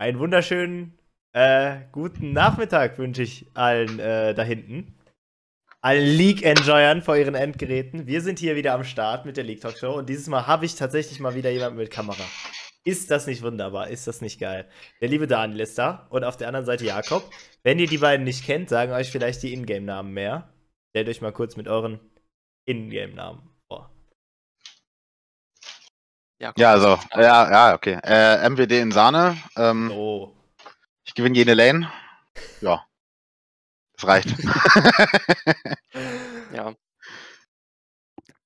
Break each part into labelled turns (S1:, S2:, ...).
S1: einen wunderschönen äh, guten Nachmittag wünsche ich allen äh, da hinten. Allen League-Enjoyern vor ihren Endgeräten. Wir sind hier wieder am Start mit der League Talk Show und dieses Mal habe ich tatsächlich mal wieder jemanden mit Kamera. Ist das nicht wunderbar? Ist das nicht geil? Der liebe Daniel ist da und auf der anderen Seite Jakob. Wenn ihr die beiden nicht kennt, sagen euch vielleicht die Ingame-Namen mehr. Stellt euch mal kurz mit euren Ingame-Namen
S2: Ja, ja, also, ja, ja, okay. Äh, MWD in Sahne. Ähm,
S1: oh.
S2: Ich gewinne jede Lane. Ja. Das reicht.
S3: ja.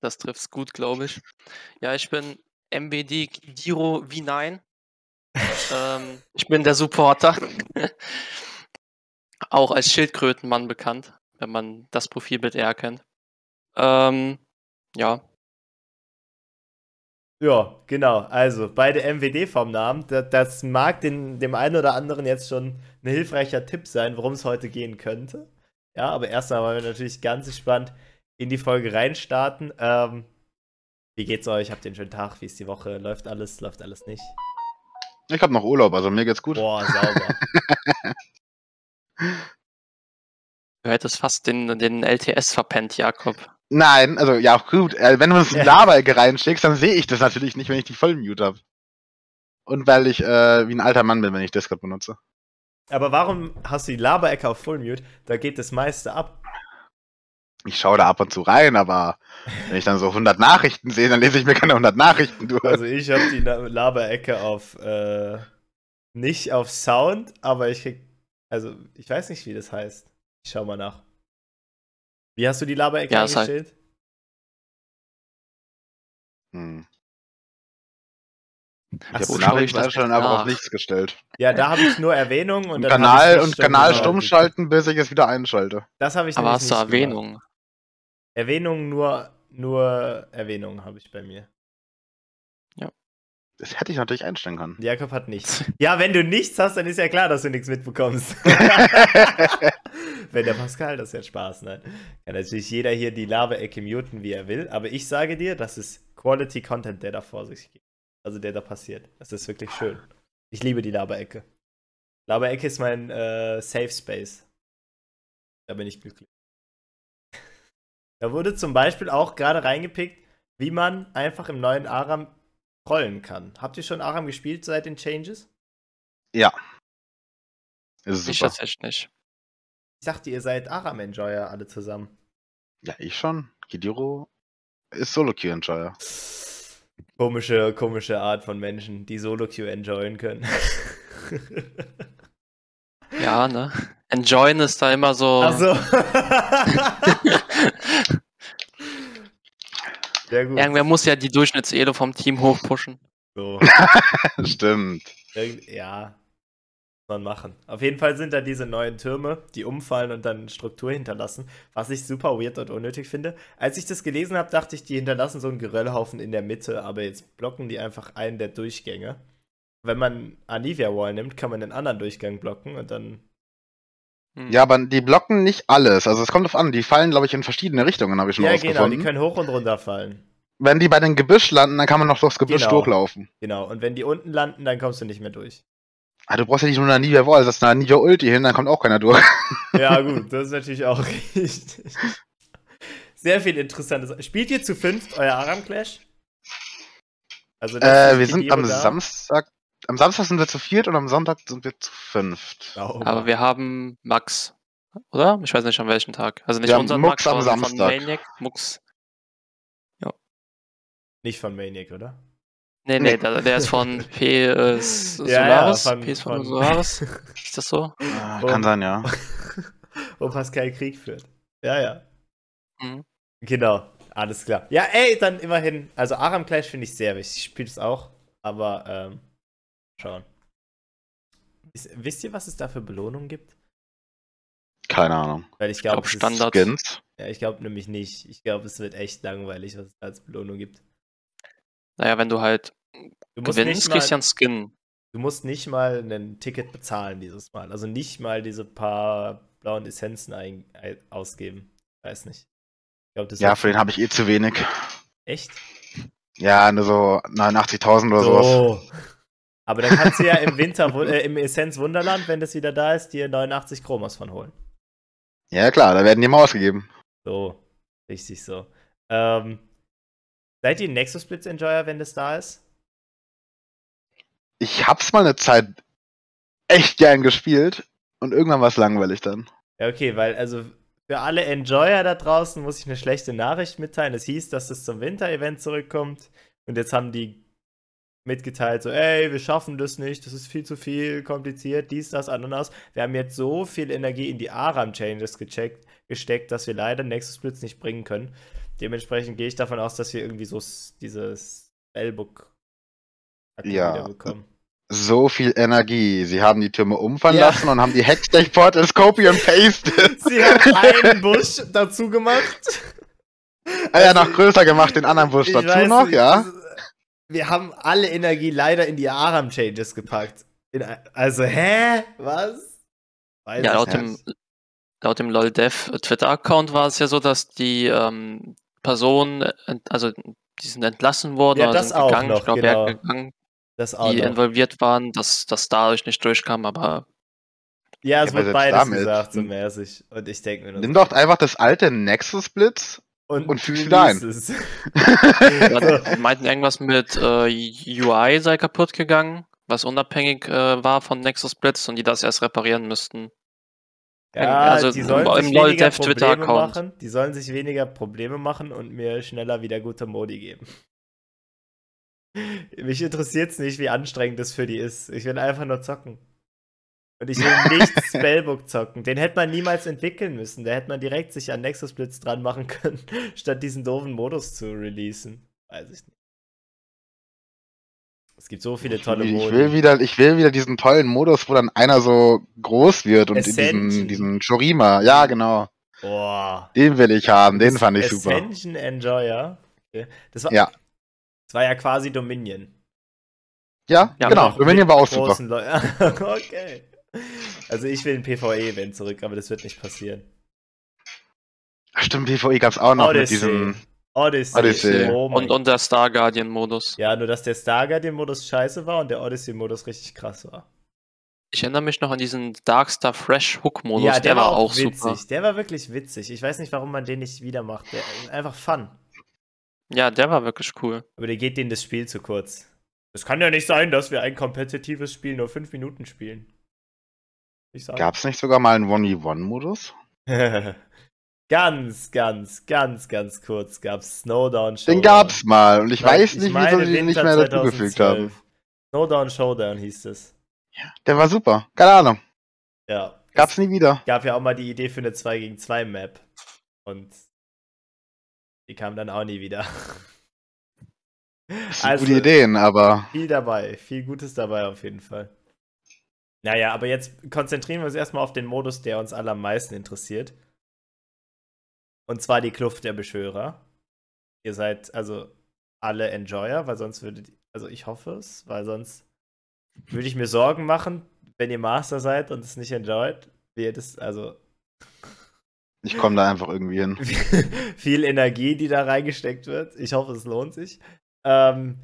S3: Das trifft's gut, glaube ich. Ja, ich bin MBD Giro V9. ähm, ich bin der Supporter. Auch als Schildkrötenmann bekannt, wenn man das Profilbild eher kennt. Ähm, ja,
S1: ja, genau. Also beide MWD vom Namen. Das, das mag den, dem einen oder anderen jetzt schon ein hilfreicher Tipp sein, worum es heute gehen könnte. Ja, aber erstmal wollen wir natürlich ganz gespannt in die Folge reinstarten. Ähm, wie geht's euch? Habt ihr einen schönen Tag? Wie ist die Woche? Läuft alles? Läuft alles nicht?
S2: Ich habe noch Urlaub, also mir geht's gut.
S1: Boah, sauber.
S3: du hättest fast den, den LTS verpennt, Jakob.
S2: Nein, also ja, gut. Äh, wenn du uns ein Laberecke reinschickst, dann sehe ich das natürlich nicht, wenn ich die Vollmute habe. Und weil ich äh, wie ein alter Mann bin, wenn ich Discord benutze.
S1: Aber warum hast du die Laberecke auf Fullmute? Da geht das meiste ab.
S2: Ich schaue da ab und zu rein, aber wenn ich dann so 100 Nachrichten sehe, dann lese ich mir keine 100 Nachrichten durch.
S1: Also ich habe die Laberecke auf äh, nicht auf Sound, aber ich krieg also ich weiß nicht, wie das heißt. Ich schau mal nach. Wie hast du die Laberecke ja, eingestellt? Halt
S2: hm. Ich habe Nachrichteneinstellungen aber auf nichts gestellt.
S1: Ja, da habe ich nur Erwähnungen und,
S2: und Kanal und Kanal stumm schalten, bis ich es wieder einschalte.
S1: Das habe ich
S3: Aber hast du Erwähnungen?
S1: Erwähnungen nur nur Erwähnungen habe ich bei mir.
S2: Das hätte ich natürlich einstellen können.
S1: Jakob hat nichts. Ja, wenn du nichts hast, dann ist ja klar, dass du nichts mitbekommst. wenn der Pascal das jetzt Spaß, ne? Kann natürlich jeder hier die Lava-Ecke muten, wie er will, aber ich sage dir, das ist Quality Content, der da vor sich geht. Also der da passiert. Das ist wirklich schön. Ich liebe die Lava-Ecke. Lava-Ecke ist mein äh, Safe Space. Da bin ich glücklich. Da wurde zum Beispiel auch gerade reingepickt, wie man einfach im neuen Aram rollen kann. Habt ihr schon Aram gespielt seit den Changes?
S2: Ja.
S3: Ist ich echt nicht.
S1: Ich dachte, ihr seid Aram-Enjoyer alle zusammen.
S2: Ja, ich schon. Kidiro ist Solo-Queue-Enjoyer.
S1: Komische, komische Art von Menschen, die Solo-Queue enjoyen können.
S3: ja, ne? Enjoyen ist da immer so.
S1: Ach so.
S3: Sehr gut. Irgendwer muss ja die Durchschnittselo vom Team hochpushen.
S1: So.
S2: Stimmt.
S1: Ja, man machen. Auf jeden Fall sind da diese neuen Türme, die umfallen und dann Struktur hinterlassen, was ich super weird und unnötig finde. Als ich das gelesen habe, dachte ich, die hinterlassen so einen Geröllhaufen in der Mitte, aber jetzt blocken die einfach einen der Durchgänge. Wenn man Anivia Wall nimmt, kann man den anderen Durchgang blocken und dann.
S2: Hm. Ja, aber die blocken nicht alles. Also es kommt drauf an, die fallen, glaube ich, in verschiedene Richtungen, habe ich schon ja, rausgefunden. Ja, genau,
S1: die können hoch und runter fallen.
S2: Wenn die bei den Gebüsch landen, dann kann man noch durchs Gebüsch
S1: genau.
S2: durchlaufen.
S1: Genau, und wenn die unten landen, dann kommst du nicht mehr durch.
S2: Ah, du brauchst ja nicht nur eine Nivea Wall, das ist eine Nivea Ulti hin, dann kommt auch keiner durch.
S1: Ja, gut, das ist natürlich auch richtig. Sehr viel Interessantes. Spielt ihr zu fünft euer Aram Clash?
S2: Also äh, wir sind am da. Samstag. Am Samstag sind wir zu viert und am Sonntag sind wir zu fünft.
S3: Oh, aber wir haben Max, oder? Ich weiß nicht an welchem Tag. Also nicht
S2: wir
S3: unseren
S2: Max,
S3: am
S2: Samstag. von
S3: Maniac, Mux.
S1: Nicht von Maniac, oder?
S3: Nee, nee, der, der ist von P. Äh, Solaris. Ja, ja, von, P ist von, von Solaris. Ist das so?
S2: Ah, kann sein, ja.
S1: Wo Pascal Krieg führt. Ja, ja. Mhm. Genau, alles klar. Ja, ey, dann immerhin. Also Aram Clash finde ich sehr wichtig. Ich spiele es auch, aber ähm, schauen. Ist, wisst ihr, was es da für Belohnungen gibt?
S2: Keine Ahnung.
S1: Weil ich glaube,
S3: glaub, Standard.
S2: Skins.
S1: Ja, ich glaube nämlich nicht. Ich glaube, es wird echt langweilig, was es da als Belohnung gibt.
S3: Naja, wenn du halt
S1: du gewinnst, kriegst
S3: du ja einen Skin.
S1: Du musst nicht mal ein Ticket bezahlen dieses Mal. Also nicht mal diese paar blauen Essenzen ein, ein, ausgeben. Weiß nicht.
S2: Glaub, ja, für den habe ich eh zu wenig.
S1: Echt?
S2: Ja, nur so 89.000 oder so. sowas.
S1: Aber dann kannst du ja im Winter, äh, im Essenz Wunderland, wenn das wieder da ist, dir 89 Chromos von holen.
S2: Ja, klar, da werden die mal ausgegeben.
S1: So, richtig so. Ähm, seid ihr Nexus Blitz Enjoyer, wenn das da ist?
S2: Ich hab's mal eine Zeit echt gern gespielt und irgendwann war es langweilig dann.
S1: Ja, okay, weil also für alle Enjoyer da draußen muss ich eine schlechte Nachricht mitteilen. Es hieß, dass es zum Winter-Event zurückkommt und jetzt haben die mitgeteilt, so, ey, wir schaffen das nicht, das ist viel zu viel, kompliziert, dies, das, Ananas. Wir haben jetzt so viel Energie in die Aram-Changes gesteckt, dass wir leider Nexus Blitz nicht bringen können. Dementsprechend gehe ich davon aus, dass wir irgendwie so dieses Spellbook
S2: ja. bekommen. So viel Energie. Sie haben die Türme umfallen ja. lassen und haben die Hextech-Portal Scopy und Paste.
S1: Sie haben einen Busch dazu gemacht.
S2: Ah ja, noch größer gemacht, den anderen Busch dazu weiß, noch, ja
S1: wir haben alle Energie leider in die Aram-Changes gepackt. In, also, hä? Was?
S3: Weiß ja, laut dem, laut dem LOLDev Twitter-Account war es ja so, dass die ähm, Personen, also die sind entlassen worden
S1: ja, oder das
S3: sind
S1: auch
S3: gegangen,
S1: noch,
S3: ich glaube,
S1: genau.
S3: gegangen,
S1: das auch
S3: die
S1: noch.
S3: involviert waren, dass das dadurch nicht durchkam, aber
S1: ja, es ja, wird beides damit. gesagt, so mäßig. Und ich denke mir
S2: nur Nimm doch einfach das alte Nexus Blitz und, und fügst wieder ein.
S3: Die meinten irgendwas mit äh, UI sei kaputt gegangen, was unabhängig äh, war von Nexus Blitz und die das erst reparieren müssten.
S1: Ja, also die sollen im, sich weniger Probleme machen. Die sollen sich weniger Probleme machen und mir schneller wieder gute Modi geben. Mich interessiert es nicht, wie anstrengend das für die ist. Ich will einfach nur zocken. Und ich will nicht Spellbook zocken. Den hätte man niemals entwickeln müssen. Da hätte man direkt sich an Nexus Blitz dran machen können, statt diesen doofen Modus zu releasen. Weiß ich nicht. Es gibt so viele tolle
S2: Modus. Ich will wieder, ich will wieder diesen tollen Modus, wo dann einer so groß wird und Ascension. diesen, diesen Shurima. Ja, genau.
S1: Boah.
S2: Den will ich haben, den fand ich
S1: super.
S2: Ascension
S1: Enjoyer. Okay. Das war,
S2: ja.
S1: Das war ja quasi Dominion.
S2: Ja, ja genau. Dominion war auch super.
S1: okay. Also ich will ein PvE-Event zurück, aber das wird nicht passieren.
S2: Stimmt, PvE gab es auch noch Odyssey. mit diesem
S1: Odyssey.
S2: Odyssey.
S3: Oh und, und der Star Guardian-Modus.
S1: Ja, nur dass der Star Guardian-Modus scheiße war und der Odyssey-Modus richtig krass war.
S3: Ich erinnere mich noch an diesen Darkstar Fresh Hook-Modus, ja, der, der, war auch, auch
S1: witzig.
S3: super.
S1: Der war wirklich witzig. Ich weiß nicht, warum man den nicht wieder macht. Der, einfach fun.
S3: Ja, der war wirklich cool.
S1: Aber der geht denen das Spiel zu kurz. Es kann ja nicht sein, dass wir ein kompetitives Spiel nur fünf Minuten spielen.
S2: Gab es nicht sogar mal einen 1v1-Modus?
S1: ganz, ganz, ganz, ganz kurz gab es Snowdown
S2: Showdown. Den gab's mal und ich Weil weiß nicht, wieso sie den nicht mehr dazugefügt haben.
S1: Snowdown Showdown hieß es.
S2: Ja, der war super. Keine Ahnung.
S1: Ja.
S2: Gab's nie wieder.
S1: Gab ja auch mal die Idee für eine 2 gegen 2 Map. Und die kam dann auch nie wieder.
S2: Das sind also, gute Ideen, aber.
S1: Viel dabei, viel Gutes dabei auf jeden Fall. Naja, aber jetzt konzentrieren wir uns erstmal auf den Modus, der uns alle am meisten interessiert. Und zwar die Kluft der Beschwörer. Ihr seid also alle Enjoyer, weil sonst würdet, also ich hoffe es, weil sonst würde ich mir Sorgen machen, wenn ihr Master seid und es nicht enjoyt, wie ihr das, also.
S2: Ich komme da einfach irgendwie hin.
S1: viel Energie, die da reingesteckt wird. Ich hoffe, es lohnt sich. Ähm,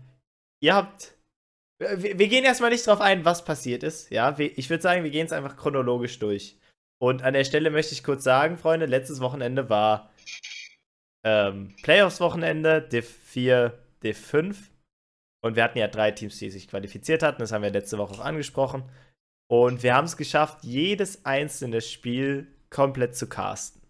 S1: ihr habt wir, wir gehen erstmal nicht drauf ein, was passiert ist. Ja, ich würde sagen, wir gehen es einfach chronologisch durch. Und an der Stelle möchte ich kurz sagen, Freunde, letztes Wochenende war ähm, Playoffs-Wochenende, Div 4, Div 5. Und wir hatten ja drei Teams, die sich qualifiziert hatten. Das haben wir letzte Woche auch angesprochen. Und wir haben es geschafft, jedes einzelne Spiel komplett zu casten.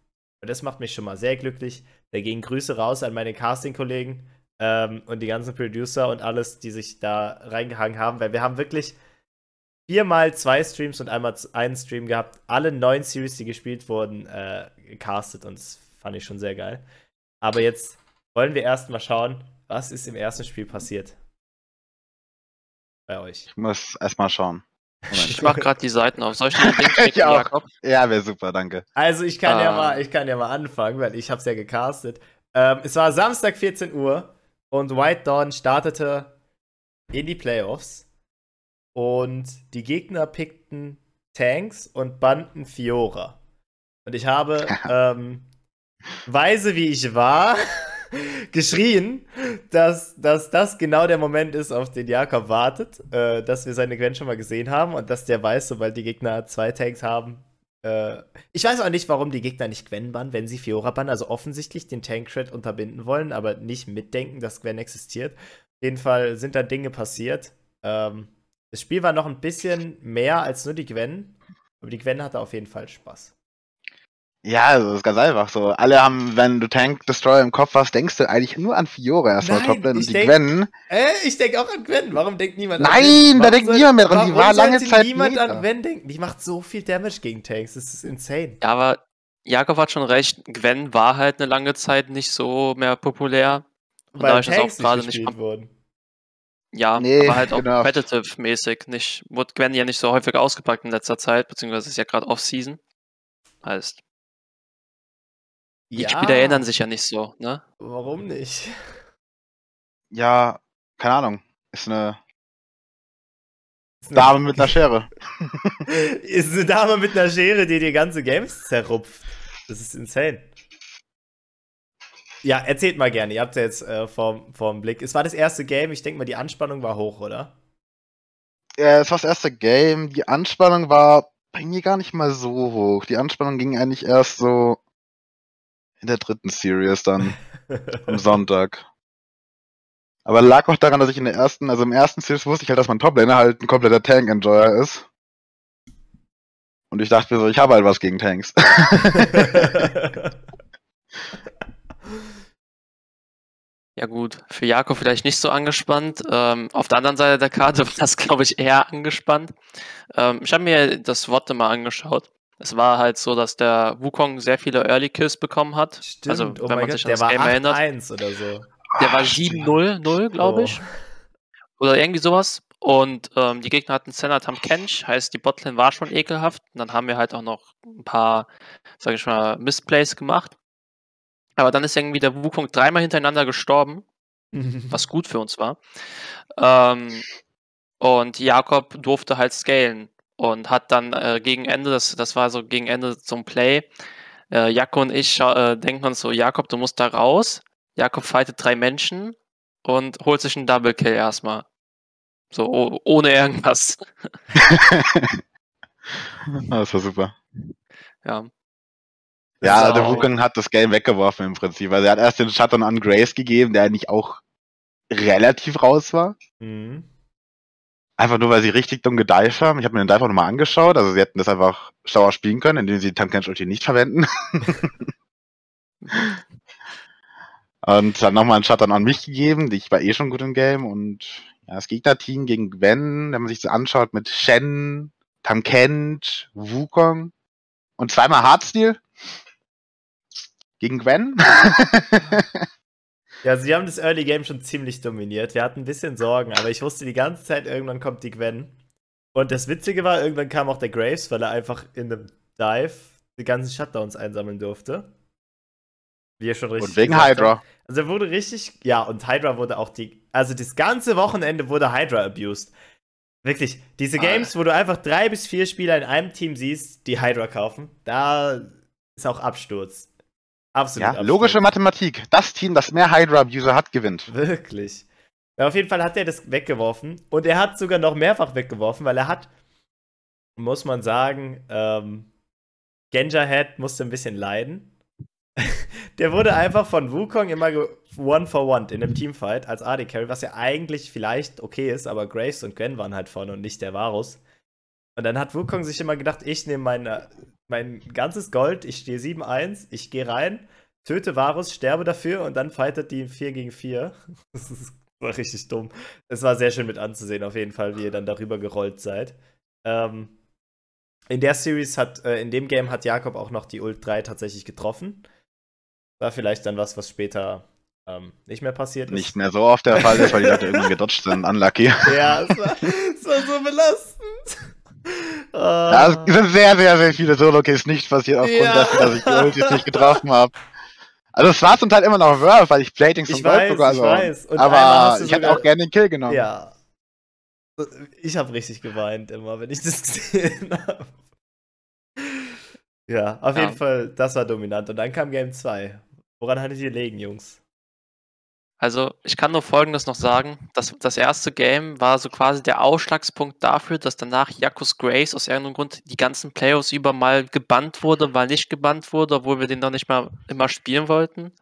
S1: Und das macht mich schon mal sehr glücklich. Da gehen Grüße raus an meine Casting-Kollegen ähm, und die ganzen Producer und alles, die sich da reingehangen haben, weil wir haben wirklich viermal zwei Streams und einmal einen Stream gehabt. Alle neun Series, die gespielt wurden, äh, gecastet und das fand ich schon sehr geil. Aber jetzt wollen wir erstmal schauen, was ist im ersten Spiel passiert. Bei euch.
S2: Ich muss erstmal schauen.
S3: Moment. Ich mach gerade die Seiten auf. Soll ich den Link
S2: schicken, Jakob? Ja, wäre super, danke.
S1: Also ich kann, ah. ja mal, ich kann ja mal anfangen, weil ich hab's ja gecastet. Ähm, es war Samstag 14 Uhr und White Dawn startete in die Playoffs. Und die Gegner pickten Tanks und bannten Fiora. Und ich habe, ähm, weise wie ich war, geschrien, dass, dass das genau der Moment ist, auf den Jakob wartet, äh, dass wir seine Gwen schon mal gesehen haben und dass der weiß, sobald die Gegner zwei Tanks haben. Äh, ich weiß auch nicht, warum die Gegner nicht Gwen bannen, wenn sie Fiora bannen, also offensichtlich den Tank-Cred unterbinden wollen, aber nicht mitdenken, dass Gwen existiert. Auf jeden Fall sind da Dinge passiert. Ähm, das Spiel war noch ein bisschen mehr als nur die Gwen, aber die Gwen hatte auf jeden Fall Spaß.
S2: Ja, also das ist ganz einfach so. Alle haben, wenn du Tank Destroyer im Kopf hast, denkst du eigentlich nur an Fiora erstmal
S1: Nein,
S2: Toplane und
S1: ich
S2: die
S1: denk-
S2: Gwen.
S1: Äh, ich denke auch an Gwen. Warum denkt niemand an
S2: Nein,
S1: Gwen?
S2: da
S1: Warum
S2: denkt
S1: soll-
S2: niemand mehr dran. Die war lange Zeit
S1: niemand
S2: Meta.
S1: an Gwen denken. Die macht so viel Damage gegen Tanks. Das ist insane.
S3: Ja, aber Jakob hat schon recht. Gwen war halt eine lange Zeit nicht so mehr populär. Und
S1: Weil
S3: dadurch, dass auch
S1: Tanks
S3: gerade
S1: nicht wurden.
S3: Ja,
S2: Nee,
S3: aber halt auch
S2: genau.
S3: competitive-mäßig. Nicht, wurde Gwen ja nicht so häufig ausgepackt in letzter Zeit, beziehungsweise ist ja gerade Off-Season. Heißt, die Spieler erinnern sich ja nicht so, ne?
S1: Warum nicht?
S2: Ja, keine Ahnung. Ist eine
S1: Ist eine-
S2: Dame mit einer Schere.
S1: ist eine Dame mit einer Schere, die die ganze Games zerrupft. Das ist insane. Ja, erzählt mal gerne. Ihr habt ja jetzt äh, vorm, vorm Blick. Es war das erste Game. Ich denke mal, die Anspannung war hoch, oder?
S2: Ja, es war das erste Game. Die Anspannung war bei mir gar nicht mal so hoch. Die Anspannung ging eigentlich erst so in der dritten Series dann am Sonntag. Aber lag auch daran, dass ich in der ersten, also im ersten Series wusste ich halt, dass mein Toplaner halt ein kompletter Tank-Enjoyer ist. Und ich dachte mir so, ich habe halt was gegen Tanks.
S3: Ja gut, für Jakob vielleicht nicht so angespannt. Ähm, auf der anderen Seite der Karte war das, glaube ich, eher angespannt. Ähm, ich habe mir das Worte mal angeschaut. Es war halt so, dass der Wukong sehr viele Early Kills bekommen hat.
S1: Stimmt,
S3: Also,
S1: oh
S3: wenn man
S1: Gott,
S3: sich an
S1: der
S3: das
S1: war
S3: Game erinnert.
S1: 8-1 oder so.
S3: Der war
S2: Ah, stimmt.
S3: 7-0, glaube
S1: Oh.
S3: ich. Oder irgendwie sowas. Und ähm, die Gegner hatten Senna Tam Kench, heißt die Botlane war schon ekelhaft. Und dann haben wir halt auch noch ein paar, sag ich mal, Missplays gemacht. Aber dann ist irgendwie der Wukong dreimal hintereinander gestorben, was gut für uns war. Ähm, und Jakob durfte halt scalen und hat dann äh, gegen Ende, das, das war so gegen Ende zum Play, äh, Jakob und ich schau- äh, denken uns so, Jakob, du musst da raus. Jakob fightet drei Menschen und holt sich einen Double Kill erstmal. So, oh, ohne irgendwas.
S2: Ah, das war super.
S3: Ja.
S2: Ja,
S1: So.
S2: der Wukong hat das Game weggeworfen im Prinzip. Also er hat erst den Shutdown an Grace gegeben, der eigentlich auch relativ raus war.
S1: Mhm.
S2: Einfach nur, weil sie richtig dumm gedived haben. Ich habe mir den Dive auch nochmal angeschaut. Also sie hätten das einfach schlauer spielen können, indem sie Tamkench Ulti nicht verwenden. und dann nochmal einen Shutdown an mich gegeben. Ich war eh schon gut im Game. Und ja, das Gegnerteam gegen Gwen, wenn man sich das anschaut, mit Shen, Tamkench, Wukong und zweimal Hardsteel gegen Gwen.
S1: Ja, sie haben das Early Game schon ziemlich dominiert. Wir hatten ein bisschen Sorgen, aber ich wusste die ganze Zeit, irgendwann kommt die Gwen. Und das Witzige war, irgendwann kam auch der Graves, weil er einfach in einem Dive die ganzen Shutdowns einsammeln durfte. Wie er schon richtig
S2: und wegen Hydra.
S1: Hat. Also er wurde richtig, ja, und Hydra wurde auch die, also das ganze Wochenende wurde Hydra abused. Wirklich, diese
S2: Ah.
S1: Games, wo du einfach drei bis vier Spieler in einem Team siehst, die Hydra kaufen, da ist auch Absturz. Absolut.
S2: Ja, logische Mathematik. Das Team, das mehr Hydra-Abuser hat, gewinnt.
S1: Wirklich. Ja, auf jeden Fall hat er das weggeworfen. Und er hat sogar noch mehrfach weggeworfen, weil er hat, muss man sagen, ähm, Genja Head musste ein bisschen leiden. Der wurde einfach von Wukong immer one for one in einem Teamfight als AD Carry, was ja eigentlich vielleicht okay ist, aber Graves und Gwen waren halt vorne und nicht der Varus. Und dann hat Wukong sich immer gedacht, ich nehme meine, mein ganzes Gold, ich stehe 7-1, ich gehe rein, töte Varus, sterbe dafür und dann fightet die 4 gegen 4. Das ist- war richtig dumm. Es war sehr schön mit anzusehen, auf jeden Fall, wie ihr dann darüber gerollt seid. Ähm, in der Series hat, äh, in dem Game hat Jakob auch noch die Ult 3 tatsächlich getroffen. War vielleicht dann was, was später ähm, nicht mehr passiert ist.
S2: Nicht mehr so oft der Fall ist, weil die Leute irgendwann gedodged sind. Unlucky.
S1: Ja, es war, es war so belastend.
S2: Ja,
S1: Ah.
S2: es sind sehr, sehr, sehr viele Solo-Kills nicht passiert, aufgrund
S1: Ja.
S2: dessen, dass ich die Ultis nicht getroffen habe. Also es war zum Teil immer noch Worth, weil ich Platings habe.
S1: weiß. Und einmal
S2: Aber ich hätte
S1: sogar-
S2: auch gerne den Kill genommen.
S1: Ja. Ich habe richtig geweint immer, wenn ich das gesehen habe. Ja, auf
S3: Ja.
S1: jeden Fall, das war dominant. Und dann kam Game 2. Woran hattet ihr legen, Jungs?
S3: Also, ich kann nur Folgendes noch sagen. Das, das erste Game war so quasi der Ausschlagspunkt dafür, dass danach Jakus Grace aus irgendeinem Grund die ganzen Playoffs über mal gebannt wurde, mal nicht gebannt wurde, obwohl wir den noch nicht mal immer spielen wollten.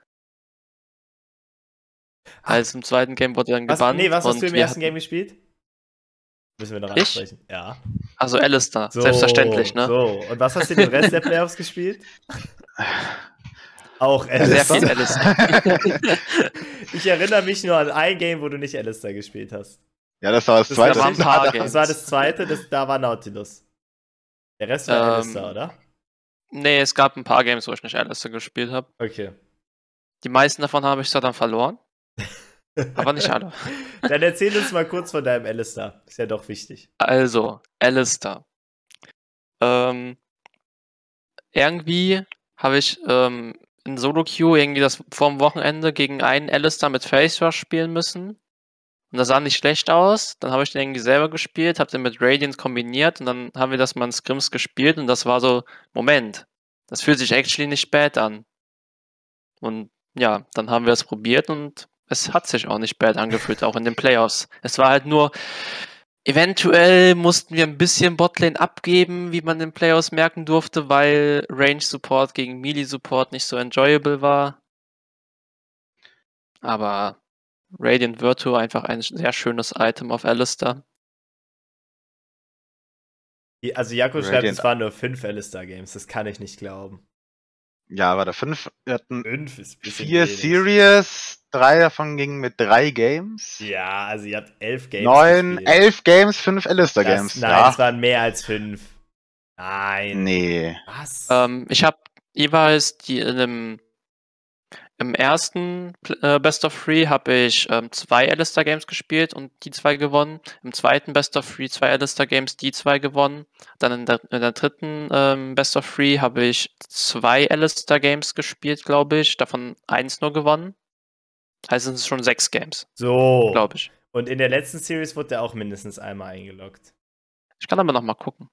S3: Also im zweiten Game wurde er dann
S1: Was,
S3: gebannt.
S1: nee, was hast du im ersten
S3: hatten-
S1: Game gespielt? Müssen wir noch
S3: Ich?
S1: ansprechen. Ja.
S3: Also Alistair,
S1: So,
S3: selbstverständlich, ne?
S1: So, und was hast du den Rest der Playoffs gespielt? Auch
S3: Sehr
S1: Alistair.
S3: viel Alistair.
S1: Ich erinnere mich nur an ein Game, wo du nicht Alistair gespielt hast.
S2: Ja, das war das
S1: Das
S2: zweite.
S3: ein paar
S1: Das war das zweite, das, da war Nautilus. Der Rest war
S3: Ähm,
S1: Alistair, oder?
S3: nee, es gab ein paar Games, wo ich nicht Alistair gespielt habe.
S1: Okay.
S3: Die meisten davon habe ich zwar dann verloren, aber nicht alle.
S1: Dann erzähl uns mal kurz von deinem Alistair. Ist ja doch wichtig.
S3: Also, Alistair. Ähm, irgendwie habe ich ähm, in Solo Queue irgendwie das vorm Wochenende gegen einen Alistair mit Face Rush spielen müssen. Und das sah nicht schlecht aus. Dann habe ich den irgendwie selber gespielt, habe den mit Radiant kombiniert und dann haben wir das mal in Scrims gespielt und das war so, Moment, das fühlt sich actually nicht bad an. Und ja, dann haben wir es probiert und es hat sich auch nicht bad angefühlt, auch in den Playoffs. Es war halt nur, eventuell mussten wir ein bisschen Botlane abgeben, wie man in den Playoffs merken durfte, weil Range Support gegen Melee Support nicht so enjoyable war. Aber Radiant Virtue einfach ein sehr schönes Item auf Alistair.
S1: Also Jakob schreibt, es waren nur fünf Alistair-Games. Das kann ich nicht glauben.
S2: Ja, war da fünf. Wir hatten
S1: Fünf ist
S2: vier
S1: wenig.
S2: Series, drei davon gingen mit drei Games.
S1: Ja, also ihr habt elf Games
S2: Neun,
S1: gespielt.
S2: elf Games, fünf Alistair
S1: Das-
S2: Games.
S1: Nein,
S2: ja.
S1: es waren mehr als fünf. Nein.
S2: Nee.
S1: Was?
S3: Ähm, ich habe jeweils die in dem im ersten äh, Best of Three habe ich ähm, zwei Alistair Games gespielt und die zwei gewonnen. Im zweiten Best of Three zwei Alistair Games, die zwei gewonnen. Dann in der, in der dritten ähm, Best of Three habe ich zwei Alistair Games gespielt, glaube ich. Davon eins nur gewonnen. Heißt, es sind schon sechs Games,
S1: so.
S3: glaube ich.
S1: Und in der letzten Series wurde er auch mindestens einmal eingeloggt.
S3: Ich kann aber noch mal gucken.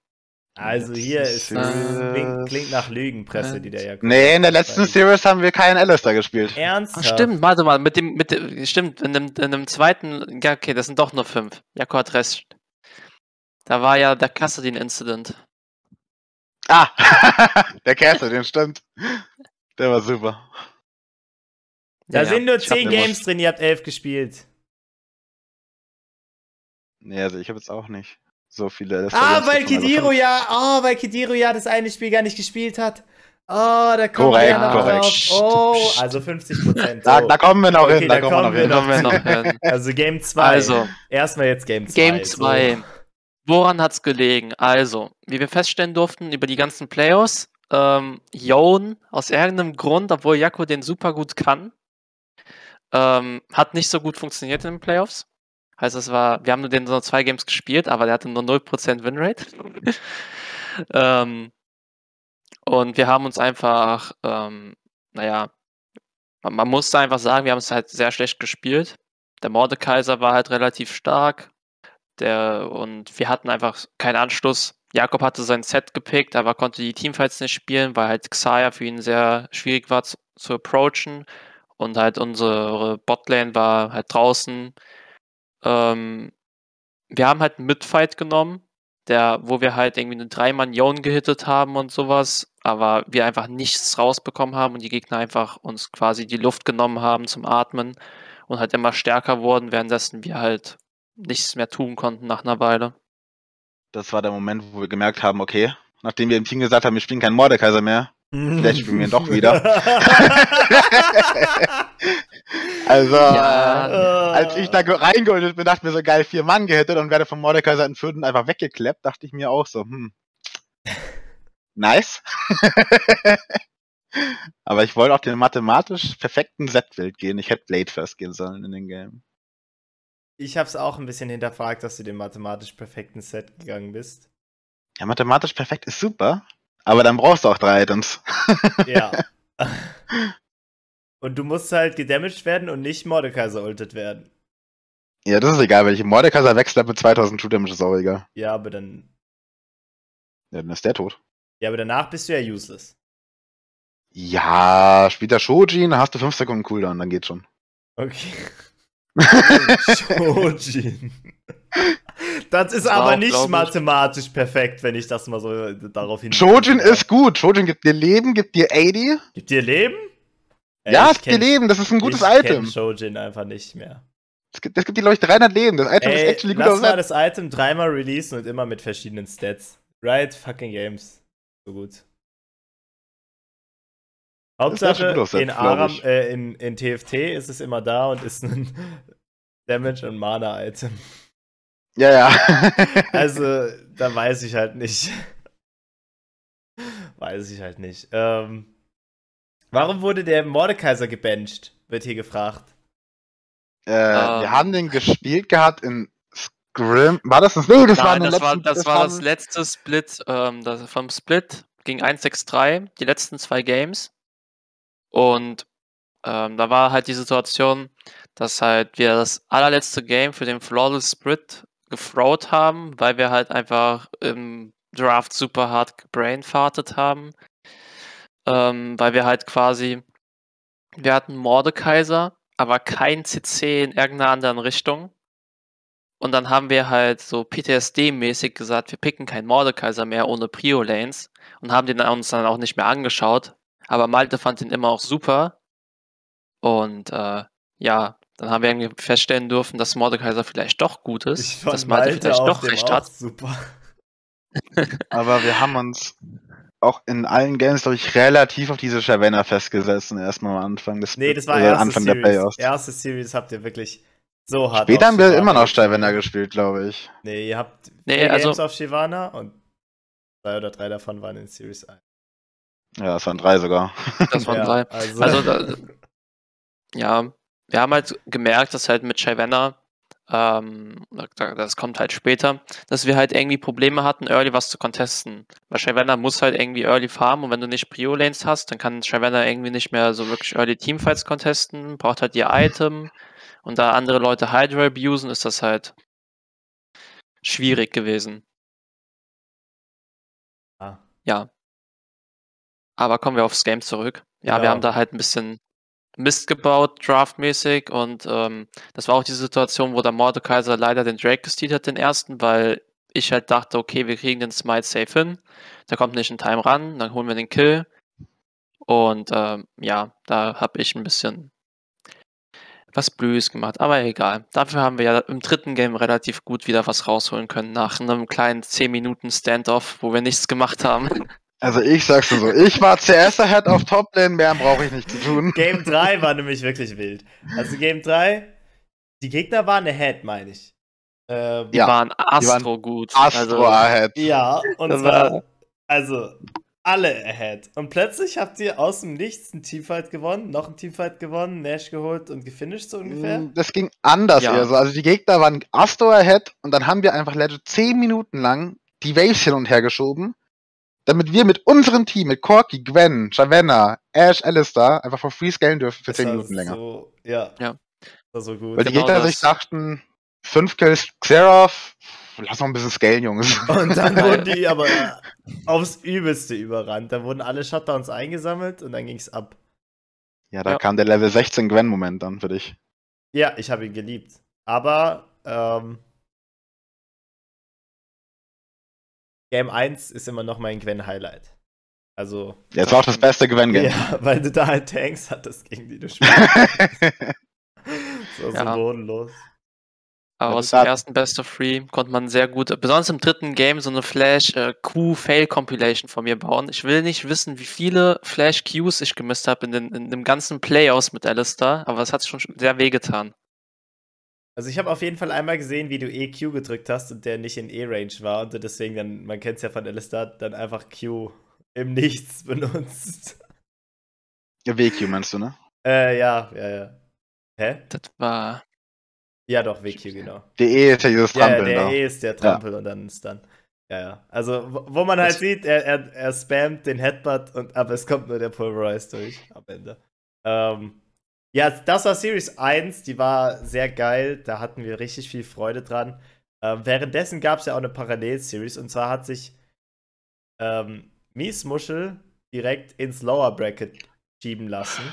S1: Also hier ist klingt, klingt nach Lügenpresse, die der Jakob.
S2: Nee, in der letzten Series haben wir keinen Alistair gespielt.
S1: Ernsthaft?
S3: Ach, stimmt, warte mal, mit dem, mit dem, stimmt, in dem, in dem zweiten, ja, okay, das sind doch nur fünf. Jakob hat recht. Da war ja der Kassadin-Incident.
S2: Ah, der den stimmt. Der war super.
S1: Da
S3: Ja,
S1: sind nur zehn Games drin, ihr habt elf gespielt.
S2: Nee, also ich habe jetzt auch nicht so viele
S1: Ah, weil Kidiro ja, oh, weil Kidiro ja das eine Spiel gar nicht gespielt hat. Oh, da kommen
S2: Korrekt,
S1: wir ja noch
S2: korrekt.
S1: drauf. Oh, also 50 Prozent.
S2: Da, da kommen wir noch
S1: Okay,
S2: hin, da
S1: da
S2: kommen wir noch
S1: kommen wir
S2: hin.
S1: noch. Also Game 2.
S3: Also,
S1: Erstmal jetzt Game 2.
S3: Game 2. Woran hat's gelegen? Also, wie wir feststellen durften über die ganzen Playoffs, ähm, Yon aus irgendeinem Grund, obwohl Jakko den super gut kann, ähm, hat nicht so gut funktioniert in den Playoffs. Heißt, es war, wir haben nur den so zwei Games gespielt, aber der hatte nur 0% Winrate. ähm, und wir haben uns einfach, ähm, naja, man, man musste einfach sagen, wir haben es halt sehr schlecht gespielt. Der Mordekaiser war halt relativ stark. Der, und wir hatten einfach keinen Anschluss. Jakob hatte sein Set gepickt, aber konnte die Teamfights nicht spielen, weil halt Xayah für ihn sehr schwierig war zu, zu approachen. Und halt unsere Botlane war halt draußen. Ähm, wir haben halt einen Midfight genommen, der, wo wir halt irgendwie eine dreimann Yone gehittet haben und sowas, aber wir einfach nichts rausbekommen haben und die Gegner einfach uns quasi die Luft genommen haben zum Atmen und halt immer stärker wurden, währenddessen wir halt nichts mehr tun konnten nach einer Weile.
S2: Das war der Moment, wo wir gemerkt haben, okay, nachdem wir im Team gesagt haben, wir spielen keinen Mordekaiser mehr, Vielleicht spielen wir ihn doch wieder. also,
S3: Ja.
S2: als ich da ge- reingeholt bin, dachte ich mir so geil, vier Mann gehittet und werde vom Mordekaiser in Fürden einfach weggekleppt, dachte ich mir auch so, hm. Nice. Aber ich wollte auf den mathematisch perfekten Set-Bild gehen. Ich hätte Blade First gehen sollen in den Game.
S1: Ich hab's auch ein bisschen hinterfragt, dass du den mathematisch perfekten Set gegangen bist.
S2: Ja, mathematisch perfekt ist super, aber dann brauchst du auch drei Items.
S1: Ja. Und du musst halt gedamaged werden und nicht Mordekaiser ultet werden.
S2: Ja, das ist egal, wenn ich Mordekaiser wechsle mit 2000 True Damage, ist auch egal.
S1: Ja, aber dann.
S2: Ja, dann ist der tot.
S1: Ja, aber danach bist du ja useless.
S2: Ja, spielt der Shojin, hast du 5 Sekunden Cooldown, dann geht's schon.
S1: Okay. Shojin. Das ist
S3: Das
S1: aber
S3: auch,
S1: nicht
S3: ich-
S1: mathematisch perfekt, wenn ich das mal so äh, darauf hin.
S2: Shojin ist gut. Shojin gibt dir Leben, gibt dir 80.
S1: Gibt dir Leben?
S2: ja,
S1: ich
S2: es gibt dir Leben. Das ist ein gutes
S1: ich
S2: Item.
S1: kenn Shojin einfach nicht mehr.
S2: Es gibt, es gibt dir, glaube ich, 300 Leben. Das Item ist
S1: Ey,
S2: actually gut
S1: lass mal das Item dreimal releasen und immer mit verschiedenen Stats. Right fucking Games. So gut.
S2: Das
S1: Hauptsache,
S2: gut
S1: in, Aram,
S2: ich.
S1: äh, in, in TFT ist es immer da und ist ein Damage- und Mana-Item.
S2: Ja, ja.
S1: Also, da weiß ich halt nicht. weiß ich halt nicht. Ähm, warum wurde der Mordekaiser gebencht? Wird hier gefragt.
S2: äh, wir
S3: Ähm.
S2: haben den gespielt gehabt in Scrim. War das das? Nee, das war in
S3: Nein,
S2: den
S3: das war,
S2: letzten-
S3: das war das letzte Split. Ähm, das, vom Split ging 1-6-3, die letzten zwei Games. Und ähm, da war halt die Situation, dass halt wir das allerletzte Game für den Flawless Split gefrowt haben, weil wir halt einfach im Draft super hart gebrainfartet haben. Ähm, weil wir halt quasi, wir hatten Mordekaiser, aber kein CC in irgendeiner anderen Richtung. Und dann haben wir halt so PTSD-mäßig gesagt, wir picken keinen Mordekaiser mehr ohne Prio-Lanes und haben den uns dann auch nicht mehr angeschaut. Aber Malte fand den immer auch super. Und äh, ja, dann haben wir irgendwie feststellen dürfen, dass Mordekaiser vielleicht doch gut ist,
S1: Ich fand
S3: dass Malte,
S1: Malte
S3: vielleicht
S1: auf
S3: doch
S1: dem
S3: recht
S1: auch
S3: hat.
S1: super.
S2: Aber wir haben uns auch in allen Games, glaube ich, relativ auf diese Shavana festgesessen, erstmal am Anfang des
S1: Nee, das war
S2: oder
S1: erste
S2: Anfang der
S1: Series.
S2: Playoffs.
S1: Erste Series habt ihr wirklich so hart
S2: Später haben wir immer noch
S1: gespielt.
S2: Shavana gespielt, glaube ich.
S1: Nee, ihr habt
S3: Nee,
S1: vier
S3: also-
S1: Games auf Shivana und zwei oder drei davon waren in Series 1.
S2: Ja, es waren drei sogar.
S3: Das waren
S1: Ja,
S3: drei.
S1: Also,
S3: Also, da, ja, wir haben halt gemerkt, dass halt mit Shyvana, ähm, da- das kommt halt später, dass wir halt irgendwie Probleme hatten, Early was zu contesten. Weil Shyvana muss halt irgendwie Early farmen und wenn du nicht Prio-Lanes hast, dann kann Shyvana irgendwie nicht mehr so wirklich Early Teamfights contesten, braucht halt ihr Item und da andere Leute Hydra abusen, ist das halt schwierig gewesen.
S1: Ah.
S3: Ja. Aber kommen wir aufs Game zurück. Ja, wir
S1: Ja.
S3: haben da halt ein bisschen Mist gebaut, draftmäßig. Und ähm, das war auch die Situation, wo der Mordekaiser leider den Drake gestealt hat, den ersten, weil ich halt dachte, okay, wir kriegen den Smite safe hin. Der kommt nicht in Time ran, dann holen wir den Kill. Und ähm, ja, da habe ich ein bisschen was Blödes gemacht, aber egal. Dafür haben wir ja im dritten Game relativ gut wieder was rausholen können, nach einem kleinen 10 Minuten Standoff, wo wir nichts gemacht haben.
S2: Also ich sag's dir so, ich war CS ahead auf Toplane, mehr brauche ich nicht zu tun.
S1: Game 3 war nämlich wirklich wild. Also Game 3, die Gegner waren ahead, meine ich. Ähm,
S3: Die
S2: Ja,
S3: waren astro gut.
S2: Astro ahead.
S1: Ja, und
S3: Das
S1: zwar,
S3: war-
S1: also, alle ahead. Und plötzlich habt ihr aus dem Nichts einen Teamfight gewonnen, noch einen Teamfight gewonnen, Nash geholt und gefinisht so ungefähr.
S2: Mm, Das ging anders
S3: Ja.
S2: eher so. Also die Gegner waren Astro ahead und dann haben wir einfach legit 10 Minuten lang die Waves hin und her geschoben, damit wir mit unserem Team, mit Corky, Gwen, Shavana, Ash, Alistair einfach for free scalen dürfen für
S1: Das
S2: 10
S1: war
S2: Minuten länger.
S1: So, ja.
S3: Ja.
S1: Das war so gut.
S2: Weil die
S3: genau
S2: Gegner
S3: das.
S2: sich dachten, 5 Kills Xerath, lass noch ein bisschen scalen, Jungs.
S1: Und dann wurden die aber aufs Übelste überrannt. Da wurden alle Shutdowns eingesammelt und dann ging's ab.
S2: Ja, da
S3: Ja.
S2: kam der Level 16 Gwen-Moment dann für dich.
S1: Ja, ich habe ihn geliebt. Aber ähm, Game 1 ist immer noch mein Gwen-Highlight. Also,
S2: Jetzt war auch das beste Gwen-Game.
S1: ja, weil du da halt Tanks hattest, gegen die du spielst. Das war so
S3: Ja.
S1: bodenlos.
S3: Aber aus dem ersten Best of Three konnte man sehr gut, besonders im dritten Game, so eine Flash-Q-Fail-Compilation von mir bauen. Ich will nicht wissen, wie viele Flash-Qs ich gemisst habe in, den, in dem ganzen Playoffs mit Alistair, aber es hat schon sehr wehgetan.
S1: Also ich habe auf jeden Fall einmal gesehen, wie du EQ gedrückt hast und der nicht in E-Range war und du deswegen dann, man kennt es ja von Alistair, dann einfach Q im Nichts benutzt.
S2: WQ meinst du, ne?
S1: Äh, ja, ja, ja. Hä?
S3: Das war.
S1: Ja, doch, WQ, genau.
S2: DE ist ja dieses
S1: Ja,
S2: Trampeln
S1: der
S2: da.
S1: E ist der Trampel und dann ist dann. Ja, ja. Also, wo wo man halt
S3: Das-
S1: sieht, er, er, er spammt den Headbutt, und, aber es kommt nur der Pulverize durch am Ende. Ähm, ja, das war Series 1, die war sehr geil, da hatten wir richtig viel Freude dran. Ähm, währenddessen gab es ja auch eine Parallel-Series und zwar hat sich ähm, Mies direkt ins Lower Bracket schieben lassen.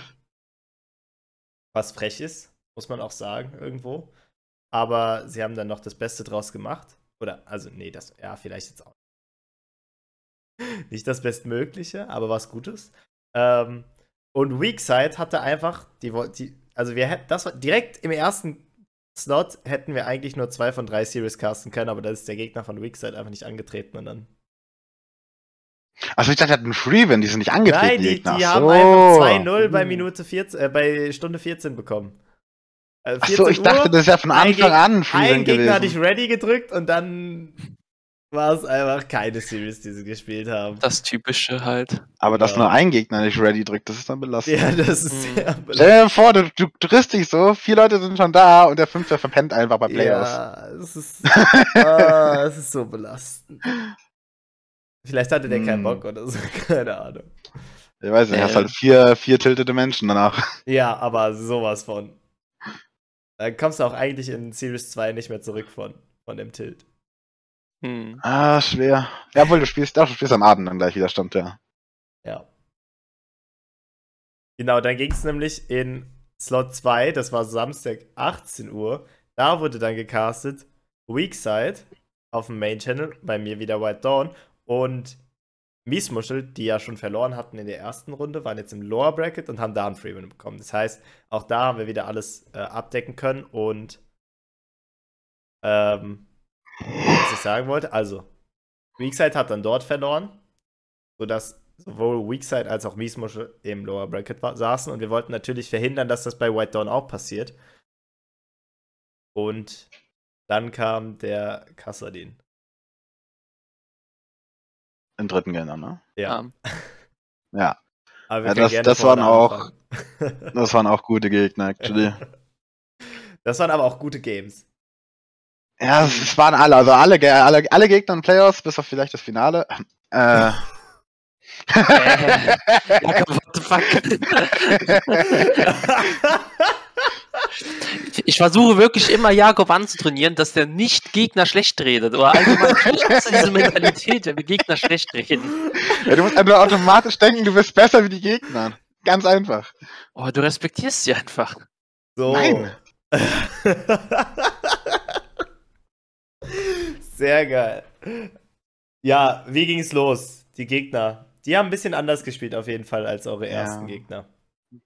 S1: Was frech ist. muss man auch sagen, irgendwo. Aber sie haben dann noch das Beste draus gemacht. Oder, also, nee, das, ja, vielleicht jetzt auch. Nicht das Bestmögliche, aber was Gutes. Ähm, und Weakside hatte einfach, die, die also wir hätten, das war direkt im ersten Slot hätten wir eigentlich nur zwei von drei Series casten können, aber da ist der Gegner von Weakside einfach nicht angetreten und dann.
S2: Also ich dachte, die hatten Free, wenn die sind nicht angetreten.
S1: Nein, die,
S2: Gegner.
S1: die
S2: Ach
S1: haben
S2: so.
S1: einfach 2-0 bei Minute 14, äh, bei Stunde 14 bekommen. Also
S2: Ach so, ich
S1: 14
S2: dachte,
S1: Uhr,
S2: das ist ja von
S1: ein
S2: Anfang
S1: Geg-
S2: an Free
S1: Ein Gegner hatte ich
S2: gewesen.
S1: ready gedrückt und dann war es einfach keine Series, die sie gespielt haben.
S3: Das Typische halt.
S2: Aber dass
S1: Ja.
S2: nur ein Gegner nicht ready drückt, das ist dann belastend.
S1: Ja, das ist
S3: Hm.
S1: sehr
S2: Stell
S1: belastend.
S2: dir vor, du, du triffst dich so, vier Leute sind schon da und der fünfte verpennt einfach bei Playoffs.
S1: Ja, es ist, ah, es ist so belastend. Vielleicht hatte der keinen
S2: Hm.
S1: Bock oder so, keine Ahnung.
S2: Ich weiß nicht,
S3: Äh.
S2: hast halt vier, vier tiltete Menschen danach.
S1: Ja, aber sowas von. Dann kommst du auch eigentlich in Series 2 nicht mehr zurück von, von dem Tilt.
S3: Hm.
S2: Ah, schwer. Jawohl, du spielst, doch, du spielst am Abend dann gleich wieder, stimmt, ja.
S1: Ja. Genau, dann ging es nämlich in Slot 2, das war Samstag 18 Uhr. Da wurde dann gecastet Weakside auf dem Main Channel, bei mir wieder White Dawn und Miesmuschel, die ja schon verloren hatten in der ersten Runde, waren jetzt im Lower Bracket und haben da einen Freeman bekommen. Das heißt, auch da haben wir wieder alles äh, abdecken können und ähm, was ich sagen wollte, also Weakside hat dann dort verloren, sodass sowohl Weakside als auch Miesmuschel im Lower Bracket saßen und wir wollten natürlich verhindern, dass das bei White Dawn auch passiert. Und dann kam der Kassadin.
S2: Im dritten dann, ne?
S1: Ja.
S2: Ja.
S1: Aber
S2: Ja,
S1: können
S2: das-
S1: gerne
S2: das waren auch-. Das waren auch gute Gegner, actually.
S1: Das waren aber auch gute Games.
S2: Ja, es, es waren alle, also alle, alle, alle Gegner in Playoffs, bis auf vielleicht das Finale. Äh.
S3: Äh. Jakob, what the fuck? Ich versuche wirklich immer Jakob anzutrainieren, dass der nicht Gegner schlecht redet. Oder allgemein, diese Mentalität, wenn wir Gegner schlecht reden.
S2: ja, du musst einfach automatisch denken, du bist besser wie die Gegner. Ganz einfach.
S3: Oh, du respektierst sie einfach.
S1: So.
S2: Nein.
S1: Sehr geil. Ja, wie ging's los? Die Gegner. Die haben ein bisschen anders gespielt auf jeden Fall als eure
S2: Ja.
S1: ersten Gegner.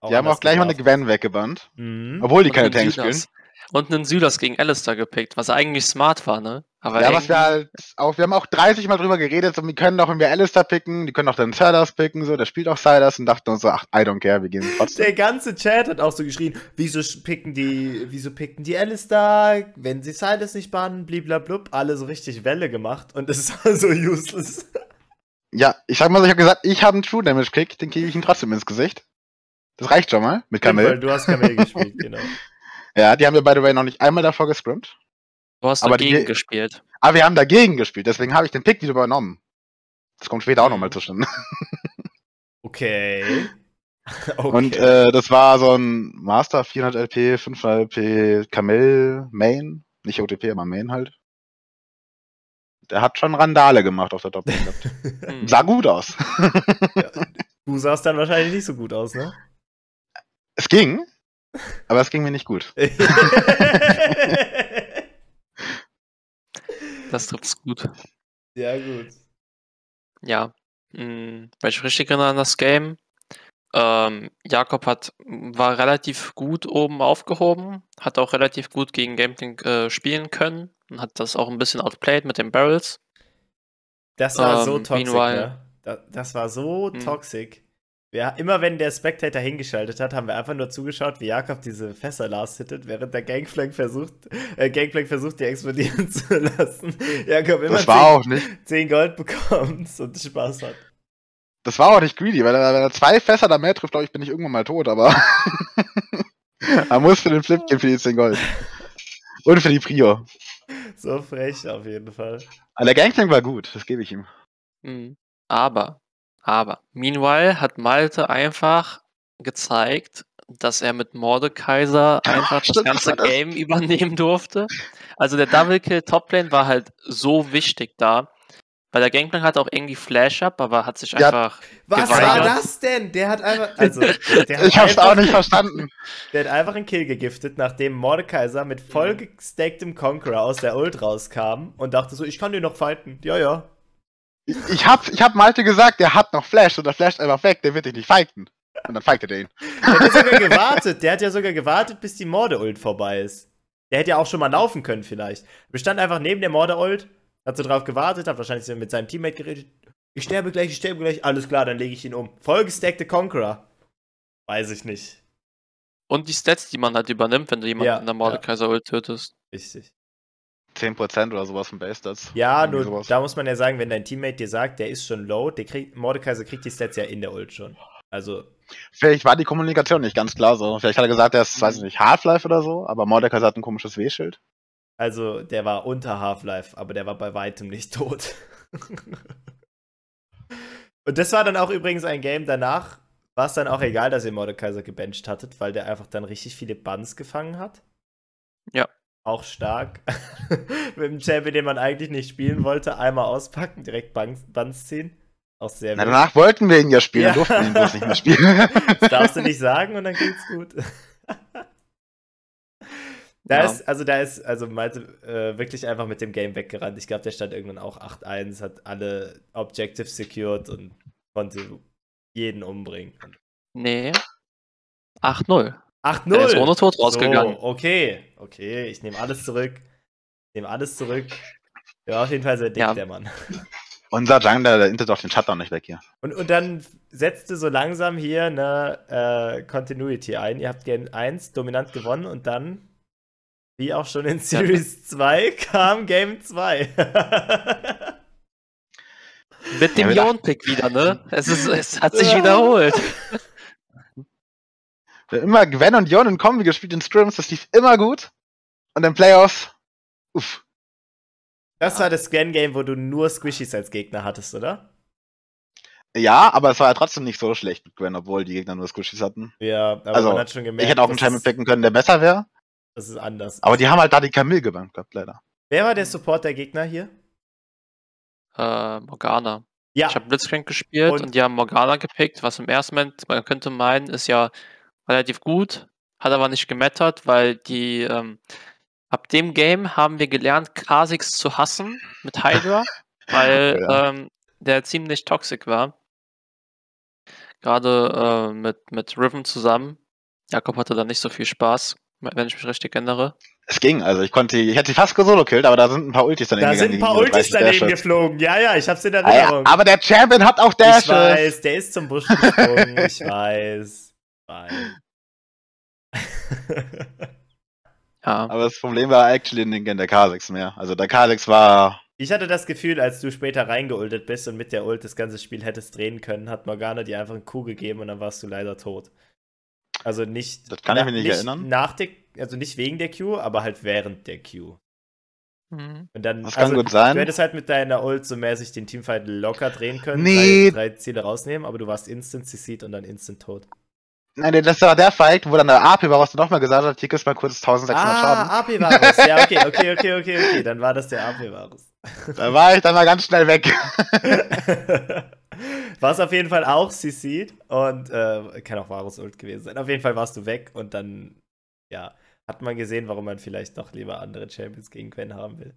S2: Die haben auch gleich mal eine Gwen weggebannt.
S1: Mhm.
S2: Obwohl die
S3: Und
S2: keine Tanks spielen.
S3: Und einen Sylas gegen Alistair gepickt, was eigentlich smart war, ne? Aber
S2: Ja, was wir halt auch, wir haben auch 30 Mal drüber geredet, so, wir können doch, wenn wir Alistair picken, die können auch dann Silas picken, so, der spielt auch Silas und dachten uns so, ach, I don't care, wir gehen trotzdem.
S1: Der ganze Chat hat auch so geschrien, wieso picken die, wieso picken die Alistair, wenn sie Silas nicht bannen, bliblablub, alle so richtig Welle gemacht und es war so useless.
S2: Ja, ich sag mal so, ich habe gesagt, ich habe einen True Damage Kick, den kriege ich ihm trotzdem ins Gesicht. Das reicht schon mal, mit
S1: Weil
S2: Kamel.
S1: du hast Kamel gespielt, genau.
S2: Ja, die haben wir by the way noch nicht einmal davor gescrimmt.
S3: Du hast
S2: aber die
S3: dagegen
S2: Ge-
S3: gespielt.
S2: Aber wir haben dagegen gespielt, deswegen habe ich den Pick wieder übernommen. Das kommt später auch
S3: Mhm.
S2: nochmal zustande.
S1: Okay. okay.
S2: Und äh, das war so ein Master 400 LP, 500 LP Kamel Main, nicht OTP, aber Main halt. Der hat schon Randale gemacht auf der Doppel.
S3: Hm.
S2: Sah gut aus.
S1: du sahst dann wahrscheinlich nicht so gut aus, ne?
S2: Es ging, aber es ging mir nicht gut.
S3: Das trifft's gut.
S1: ja, gut.
S3: Ja. Hm, weil ich richtig erinnere an das Game. Ähm, Jakob hat, war relativ gut oben aufgehoben, hat auch relativ gut gegen Gameplink äh, spielen können und hat das auch ein bisschen outplayed mit den Barrels.
S1: Das war so
S3: Ähm,
S1: toxisch,
S3: meanwhile-
S1: ne? Das, das war so
S3: Hm.
S1: toxisch. Wir, immer wenn der Spectator hingeschaltet hat, haben wir einfach nur zugeschaut, wie Jakob diese Fässer last hittet, während der Gangplank versucht, äh, Gangplank versucht, die explodieren zu lassen. Jakob immer
S2: Das war auch nicht,
S1: 10 Gold bekommt und Spaß hat.
S2: das war auch nicht greedy, weil er, wenn er zwei Fässer da mehr trifft, glaube ich, bin ich irgendwann mal tot, aber er muss für den Flip gehen für die 10 Gold. Und für die Prio.
S1: So frech auf jeden Fall.
S2: Aber der Gangplank war gut, das gebe ich ihm.
S3: Hm. Aber, aber, meanwhile hat Malte einfach gezeigt, dass er mit Mordekaiser einfach das
S2: Stimmt,
S3: ganze? Game übernehmen durfte. Also der Double Kill Toplane war halt so wichtig da. Weil der Gangplank hat auch irgendwie Flash-Up, aber hat sich
S2: Ja,
S3: einfach.
S1: Was
S3: geweigert.
S1: war das denn? Der hat einfach. Also, der hat
S2: Ich hab's
S1: einfach,
S2: auch nicht verstanden.
S1: Der hat einfach einen Kill gegiftet, nachdem Mordekaiser mit voll gestacktem Conqueror aus der Ult rauskam und dachte so, ich kann den noch fighten. Ja, ja.
S2: Ich, hab, ich hab Malte gesagt, der hat noch Flash und der flasht einfach weg, der wird dich nicht fighten. Und dann fightet er ihn.
S1: Der hat ja sogar gewartet. Der hat ja sogar gewartet, bis die Morde-Ult vorbei ist. Der hätte ja auch schon mal laufen können, vielleicht. Wir standen einfach neben der Morde-Ult, hat so drauf gewartet, hat wahrscheinlich so mit seinem Teammate geredet. Ich sterbe gleich, ich sterbe gleich. Alles klar, dann lege ich ihn um. Voll gestackte Conqueror. Weiß ich nicht.
S3: Und die Stats, die man halt übernimmt, wenn du jemanden
S1: Ja,
S3: in der Mordekaiser-Ult tötest.
S1: Richtig.
S2: 10% oder sowas von Base Stats.
S1: Ja,
S2: sowas.
S1: da muss man ja sagen, wenn dein Teammate dir sagt, der ist schon low, der kriegt, Mordekaiser kriegt die Stats ja in der Ult schon. Also,
S2: Vielleicht war die Kommunikation nicht ganz klar so. Vielleicht hat er gesagt, er ist, weiß ich nicht, Half-Life oder so, aber Mordecai hat ein komisches W-Schild.
S1: also der war unter Half-Life, aber der war bei weitem nicht tot. Und das war dann auch übrigens ein Game danach, war es dann auch egal, dass ihr Mordekaiser gebencht hattet, weil der einfach dann richtig viele Buns gefangen hat.
S3: Ja.
S1: Auch stark. Mit einem Champion, den man eigentlich nicht spielen wollte, einmal auspacken, direkt Buns, Buns ziehen. Auch sehr
S2: Na, danach wollten wir ihn ja spielen,
S1: Ja.
S2: durften ihn bloß nicht mehr spielen.
S1: Das darfst du nicht sagen und dann geht's gut. Da
S3: Ja.
S1: ist, also da ist, also meinte äh, wirklich einfach mit dem Game weggerannt. Ich glaube, der stand irgendwann auch 8-1, hat alle Objectives secured und konnte jeden umbringen.
S3: Nee. 8-0.
S1: 8-0!
S3: Der ist ohne Tod rausgegangen.
S1: So, okay, okay, ich nehme alles zurück. Ich nehme alles zurück. Ja, auf jeden Fall sehr dick,
S3: Ja.
S1: der Mann.
S2: Unser Jungler, der intet doch den Shutdown nicht weg hier.
S1: Und, und dann setzte so langsam hier eine äh, Continuity ein. Ihr habt Game 1 dominant gewonnen und dann, wie auch schon in Series 2, kam Game 2.
S3: Mit dem
S2: Ja,
S3: Yon-Pick wieder, ne? Es, ist, es hat sich wiederholt.
S2: Wir haben immer Gwen und Jon in Kombi gespielt in Scrims, das lief immer gut. Und in Playoffs, uff.
S1: das war das Scan-Game, wo du nur Squishies als Gegner hattest, oder?
S2: Ja, aber es war ja trotzdem nicht so schlecht mit Gwen, obwohl die Gegner nur Squishies hatten.
S1: Ja, aber
S2: Also,
S1: man hat schon gemerkt,
S2: Ich hätte auch einen Champion
S1: es-
S2: picken können, der besser wäre.
S1: Das ist anders.
S2: Aber die haben halt da die Camille gebannt gehabt, leider.
S1: Wer war der Support der Gegner hier?
S3: Äh, Morgana.
S1: Ja,
S3: Ich habe Blitzcrank gespielt
S1: Und-
S3: und, die haben Morgana gepickt, was im ersten Moment, man könnte meinen, ist ja relativ gut, hat aber nicht gemattert, weil die, ähm, ab dem Game haben wir gelernt, Kha'Zix zu hassen mit Hydra, weil
S2: Ja.
S3: ähm, der ziemlich toxisch war. Gerade äh, mit, mit Riven zusammen. Jakob hatte da nicht so viel Spaß, wenn ich mich richtig erinnere.
S2: Es ging, also ich konnte, ich hätte sie fast gesolo killt, aber da sind ein paar Ultis daneben
S1: da sind ein paar Ultis
S2: ihre 30
S1: daneben
S2: Dashes.
S1: geflogen. Ja, ja, ich hab's in
S2: Ah,
S1: Erinnerung.
S2: ja, aber der Champion hat auch
S1: ich
S2: Dashes.
S1: weiß, der ist zum Busch gesprungen. ich weiß. Weiß.
S3: Ja,
S2: Aber das Problem war actually in den der K6 mehr. Also der K6 war,
S1: Ich hatte das Gefühl, als du später reingeultet bist und mit der Ult das ganze Spiel hättest drehen können, hat Morgana dir einfach einen Kuh gegeben und dann warst du leider tot. Also nicht.
S2: Das kann ich mich nicht erinnern.
S1: Nach der, also nicht wegen der Q, aber halt während der Q.
S3: mhm.
S1: Und dann,
S2: das kann
S1: also,
S2: gut sein.
S1: Du hättest halt mit deiner Ult so mäßig den Teamfight locker drehen können,
S2: Nee.
S1: drei, drei Ziele rausnehmen, aber du warst instant CC'd und dann instant tot.
S2: Nein, das war der Fight, wo dann der AP war, was du nochmal gesagt hast, hier kriegst du mal kurz 1600 Schaden.
S1: Ah, AP Varus. Ja, okay, okay, okay, okay, okay. Dann war das der AP Varus.
S2: Da war ich dann mal ganz schnell weg.
S1: warst auf jeden Fall auch CC'd und äh, kann auch Varus Ult gewesen sein. Auf jeden Fall warst du weg und dann, ja, hat man gesehen, warum man vielleicht doch lieber andere Champions gegen Quen haben will.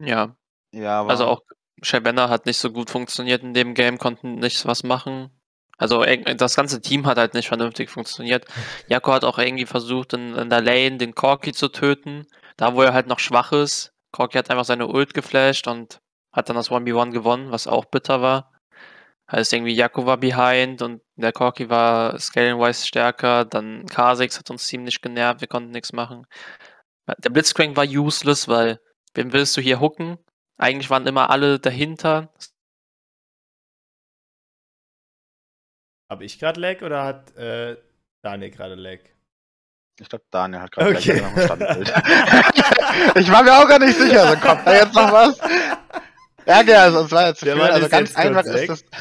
S3: ja.
S2: Ja, aber
S3: Also auch Shabana hat nicht so gut funktioniert in dem Game, konnten nichts was machen. Also das ganze Team hat halt nicht vernünftig funktioniert. Jako hat auch irgendwie versucht, in, in der Lane den Corki zu töten, da wo er halt noch schwach ist. Corki hat einfach seine Ult geflasht und hat dann das 1v1 gewonnen, was auch bitter war. Heißt irgendwie, Jako war behind und der Corki war scaling-wise stärker. Dann Kha'Zix hat uns ziemlich genervt, wir konnten nichts machen. Der Blitzcrank war useless, weil wen willst du hier hooken? Eigentlich waren immer alle dahinter.
S1: Habe ich gerade Lag oder hat äh, Daniel gerade Lag?
S2: ich glaube, Daniel hat gerade
S1: Okay.
S2: Standbild. ich war mir auch gar nicht sicher, also kommt da jetzt noch was? Ja, genau, also es war jetzt zu viel. Also ganz einfach ist das.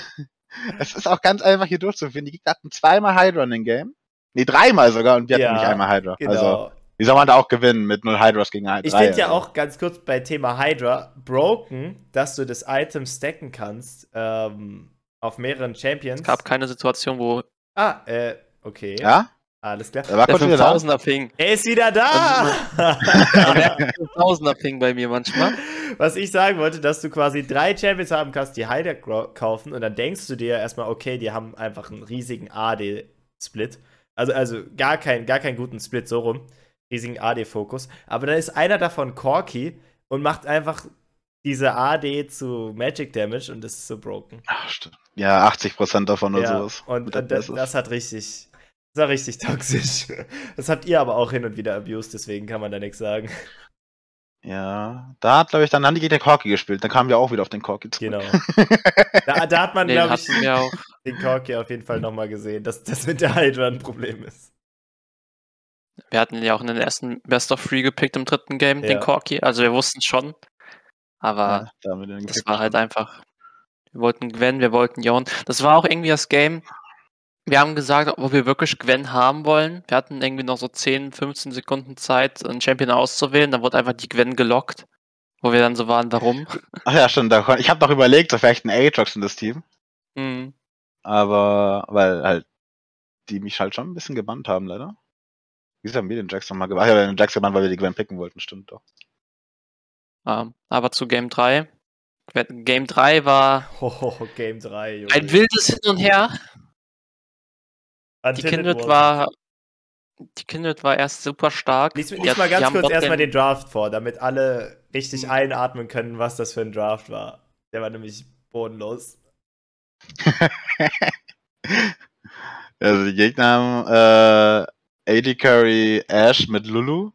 S2: Es ist auch ganz einfach hier durchzuführen. Die Gegner hatten zweimal Hydra in dem Game. Nee, dreimal sogar und wir hatten
S1: Ja,
S2: nicht einmal Hydra.
S1: Genau.
S2: Also, Wie soll man da auch gewinnen mit 0 Hydras gegen 1?
S1: Ich finde ja auch ganz kurz bei Thema Hydra broken, dass du das Item stacken kannst ähm, auf mehreren Champions.
S3: Es gab keine Situation, wo
S1: Ah, äh, okay.
S2: Ja?
S1: Alles klar.
S2: Er war
S3: der
S2: da.
S3: 5000er Ping.
S1: Er ist wieder da!
S3: Der 5000er Ping bei mir manchmal.
S1: Was ich sagen wollte, dass du quasi drei Champions haben kannst, die gro- kaufen und dann denkst du dir erstmal, okay, die haben einfach einen riesigen AD-Split. Also, also gar, kein, gar keinen guten Split, so rum. Riesigen AD-Fokus. Aber dann ist einer davon Corky und macht einfach diese AD zu Magic Damage und das ist so broken.
S2: Ach, stimmt. Ja, 80% davon oder
S1: Ja,
S2: sowas.
S1: und, das, das hat richtig, das war richtig toxisch. Das habt ihr aber auch hin und wieder abused, deswegen kann man da nichts sagen.
S2: Ja, da hat, glaube ich, dann haben die Gegner Corky gespielt. Dann kamen wir auch wieder auf den Corky zurück.
S1: Genau. Da, da hat man,
S3: Den
S1: glaube ich, den Corky auf jeden Fall nochmal gesehen, dass das mit der Hydra ein Problem ist.
S3: Wir hatten ja auch in den ersten Best of Three gepickt im dritten Game,
S1: Ja.
S3: den Corky. Also wir wussten schon. Aber
S2: Ja, den
S3: das war halt einfach. Wir wollten Gwen, wir wollten Jon. Das war auch irgendwie das Game. Wir haben gesagt, ob wir wirklich Gwen haben wollen. Wir hatten irgendwie noch so 10, 15 Sekunden Zeit, einen Champion auszuwählen. Dann wurde einfach die Gwen gelockt. Wo wir dann so waren, warum?
S2: Ach ja, stimmt. Ich habe noch überlegt, so vielleicht ein Aatrox in das Team.
S3: Hm.
S2: Aber, weil halt, die mich halt schon ein bisschen gebannt haben, leider. Wieso haben wir den Jax nochmal gebannt? Ach ja, den Jax gebannt, weil wir die Gwen picken wollten, stimmt doch.
S3: Ähm, aber zu Game 3. Game 3 war
S1: Hoho, Game 3, Junge.
S3: ein wildes Hin und Her. Die
S1: Until
S3: Kindred war. Die Kindred war erst super stark.
S1: Lies, lies mal ganz kurz erstmal den Draft vor, damit alle richtig
S3: Mhm.
S1: einatmen können, was das für ein Draft war. Der war nämlich bodenlos.
S2: Also die Gegner haben äh, AD Carry Ash mit Lulu,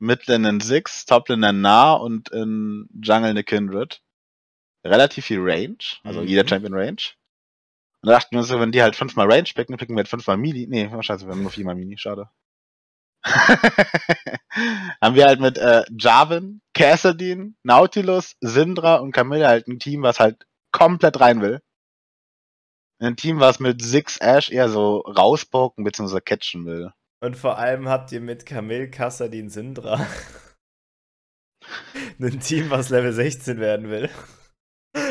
S2: Midlane in Six, Toplane in Nah und in Jungle eine Kindred. Relativ viel Range, also
S1: Mhm.
S2: jeder Champion Range. Und da dachten wir uns so, wenn die halt fünfmal Range picken, dann picken wir halt fünfmal Mini. Nee, oh, scheiße, wir haben nur viermal Mini, schade. haben wir halt mit äh, Jarvan, Cassadin, Nautilus, Syndra und Camilla halt ein Team, was halt komplett rein will. Ein Team, was mit Six Ash eher so rauspoken bzw. catchen will.
S1: Und vor allem habt ihr mit Camille Kassadin Syndra ein Team, was Level 16 werden will.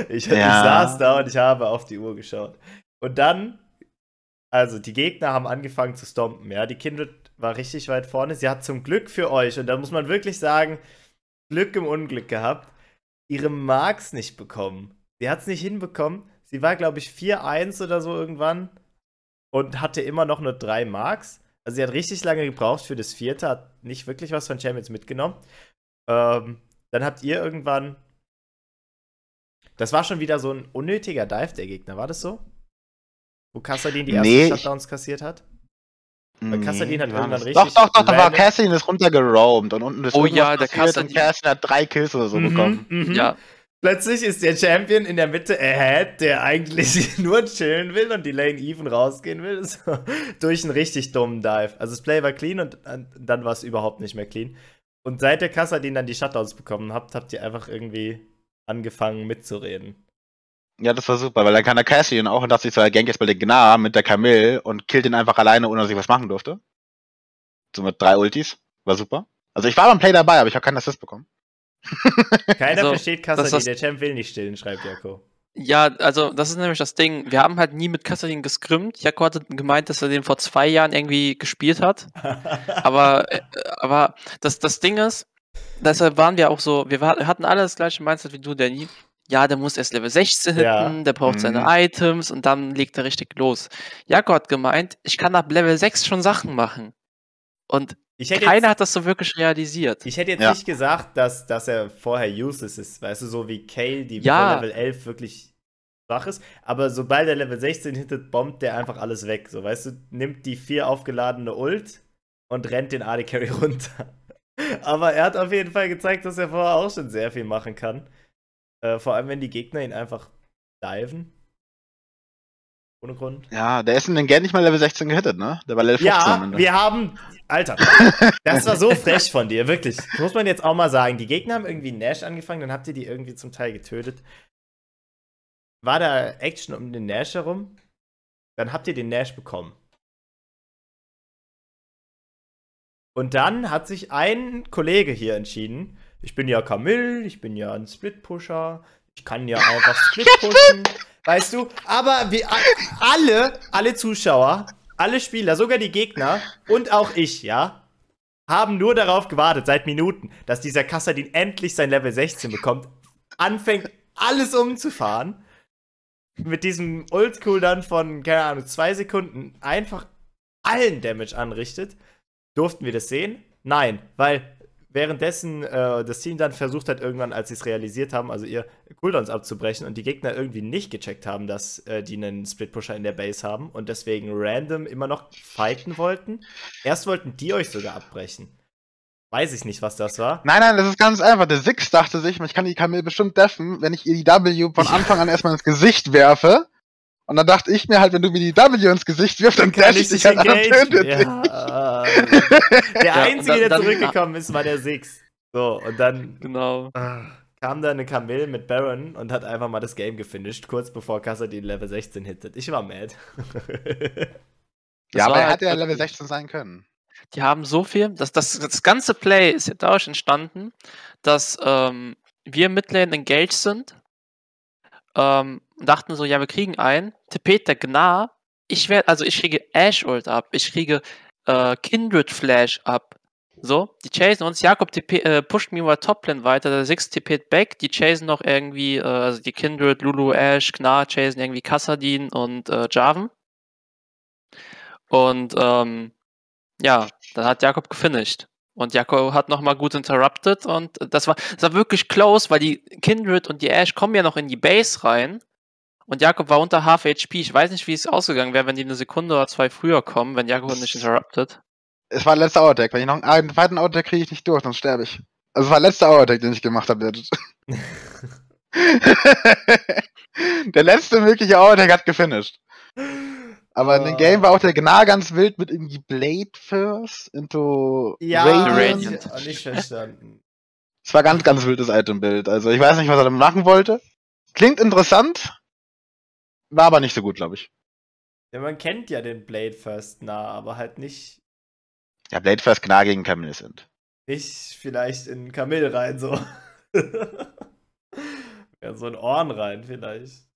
S1: Ich, ich
S2: Ja.
S1: saß da und ich habe auf die Uhr geschaut. Und dann, also die Gegner haben angefangen zu stompen, ja. Die Kindred war richtig weit vorne. Sie hat zum Glück für euch, und da muss man wirklich sagen, Glück im Unglück gehabt, ihre Marks nicht bekommen. Sie hat es nicht hinbekommen. Sie war, glaube ich, 4-1 oder so irgendwann und hatte immer noch nur drei Marks. Also sie hat richtig lange gebraucht für das vierte, hat nicht wirklich was von Champions mitgenommen. Ähm, dann habt ihr irgendwann. Das war schon wieder so ein unnötiger Dive der Gegner, war das so? Wo Kassadin die ersten
S2: Nee, ich-
S1: Shutdowns kassiert hat? Weil Kassadin hat
S2: wie war
S1: irgendwann
S2: das?
S1: richtig
S2: Doch, doch, doch, da war Cassadin ist runtergeroamt und unten ist
S3: Oh
S2: irgendwas
S3: ja, der
S2: passiert und
S3: Kassadin.
S2: Cassadin hat drei Kills oder so bekommen.
S1: Mhm, mhm.
S3: Ja,
S1: Plötzlich ist der Champion in der Mitte ahead, der eigentlich nur chillen will und die Lane even rausgehen will, so, durch einen richtig dummen Dive. Also das Play war clean und, und dann war es überhaupt nicht mehr clean. Und seit der Kassadin dann die Shutdowns bekommen habt, habt ihr einfach irgendwie angefangen mitzureden.
S2: Ja, das war super, weil dann kann der Cassian auch und dachte sich so, er gankt jetzt bei den Gnar mit der Camille und killt ihn einfach alleine, ohne dass ich was machen durfte. So mit drei Ultis. War super. Also ich war beim Play dabei, aber ich habe keinen Assist bekommen.
S1: Keiner
S3: Also,
S1: versteht Kassadin, der Champ will nicht stillen, schreibt Jako.
S3: ja, also das ist nämlich das Ding. Wir haben halt nie mit Kassadin gescrimmt. Jako hatte gemeint, dass er den vor zwei Jahren irgendwie gespielt hat. Aber, äh, aber das, das Ding ist, deshalb waren wir auch so, wir hatten alle das gleiche Mindset wie du, Danny. Ja, der muss erst Level 16 hitten,
S1: Ja.
S3: der braucht
S2: Mhm.
S3: seine Items und dann legt er richtig los. Jako hat gemeint, ich kann ab Level 6 schon Sachen machen. Und
S1: ich hätte
S3: keiner
S1: jetzt,
S3: hat das so wirklich realisiert.
S1: ich hätte jetzt
S2: Ja.
S1: nicht gesagt, dass, dass er vorher useless ist. Weißt du, so wie Kale, die
S3: Ja.
S1: vor Level 11 wirklich schwach ist. Aber sobald er Level 16 hittet, bombt der einfach alles weg. So, weißt du, nimmt die vier aufgeladene Ult und rennt den AD Carry runter. Aber er hat auf jeden Fall gezeigt, dass er vorher auch schon sehr viel machen kann. Äh, vor allem, wenn die Gegner ihn einfach diven. Ohne Grund.
S2: Ja, der ist in den Gen nicht mal Level 16 gehittet, ne? Der war Level 15 am
S1: Ja, wir haben. Alter, das war so frech von dir, wirklich. Das muss man jetzt auch mal sagen. Die Gegner haben irgendwie Nash angefangen, dann habt ihr die irgendwie zum Teil getötet. War da Action um den Nash herum? Dann habt ihr den Nash bekommen. Und dann hat sich ein Kollege hier entschieden, ich bin ja Camille, ich bin ja ein Split-Pusher, ich kann ja einfach Split pushen, weißt du? Aber wir alle, alle Zuschauer, alle Spieler, sogar die Gegner und auch ich, ja, haben nur darauf gewartet, seit Minuten, dass dieser Kassadin endlich sein Level 16 bekommt, anfängt alles umzufahren, mit diesem Oldschool dann von, keine Ahnung, zwei Sekunden einfach allen Damage anrichtet. Durften wir das sehen? Nein, weil währenddessen äh, das Team dann versucht hat, irgendwann, als sie es realisiert haben, also ihr Cooldowns abzubrechen und die Gegner irgendwie nicht gecheckt haben, dass äh, die einen Split-Pusher in der Base haben und deswegen random immer noch fighten wollten. Erst wollten die euch sogar abbrechen. Weiß ich nicht, was das war.
S2: Nein, nein, das ist ganz einfach. Der Six dachte sich, ich kann die Kamel bestimmt deffen, wenn ich ihr die W von Anfang an erstmal ins Gesicht werfe. Und dann dachte ich mir halt, wenn du mir die W ins Gesicht wirfst, dann crash ich dich halt an
S1: ja, Der Einzige, ja, der zurückgekommen ist, war der Six. So, und dann
S3: genau.
S1: Ah, kam da eine Camille mit Baron und hat einfach mal das Game gefinisht, kurz bevor Kassa die Level 16 hittet. Ich war mad.
S2: ja, aber er hätte ja Level 16 sein können.
S3: Die haben so viel, dass das, das ganze Play ist ja dadurch entstanden, dass ähm, wir Midlane engaged sind ähm, dachten so, ja, wir kriegen einen. Tippet der Gnar. Ich werde, also ich kriege Ash Ult ab, ich kriege äh, Kindred Flash ab. So, die chasen uns. Jakob TP, äh, pusht mir mal Toplane weiter. Der Six tippet back. Die chasen noch irgendwie, äh, also die Kindred, Lulu, Ash, Gnar chasen irgendwie Kassadin und äh, Jarvan. Und ähm, ja, dann hat Jakob gefinisht. Und Jakob hat nochmal gut interrupted und das war, das war wirklich close, weil die Kindred und die Ash kommen ja noch in die Base rein. Und Jakob war unter Half HP. Ich weiß nicht, wie es ausgegangen wäre, wenn die eine Sekunde oder zwei früher kommen, wenn Jakob nicht interrupted.
S2: Es war letzter Outtack. Wenn ich noch einen zweiten Outtack kriege ich nicht durch, sonst sterbe ich. Also es war letzter Outtack, den ich gemacht habe. der letzte mögliche Outtack hat gefinisht. Aber in dem ah. Game war auch der Gnar ganz wild mit irgendwie Blade First into
S1: ja, Radiant. Ja, nicht verstanden.
S2: Es war ganz, ganz wildes Itembild. Also ich weiß nicht, was er damit machen wollte. Klingt interessant, war aber nicht so gut, glaube ich.
S1: Ja, man kennt ja den Blade First Gnar, aber halt nicht.
S2: Ja, Blade First Gnar gegen Camille sind.
S1: Nicht vielleicht in Camille rein, so. ja, so ein Ohren rein, vielleicht.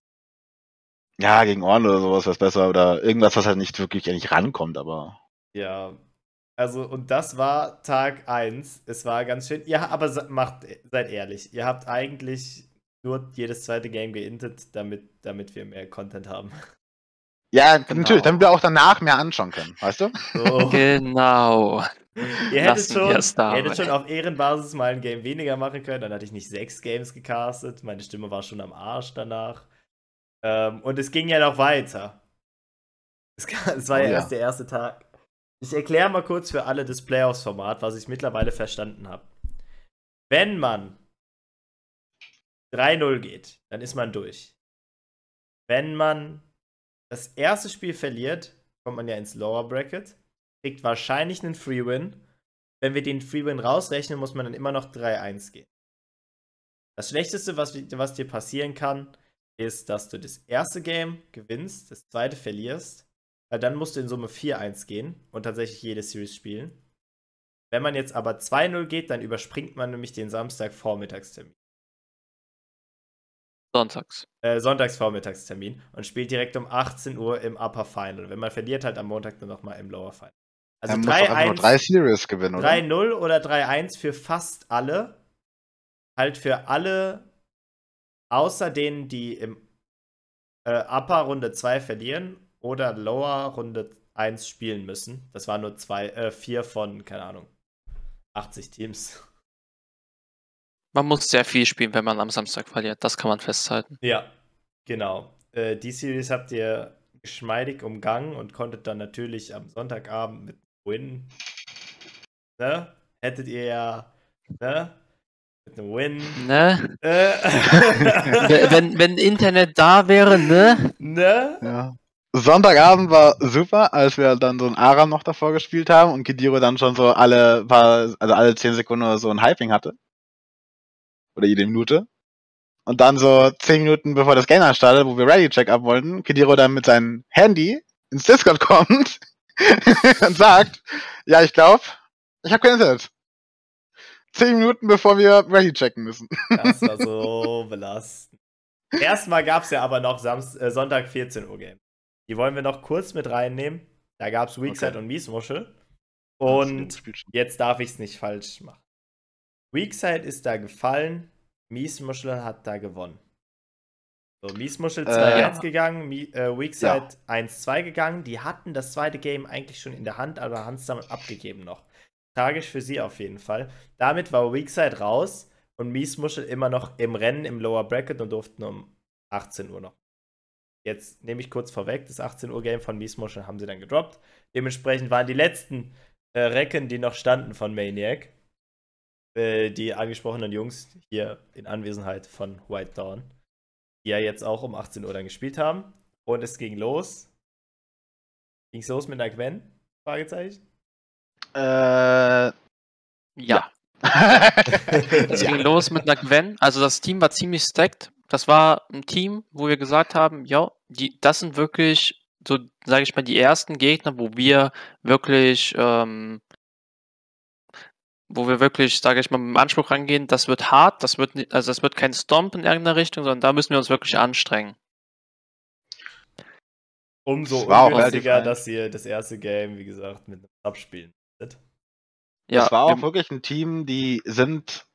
S2: Ja, gegen Ohren oder sowas wäre besser. Oder irgendwas, was halt nicht wirklich eigentlich rankommt, aber.
S1: Ja. Also, und das war Tag 1. Es war ganz schön. Ja, aber macht, seid ehrlich. Ihr habt eigentlich nur jedes zweite Game geintet, damit, damit wir mehr Content haben.
S2: Ja, genau. natürlich, damit wir auch danach mehr anschauen können, weißt du?
S3: So. Genau.
S1: Ihr hättet schon, ihr hättet schon auf Ehrenbasis mal ein Game weniger machen können, dann hatte ich nicht sechs Games gecastet. Meine Stimme war schon am Arsch danach. Ähm, und es ging ja noch weiter. Es, es war oh, ja, ja erst der erste Tag. Ich erkläre mal kurz für alle das Playoffs-Format, was ich mittlerweile verstanden habe. Wenn man 3-0 geht, dann ist man durch. Wenn man das erste Spiel verliert, kommt man ja ins Lower Bracket, kriegt wahrscheinlich einen Free Win. Wenn wir den Free Win rausrechnen, muss man dann immer noch 3-1 gehen. Das Schlechteste, was, was dir passieren kann, ist, dass du das erste Game gewinnst, das zweite verlierst, weil dann musst du in Summe 4-1 gehen und tatsächlich jede Series spielen. Wenn man jetzt aber 2-0 geht, dann überspringt man nämlich den Samstag-Vormittagstermin.
S3: Sonntags.
S1: Äh, Sonntags-Vormittagstermin und spielt direkt um 18 Uhr im Upper Final. Wenn man verliert, halt am Montag dann nochmal im Lower Final.
S2: Also 3-1. Series gewinnen,
S1: oder? 3-0 oder 3-1 für fast alle. Halt für alle Außer denen, die im äh, Upper Runde 2 verlieren oder Lower Runde 1 spielen müssen. Das waren nur zwei, äh, vier von, keine Ahnung, 80 Teams.
S3: Man muss sehr viel spielen, wenn man am Samstag verliert. Das kann man festhalten.
S1: Ja, genau. Äh, die Series habt ihr geschmeidig umgangen und konntet dann natürlich am Sonntagabend mit Win. Ne? Hättet ihr ja, ne? Mit einem Win.
S3: Ne? Äh. wenn, wenn Internet da wäre, ne?
S1: Ne?
S2: Ja. Sonntagabend war super, als wir dann so ein Aram noch davor gespielt haben und Kidiro dann schon so alle paar, also alle 10 Sekunden oder so ein Hyping hatte. Oder jede Minute. Und dann so 10 Minuten bevor das Game startet, wo wir Ready Check-up wollten, Kidiro dann mit seinem Handy ins Discord kommt und sagt, ja, ich glaube, Ich habe kein Internet. Zehn Minuten bevor wir ready checken müssen.
S1: Das war so belastend. Erstmal gab es ja aber noch Samst äh, Sonntag 14 Uhr Game. Die wollen wir noch kurz mit reinnehmen. Da gab es Weekside
S2: Okay.
S1: und Miesmuschel. Und jetzt darf ich es nicht falsch machen. Weekside ist da gefallen, Miesmuschel hat da gewonnen. So, Miesmuschel 2-1
S2: Äh,
S1: gegangen, äh, Weekside 1-2 gegangen. Die hatten das zweite Game eigentlich schon in der Hand, aber haben es damit abgegeben noch. Tragisch für sie auf jeden Fall. Damit war Weekside raus und Miesmuschel immer noch im Rennen im Lower Bracket und durften um 18 Uhr noch. Jetzt nehme ich kurz vorweg, das 18 Uhr Game von Miesmuschel haben sie dann gedroppt. Dementsprechend waren die letzten äh, Recken, die noch standen von Maniac, äh, die angesprochenen Jungs hier in Anwesenheit von White Dawn, die ja jetzt auch um 18 Uhr dann gespielt haben. Und es ging los. Ging's los mit einer Gwen? Fragezeichen.
S2: Äh,
S3: Ja. Es
S2: ja.
S3: ging los mit einer Gwen. Also das Team war ziemlich stacked. Das war ein Team, wo wir gesagt haben, ja, die, das sind wirklich, so sage ich mal, die ersten Gegner, wo wir wirklich, ähm, wo wir wirklich, sage ich mal, mit dem Anspruch rangehen, das wird hart, das wird, also das wird kein Stomp in irgendeiner Richtung, sondern da müssen wir uns wirklich anstrengen.
S1: Umso ungünstiger, dass ihr das erste Game, wie gesagt, mit einem Sub spielen musstet.
S3: Ja,
S2: das war auch
S3: wir-
S2: wirklich ein Team, die sind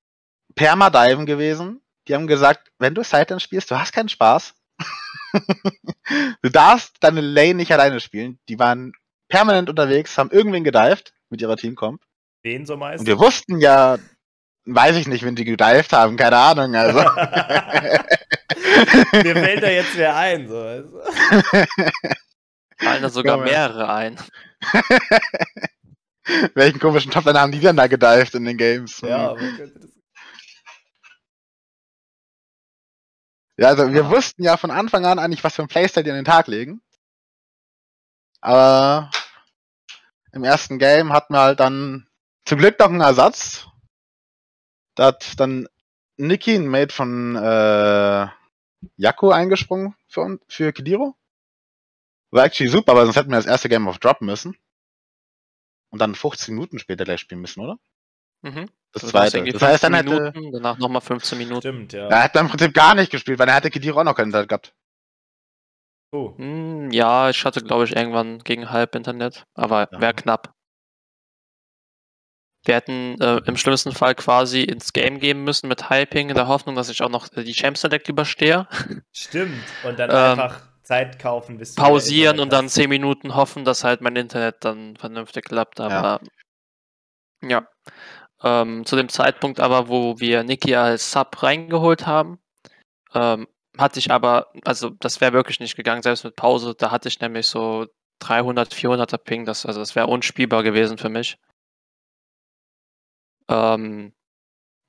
S2: Permadiven gewesen. Die haben gesagt, wenn du Sideline spielst, du hast keinen Spaß. du darfst deine Lane nicht alleine spielen. Die waren permanent unterwegs, haben irgendwen gedived mit ihrer Teamcomp.
S1: Wen so meist?
S2: Und wir wussten ja, weiß ich nicht, wenn die gedived haben, keine Ahnung, also.
S1: Mir fällt da jetzt wer ein. So.
S3: fallen da sogar
S2: Ja,
S3: mehrere ein.
S2: Welchen komischen Topliner haben die denn da gedived in den Games?
S1: Ja, aber könnte das
S2: Ja, also wir wussten ja von Anfang an eigentlich, was für ein Playstyle die an den Tag legen. Aber im ersten Game hatten wir halt dann zum Glück noch einen Ersatz. Da hat dann Niki, ein Mate von äh, Jakko, eingesprungen für, un- für Kidiro. War actually super, aber sonst hätten wir das erste Game auf droppen müssen. Und dann 15 Minuten später gleich spielen müssen, oder?
S3: Mhm.
S2: Das
S3: Das heißt
S2: zweite.
S3: irgendwie
S2: Das heißt, dann
S3: 15
S2: hätte,
S3: Minuten, danach nochmal 15 Minuten.
S1: Stimmt, ja.
S2: da hätte er im Prinzip gar nicht gespielt, weil er hätte Kidiro auch noch keinen Zeit gehabt.
S1: Oh,
S3: Hm, ja, ich hatte, glaube ich, irgendwann gegen halb Internet, aber
S1: Ja.
S3: wäre knapp. Wir hätten äh, im schlimmsten Fall quasi ins Game gehen müssen mit Hyping in der Hoffnung, dass ich auch noch äh, die Champ Select überstehe.
S1: stimmt. Und dann
S3: Ähm,
S1: einfach Zeit kaufen, bis
S3: Pausieren und dann. 10 Minuten hoffen, dass halt mein Internet dann vernünftig klappt. Aber ja. Ähm, zu dem Zeitpunkt aber, wo wir Niki als Sub reingeholt haben, ähm, hatte ich aber, also das wäre wirklich nicht gegangen, selbst mit Pause, da hatte ich nämlich so 300, 400er Ping, das, also das wäre unspielbar gewesen für mich. Ähm,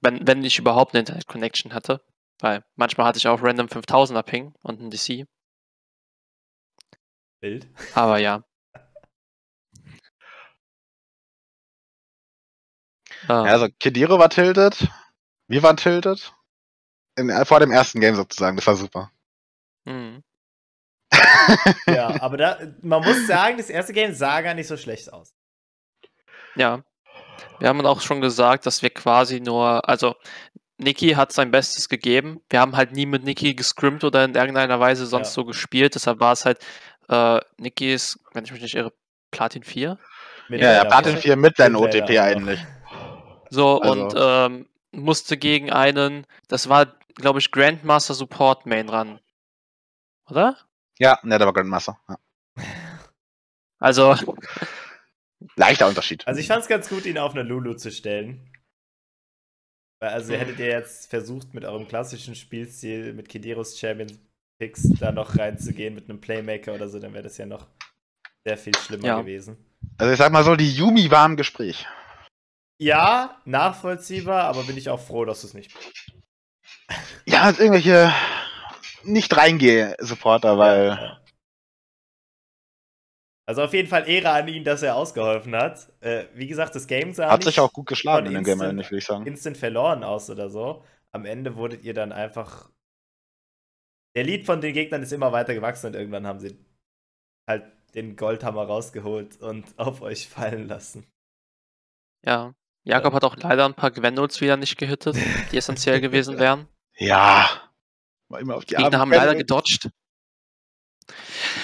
S3: wenn, wenn ich überhaupt eine Internet-Connection hatte, weil manchmal hatte ich auch random 5000er Ping und ein DC,
S1: Bild.
S3: aber ja. Ähm,
S2: also Kediro war tilted, wir waren tilted. In, vor dem ersten Game sozusagen, das war super.
S3: mhm.
S1: Ja, aber da, man muss sagen, das erste Game sah gar nicht so schlecht aus.
S3: Ja. Wir haben auch schon gesagt, dass wir quasi nur, also Niki hat sein Bestes gegeben. Wir haben halt nie mit Niki gescrimmt oder in irgendeiner Weise sonst
S1: Ja.
S3: so gespielt. Deshalb war es halt, äh, Niki ist, wenn ich mich nicht irre, Platin 4.
S1: Mit
S2: Ja, ja, Platin
S1: vor.
S2: 4 mit
S1: Layla
S2: OTP
S1: auch.
S2: eigentlich.
S3: So,
S2: Also-
S3: und ähm, musste gegen einen, das war, glaube ich, Grandmaster Support Main ran. Oder?
S2: Ja, ne, der war Grandmaster. Ja.
S3: Also,
S2: Leichter Unterschied.
S1: Also ich fand es ganz gut, ihn auf eine Lulu zu stellen. Weil also hättet ihr jetzt versucht, mit eurem klassischen Spielstil mit Kideros Champion Picks da noch reinzugehen mit einem Playmaker oder so, dann wäre das ja noch sehr viel schlimmer
S3: Ja.
S1: gewesen.
S2: Also ich sag mal so, die Yumi war im Gespräch.
S1: Ja, nachvollziehbar, aber bin ich auch froh, dass du es nicht bist.
S2: Ja, also irgendwelche nicht reingehe Supporter, weil
S1: Ja. Also auf jeden Fall Ehre an ihn, dass er ausgeholfen hat. Äh, wie gesagt, das Game sah
S2: hat sich auch gut geschlagen in dem Game würde ich sagen.
S1: instant verloren aus oder so. Am Ende wurdet ihr dann einfach. Der Lead von den Gegnern ist immer weiter gewachsen und irgendwann haben sie halt den Goldhammer rausgeholt und auf euch fallen lassen.
S3: Ja. Jakob hat auch leider ein paar Gwendols wieder nicht gehittet, die essentiell gewesen wären.
S2: Ja. War immer auf die
S3: Gegner haben leider gedodged.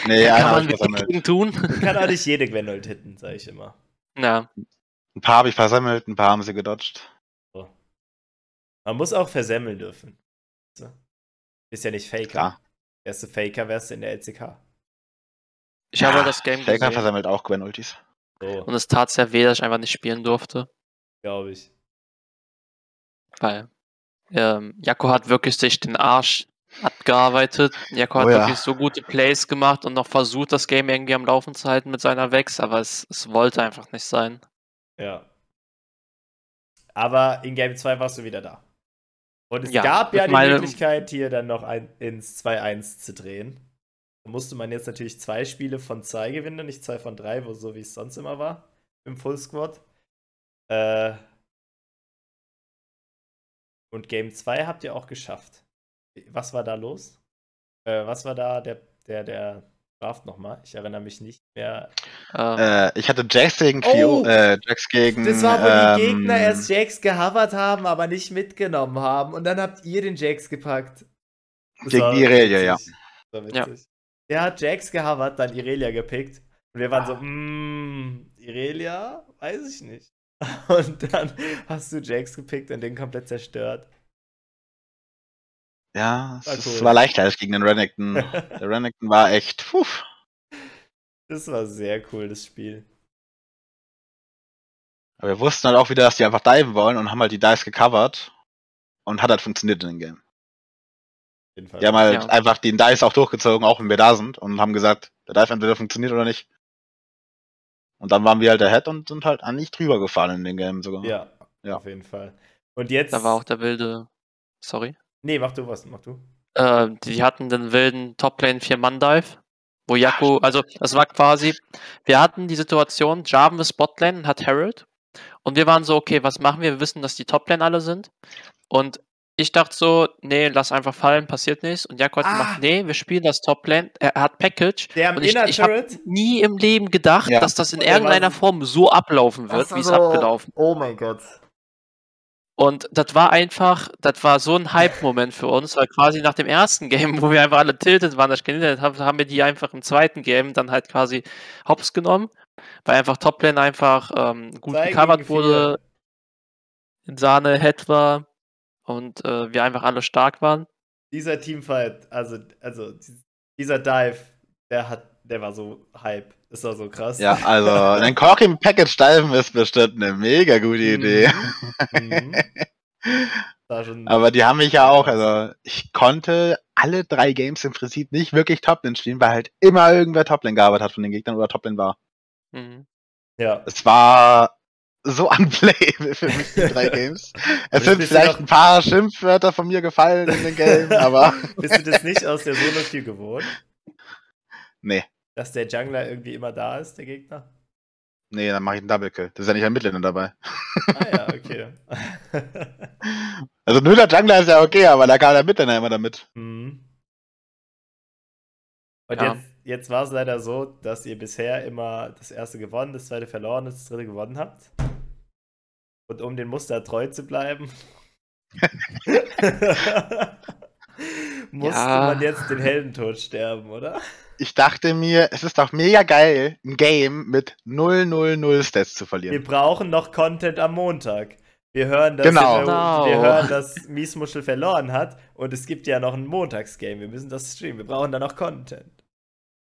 S2: Nee,
S3: Kann man dagegen tun.
S1: Kann auch nicht jede Gwenold hitten, sage ich immer.
S3: Ja.
S2: Ein paar habe ich versammelt, ein paar haben sie gedodged.
S1: So. Man muss auch versemmeln dürfen. So. Ist ja nicht Faker.
S2: Klar.
S1: Wärst du Faker, wärst du in der LCK.
S3: Ich habe das Game
S2: Faker
S3: gesehen
S2: versammelt auch Gwen-Ultis.
S1: So,
S3: und es tat sehr weh, dass ich einfach nicht spielen durfte.
S1: glaube ich.
S3: Weil ähm, Jakko hat wirklich sich den Arsch abgearbeitet. Jakko hat
S2: Oh ja.
S3: wirklich so gute Plays gemacht und noch versucht, das Game irgendwie am Laufen zu halten mit seiner Vex, aber es, es wollte einfach nicht sein.
S1: Ja. Aber in Game 2 warst du wieder da. Und es
S3: Ja,
S1: gab ja die Möglichkeit, hier dann noch ein, ins 2-1 zu drehen. Da musste man jetzt natürlich zwei Spiele von zwei gewinnen, nicht zwei von drei, wo so wie es sonst immer war im Full Squad. Äh, und Game 2 habt ihr auch geschafft. Was war da los? Äh, was war da der, der, der Draft nochmal? Ich erinnere mich nicht mehr.
S3: Ähm,
S2: Äh, ich hatte Jax gegen
S1: Oh!
S2: Fio, äh, Jax gegen.
S1: Das war, wo die
S2: ähm,
S1: Gegner erst Jax gehovert haben, aber nicht mitgenommen haben. Und dann habt ihr den Jax gepackt. Das
S2: Gegen
S1: war
S2: Irelia, ja.
S1: witzig. Das war witzig. Der hat Jax gehovert, dann Irelia gepickt. Und wir waren so, mmm, Irelia? Weiß ich nicht. Und dann hast du Jax gepickt und den komplett zerstört.
S2: Ja, es
S1: War
S2: es
S1: cool.
S2: war leichter als gegen den Renekton. Der Renekton war echt, puh.
S1: Das war sehr cool, das Spiel.
S2: Aber wir wussten halt auch wieder, dass die einfach diven wollen und haben halt die Dice gecovert. Und hat halt funktioniert in dem Game.
S1: Auf jeden Fall.
S2: Die haben halt
S3: Ja.
S2: einfach den Dice auch durchgezogen, auch wenn wir da sind. Und haben gesagt, der Dive entweder funktioniert oder nicht. Und dann waren wir halt der Head und sind halt eigentlich drüber gefahren in dem Game sogar.
S1: ja,
S2: Ja.
S1: auf jeden Fall. Und jetzt.
S3: da war auch der wilde. Sorry.
S1: Nee, mach du was, mach du.
S3: Äh, die hatten den wilden Top-Lane 4-Mann-Dive, wo Jakko, also das war quasi, wir hatten die Situation, Jarvan ist Botlane und hat Herald und wir waren so, okay, was machen wir? Wir wissen, dass die Top-Lane alle sind und ich dachte so, nee, lass einfach fallen, passiert nichts und Jakko hat
S1: Ah.
S3: gemacht, nee, wir spielen das Top-Lane, er hat Package
S1: Der am
S3: und ich, ich habe nie im Leben gedacht,
S2: Ja.
S3: dass das in irgendeiner Form so ablaufen wird, wie es abgelaufen
S1: Oh mein Gott.
S3: Und das war einfach, das war so ein Hype-Moment für uns, weil quasi nach dem ersten Game, wo wir einfach alle tiltet waren, das ich genietet habe, haben wir die einfach im zweiten Game dann halt quasi hops genommen, weil einfach Toplane einfach ähm, gut
S1: Zwei
S3: gecovert wurde, in Sahne Head war und äh, wir einfach alle stark waren.
S1: Dieser Teamfight, also, also dies- dieser Dive, der hat, der war so Hype. Das war so krass.
S2: Ja, also ein Corky mit Package diven ist bestimmt eine mega gute Idee.
S1: Mhm. Schon,
S2: Aber die haben mich ja auch, also ich konnte alle drei Games im Prinzip nicht wirklich Toplane spielen, weil halt immer irgendwer Toplane gearbeitet hat von den Gegnern oder Toplane war.
S3: Mhm.
S1: ja.
S2: Es war so unplayable für mich, die drei Games. Es
S1: Bist-
S2: sind vielleicht ein paar Schimpfwörter von mir gefallen in den Game, aber
S1: Bist du das nicht aus der Solo-Queue gewohnt?
S2: nee.
S1: Dass der Jungler irgendwie immer da ist, der Gegner?
S2: Nee, dann mache ich einen Double Kill. Das ist ja nicht ein Midlaner dabei.
S1: Ah ja, okay.
S2: Also Nuller Jungler ist ja okay, aber da kam der Midlaner immer damit.
S1: Mhm. Und
S3: Ja.
S1: jetzt, jetzt war es leider so, dass ihr bisher immer das erste gewonnen, das zweite verloren, das dritte gewonnen habt. Und um dem Muster treu zu bleiben, musste
S3: Ja.
S1: man jetzt den Heldentod sterben, oder?
S2: Ich dachte mir, es ist doch mega geil, ein Game mit 0-0-0 Stats zu verlieren.
S1: Wir brauchen noch Content am Montag. Wir hören, dass,
S2: Genau.
S1: wir,
S3: Genau.
S1: wir hören, dass Miesmuschel verloren hat und es gibt ja noch ein Montagsgame. Wir müssen das streamen. Wir brauchen da noch Content.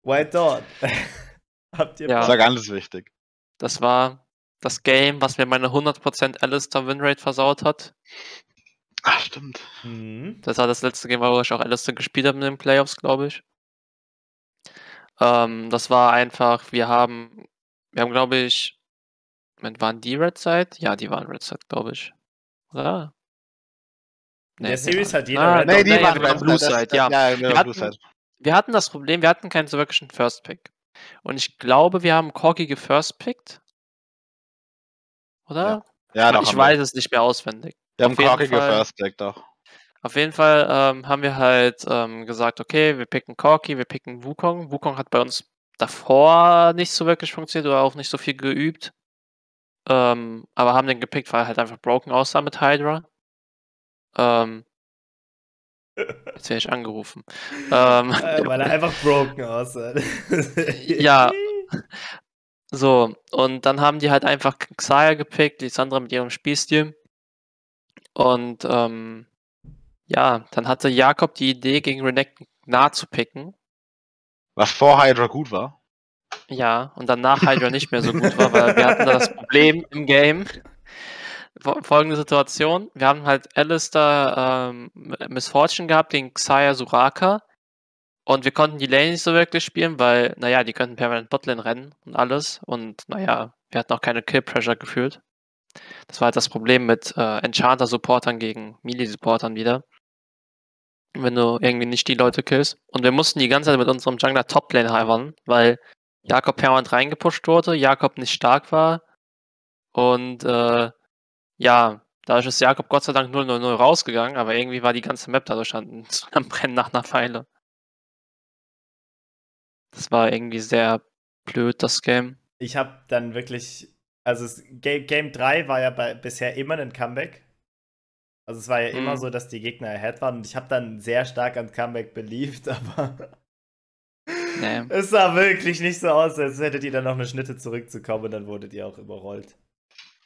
S1: White Dawn. Habt ihr
S3: Ja.
S2: Das war ganz wichtig.
S3: Das war das Game, was mir meine 100% Alistair Winrate versaut hat.
S2: Ach, stimmt.
S1: Mhm.
S3: Das war das letzte Game, wo ich auch Alistair gespielt habe in den Playoffs, glaube ich. Ähm, das war einfach, wir haben, wir haben, glaube ich, Moment, waren die Red Side? Ja, die waren Red Side, glaube ich. Oder?
S1: In der
S3: Nee,
S1: Series
S3: nee,
S1: hat jeder
S3: Ah,
S1: Red
S3: nee, die
S1: Nee,
S3: waren
S1: wir
S3: Red
S1: waren
S3: Blue Side, ja.
S2: Ja, wir
S3: Wir hatten-
S2: Side.
S3: Wir hatten das Problem, wir hatten keinen so wirklichen First Pick. Und ich glaube, wir haben Corky gefirst pickt. Oder?
S2: Ja, doch.
S3: ich
S2: haben
S3: weiß es nicht mehr auswendig.
S2: Wir, wir haben Corky gefirst Pick, doch.
S3: Auf jeden Fall ähm, haben wir halt ähm, gesagt, okay, wir picken Corky, wir picken Wukong. Wukong hat bei uns davor nicht so wirklich funktioniert oder auch nicht so viel geübt. ähm, aber haben den gepickt, weil er halt einfach broken aussah mit Hydra. Ähm, jetzt werde ich angerufen. Ähm,
S1: Äh, Weil er einfach broken aussah.
S3: Ja. so, und dann haben die halt einfach Xayah gepickt, die Sandra mit ihrem Spielstil. Und ähm, ja, dann hatte Jakob die Idee, gegen Renekton nah zu picken.
S2: Was vor Hydra gut war.
S3: Ja, und dann nach Hydra nicht mehr so gut war, weil wir hatten da das Problem im Game. Fol- Folgende Situation: Wir haben halt Alistair ähm, Miss Fortune gehabt gegen Xayah Suraka. Und wir konnten die Lane nicht so wirklich spielen, weil, naja, die könnten permanent Botlane rennen und alles. Und naja, wir hatten auch keine Kill-Pressure gefühlt. Das war halt das Problem mit äh, Enchanter-Supportern gegen Melee-Supportern wieder. Wenn du irgendwie nicht die Leute killst. Und wir mussten die ganze Zeit mit unserem Jungler Top-Lane halvern, weil Jakob permanent reingepusht wurde, Jakob nicht stark war. Und äh, ja, dadurch ist Jakob Gott sei Dank 0-0-0 rausgegangen, aber irgendwie war die ganze Map dadurch an, am Brennen nach einer Pfeile. Das war irgendwie sehr blöd, das Game.
S1: ich habe dann wirklich, also Game, Game 3 war ja bei, bisher immer ein Comeback. Also es war ja immer
S3: Mhm.
S1: so, dass die Gegner ahead waren und ich habe dann sehr stark an Comeback beliebt, aber
S3: Nee.
S1: es sah wirklich nicht so aus, als hättet ihr dann noch eine Schnitte zurückzukommen und dann wurdet ihr auch überrollt.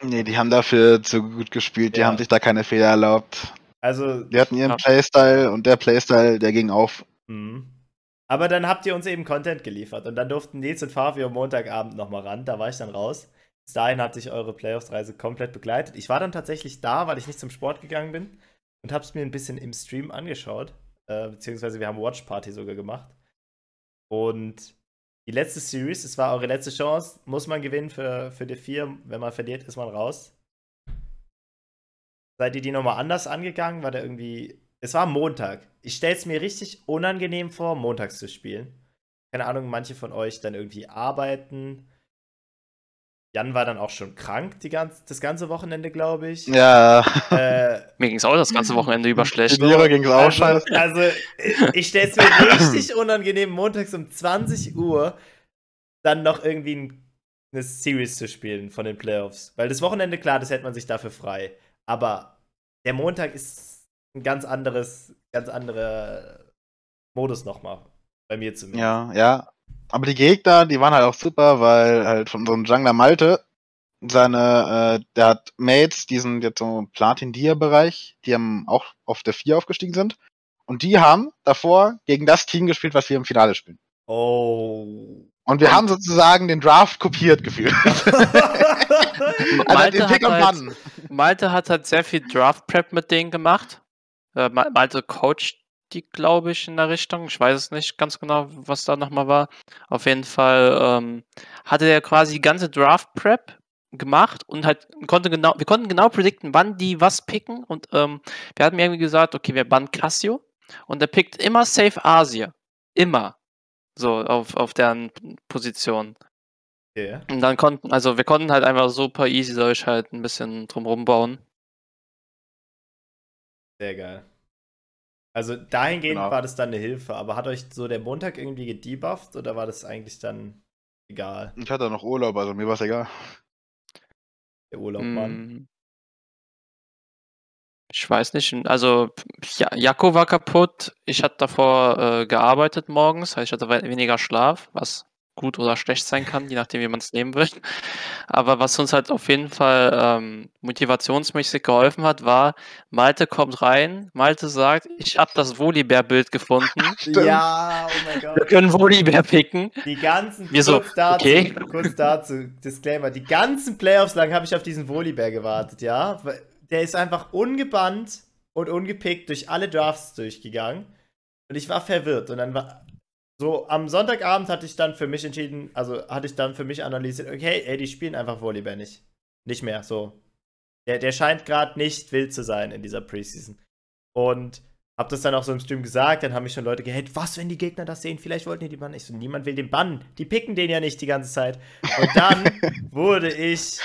S2: Nee, die haben dafür zu gut gespielt, die
S1: Ja.
S2: haben sich da keine Fehler erlaubt.
S1: Also,
S2: Die hatten ihren. Playstyle und der Playstyle, der ging auf.
S1: mhm. aber dann habt ihr uns eben Content geliefert und dann durften Nils und Fabio am Montagabend nochmal ran, da war ich dann raus. Bis dahin hatte ich eure Playoffs-Reise komplett begleitet. Ich war dann tatsächlich da, weil ich nicht zum Sport gegangen bin und hab's mir ein bisschen im Stream angeschaut. Äh, beziehungsweise wir haben Watch Party sogar gemacht. Und die letzte Series, es war eure letzte Chance, muss man gewinnen für, für die vier. Wenn man verliert, ist man raus. Seid ihr die nochmal anders angegangen? War der irgendwie. Es war Montag. Ich stell's mir richtig unangenehm vor, montags zu spielen. Keine Ahnung, manche von euch dann irgendwie arbeiten. Jan war dann auch schon krank die ganz, das ganze Wochenende, glaube ich.
S2: Ja,
S1: Äh,
S3: Mir ging es auch das ganze Wochenende über schlecht.
S2: Lehrer ging es auch
S1: also,
S2: scheiße.
S1: also ich- ich stelle es mir richtig unangenehm, montags um 20 Uhr dann noch irgendwie ein, eine Series zu spielen von den Playoffs. Weil das Wochenende, klar, das hält man sich dafür frei. Aber der Montag ist ein ganz anderes, ganz anderer Modus nochmal. Bei mir zumindest.
S2: Ja, ja. Aber die Gegner, die waren halt auch super, weil halt von so einem Jungler Malte, seine, äh, der hat Mates, diesen jetzt so Platin-Dia-Bereich, die haben auch auf der 4 aufgestiegen sind. Und die haben davor gegen das Team gespielt, was wir im Finale spielen.
S1: Oh.
S2: Und wir haben sozusagen den Draft kopiert gefühlt. also
S3: Malte
S2: den Pick
S3: hat halt-. Malte hat halt sehr viel Draft Prep mit denen gemacht. Äh, Ma- Malte coacht die, glaube ich, in der Richtung. Ich weiß es nicht ganz genau, was da nochmal war. Auf jeden Fall ähm, hatte er quasi die ganze Draft Prep gemacht und halt konnte genau, wir konnten genau predikten, wann die was picken und ähm, wir hatten irgendwie gesagt, okay, wir bannen Cassio und er pickt immer Safe Asia. Immer. So, auf, auf deren Position.
S1: Okay.
S3: Und dann konnten, also wir konnten halt einfach super easy dadurch halt ein bisschen drumrum bauen.
S1: Sehr geil. Also dahingehend
S2: Genau.
S1: war das dann eine Hilfe, aber hat euch so der Montag irgendwie gedebufft oder war das eigentlich dann egal,
S2: Ich hatte noch Urlaub, also mir war es egal.
S1: der Urlaub, Mann?
S3: Mm. Ich weiß nicht, also ja, Jakko war kaputt. Ich hatte davor äh, gearbeitet morgens, heißt ich hatte we- weniger Schlaf, was gut oder schlecht sein kann, je nachdem, wie man es nehmen will. Aber was uns halt auf jeden Fall ähm, motivationsmäßig geholfen hat, war, Malte kommt rein, Malte sagt, ich habe das Volibear-Bild gefunden.
S2: Stimmt.
S1: Ja, oh mein
S3: Wir
S1: Gott.
S3: können Volibear picken.
S1: Die ganzen,
S3: Wir so,
S1: kurz, dazu,
S3: okay.
S1: kurz dazu, Disclaimer, die ganzen Playoffs lang habe ich auf diesen Volleyball gewartet, ja? Der ist einfach ungebannt und ungepickt durch alle Drafts durchgegangen und ich war verwirrt und dann war, so am Sonntagabend hatte ich dann für mich entschieden, also hatte ich dann für mich analysiert, okay, ey, die spielen einfach Volleyball nicht. Nicht mehr, so. Der, der scheint gerade nicht wild zu sein in dieser Preseason. Und hab das dann auch so im Stream gesagt, dann haben mich schon Leute gehatet, was, wenn die Gegner das sehen, vielleicht wollten die die bannen. Ich so, niemand will den bannen. Die picken den ja nicht die ganze Zeit. Und dann wurde ich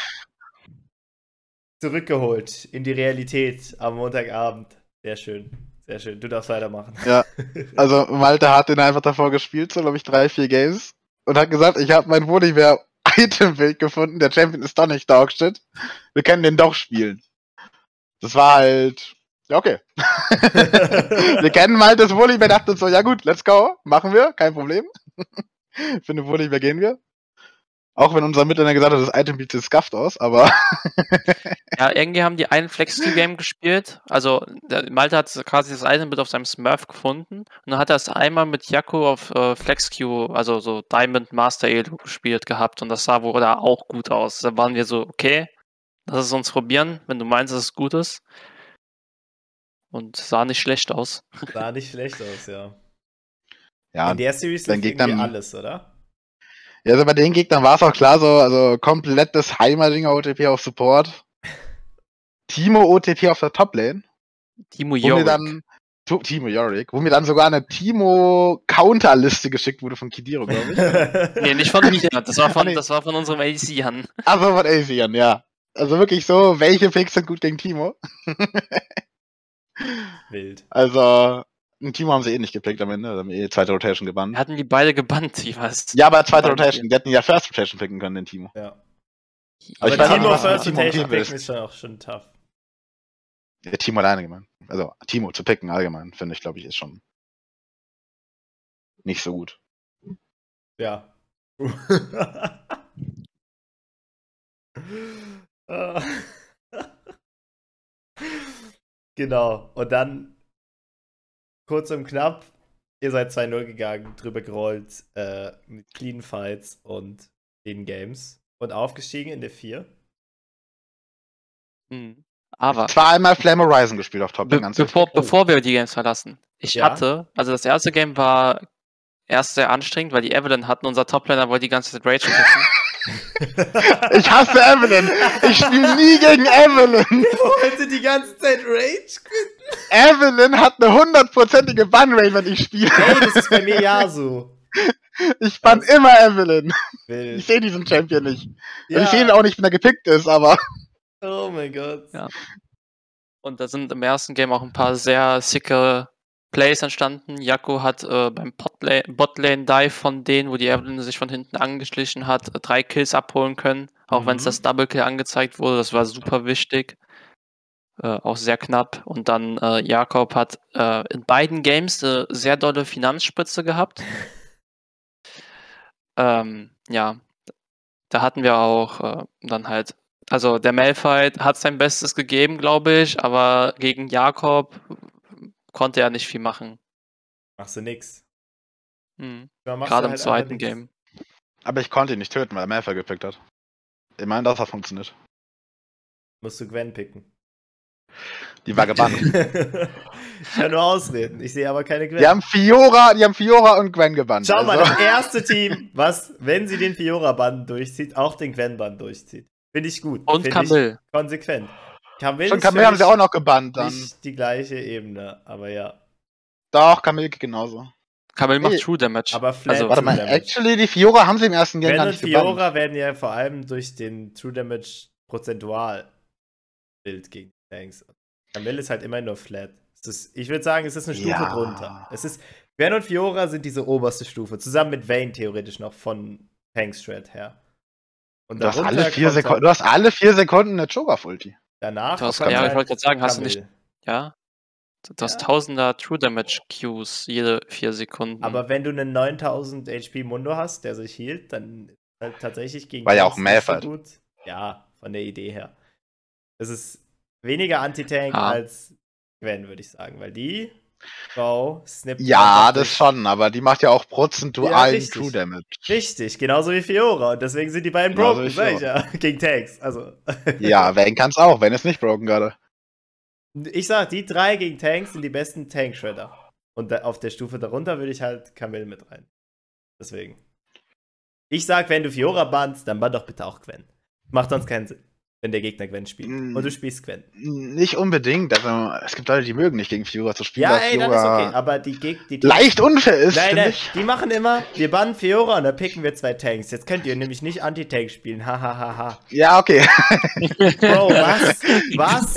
S1: zurückgeholt in die Realität am Montagabend. Sehr schön, sehr schön. Du darfst weitermachen.
S2: Ja, Also Malte hat den einfach davor gespielt, so glaube ich drei, vier Games. Und hat gesagt, ich habe mein Volleyball Itembild gefunden, der Champion ist doch nicht Dogshit. Wir können den doch spielen. Das war halt, ja, okay. wir kennen halt das wir dachten so, ja gut, let's go, machen wir, kein Problem. Für eine Wooly, gehen wir. Auch wenn unser Mittelner gesagt hat, das Item sieht scuffed aus, aber.
S3: ja, irgendwie haben die einen Flex-Game gespielt. Also, der Malte hat quasi das Item auf seinem Smurf gefunden. Und dann hat er es einmal mit Jakko auf äh, Flex-Q, also so Diamond Master Elo gespielt gehabt. Und das sah wohl da auch gut aus. Da waren wir so, okay, lass es uns probieren, wenn du meinst, dass es gut ist. Und sah nicht schlecht aus.
S1: Sah nicht schlecht aus, ja.
S2: Ja,
S1: In der Series
S2: dann
S1: lief
S2: Gegner-
S1: irgendwie alles, oder?
S2: Ja, also bei den Gegnern war es auch klar so, also komplettes Heimerdinger OTP auf Support. Timo OTP auf der Toplane.
S3: Timo Yorick.
S2: dann Timo Yorick, wo mir dann sogar eine Timo Counterliste geschickt wurde von Kidiro, glaube ich.
S3: Nee, nicht von mir. Das war von,
S2: Nee.
S3: das war von unserem AC Jan.
S2: Also von Asian, ja. Also wirklich so, welche Picks sind gut gegen Timo?
S1: Wild.
S2: Also, ein Timo haben sie eh nicht gepickt am Ende, haben eh zweite Rotation gebannt.
S3: Hatten die beide gebannt, ich weiß.
S2: Ja, aber zweite Rotation, die hätten ja First Rotation picken können, den Timo.
S1: Ja.
S2: Aber
S1: Aber Timo
S2: nicht,
S1: First
S2: Timo
S1: Rotation picken
S2: ist.
S1: ist schon auch schon tough.
S2: Ja, Timo alleine gemeint. Also, Timo zu picken allgemein, finde ich, glaube ich, ist schon nicht so gut.
S1: Ja. Ah. genau. Und dann kurz und knapp, ihr seid 2-0 gegangen, drüber gerollt äh, mit Clean Fights und Clean Games und aufgestiegen in der 4.
S3: Mhm. Aber
S2: Zweimal Flame Horizon gespielt auf Top.
S3: be bevor, bevor wir die Games verlassen, ich
S1: Ja.
S3: hatte, also das erste Game war erst sehr anstrengend, weil die Evelyn hatten, unser Toplaner wollte die ganze Zeit Rage picken.
S2: Ich hasse Evelyn. Ich spiele nie gegen Evelyn.
S1: wollte die ganze Zeit Rage quitten.
S2: Evelyn hat eine hundertprozentige Banrate, wenn ich spiele.
S1: Hey, das ist bei mir ja so.
S2: Ich fand immer Evelyn. Ich
S1: Wild.
S2: sehe diesen Champion nicht.
S1: Ja.
S2: Ich sehe ihn auch nicht, wenn er gepickt ist, aber.
S1: Oh mein Gott.
S3: Ja. Und da sind im ersten Game auch ein paar sehr sicke Plays entstanden. Jakko hat äh, beim Botlane, Dive von denen, wo die Evelyn sich von hinten angeschlichen hat, äh, drei Kills abholen können. Auch wenn es
S1: Mhm.
S3: das Double Kill angezeigt wurde, das war super wichtig. Äh, auch sehr knapp. Und dann äh, Jakob hat äh, in beiden Games eine sehr dolle Finanzspritze gehabt. ähm, ja, da hatten wir auch äh, dann halt also der Malfight hat sein Bestes gegeben, glaube ich, aber gegen Jakob konnte er nicht viel machen.
S1: Machst du nix.
S3: Hm.
S1: Da machst
S3: Gerade im
S1: halt
S3: zweiten. Game.
S2: Aber ich konnte ihn nicht töten, weil er Malfoy gepickt hat. Ich meine, das hat funktioniert.
S1: Musst du Gwen picken.
S2: Die war gebannt.
S1: ich kann nur ausreden. Ich sehe aber keine Gwen.
S2: die haben Fiora, die haben Fiora und Gwen gebannt.
S1: Schau mal,
S2: also.
S1: das erste Team, was, wenn sie den Fiora-Bann durchzieht, auch den Gwen-Bann durchzieht. Finde ich gut.
S3: Und Camille.
S1: Konsequent. Camille
S2: Schon Camille haben sie auch noch gebannt dann.
S1: nicht die gleiche Ebene, aber ja.
S2: Doch, Camille genauso.
S3: Camille macht. True Damage.
S1: Aber Flat
S3: Also,
S2: Warte mal,
S1: Damage.
S2: actually, die Fiora haben sie im ersten Game
S1: Gwen
S2: gar
S1: und
S2: nicht gebannt.
S1: Fiora werden ja vor allem durch den True Damage prozentual Bild gegen Tanks. Camille ist halt immer nur flat. Ist, ich würde sagen, es ist eine Stufe
S2: Ja.
S1: drunter. Es ist, Gwen und Fiora sind diese oberste Stufe, zusammen mit Vayne theoretisch noch von Tank Strat her. Und
S2: Du hast, alle vier Sekunden,
S1: halt
S2: du hast alle vier Sekunden eine Cho'Gath-Ulti.
S1: danach.
S3: Du hast- ja, ich
S1: halt
S3: wollte gerade sagen, hast du nicht- ja. Du hast
S1: Ja.
S3: tausender True Damage Qs jede vier Sekunden.
S1: Aber wenn du einen 9000 HP Mundo hast, der sich hielt, dann halt tatsächlich gegen
S2: War ja
S1: Tanks
S2: auch
S1: so
S2: Malphite.
S1: gut. Ja, von der Idee her. Es ist weniger Anti-Tank
S3: Ah.
S1: als Gwen, würde ich sagen, weil die Frau snippt
S2: Ja, das
S1: durch-
S2: schon, aber die macht ja auch
S1: Ja,
S2: prozentualen
S1: richtig.
S2: True Damage.
S1: Richtig, genauso wie Fiora. Und deswegen sind die beiden
S2: Genauso
S1: broken, sag ich ja. Gegen Tanks. Also.
S2: Ja, Vayne kann's auch, wenn es nicht broken gerade.
S1: Ich sag, die drei gegen Tanks sind die besten Tank-Shredder. Und auf der Stufe darunter würde ich halt Camille mit rein. Deswegen. Ich sag, wenn du Fiora bannst, dann bann doch bitte auch Gwen. Macht sonst keinen Sinn, wenn der Gegner Gwen spielt.
S2: Mm.
S1: Und du spielst Gwen.
S2: Nicht unbedingt, also es gibt Leute, die mögen nicht gegen Fiora zu spielen,
S1: Ja, ey, dann ist
S2: Fiora
S1: okay. Aber die Gegner. Die
S2: leicht unfair ist,
S1: Nein, nein,
S2: ich.
S1: die machen immer, wir bannen Fiora und dann picken wir zwei Tanks. Jetzt könnt ihr nämlich nicht Anti-Tank spielen. Hahaha.
S2: Ja, okay.
S1: Bro, was? Was?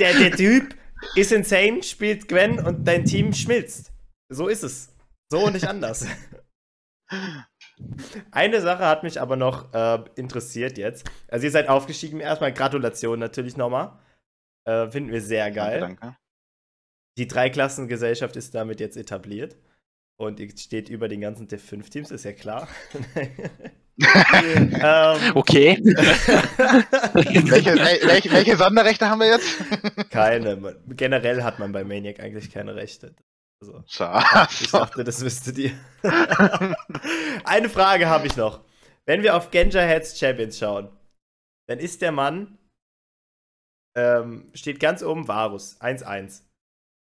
S1: Der, der Typ ist insane, spielt Gwen und dein Team schmilzt. So ist es. So und nicht anders. Eine Sache hat mich aber noch äh, interessiert jetzt. Also ihr seid aufgestiegen. Erstmal Gratulation natürlich nochmal. Äh, finden wir sehr geil.
S2: Danke, danke.
S1: Die Dreiklassengesellschaft ist damit jetzt etabliert. Und ihr steht über den ganzen Div-5-Teams, ist ja klar. ähm,
S3: Okay.
S2: welche, wel- welche, welche Sonderrechte haben wir jetzt?
S1: keine. Generell hat man bei Maniac eigentlich keine Rechte. Also, ich dachte, das wüsstet ihr. Eine Frage habe ich noch. Wenn wir auf Genja Heads Champions schauen, dann ist der Mann, ähm, steht ganz oben Varus, 1-1.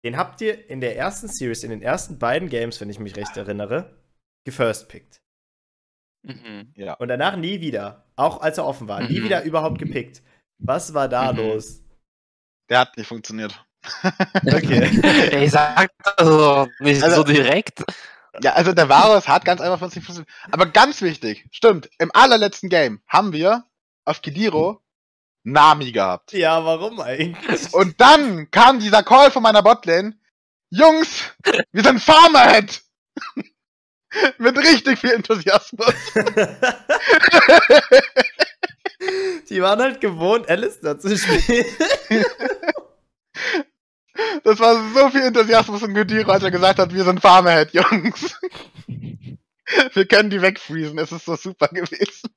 S1: Den habt ihr in der ersten Series, in den ersten beiden Games, wenn ich mich recht erinnere, gefirst-pickt.
S3: Mhm.
S2: Ja.
S1: Und danach nie wieder, auch als er offen war, nie
S3: Mhm.
S1: wieder überhaupt gepickt. Was war da
S3: Mhm.
S1: los?
S2: Der hat nicht funktioniert.
S1: Okay.
S3: Ey, sag das doch nicht
S2: Also-
S3: so direkt.
S2: Ja, also der Varus hat ganz einfach von sich funktioniert. Aber ganz wichtig, stimmt, im allerletzten Game haben wir auf Kidiro Nami gehabt.
S1: ja, warum eigentlich?
S2: Und dann kam dieser Call von meiner Botlane. Jungs, wir sind Farmerhead! Mit richtig viel Enthusiasmus.
S1: Die waren halt gewohnt, Alistair zu spielen.
S2: Das war so viel Enthusiasmus in Kidiro, als er gesagt hat, wir sind Farmerhead, Jungs. Wir können die wegfreezen, es ist so super gewesen.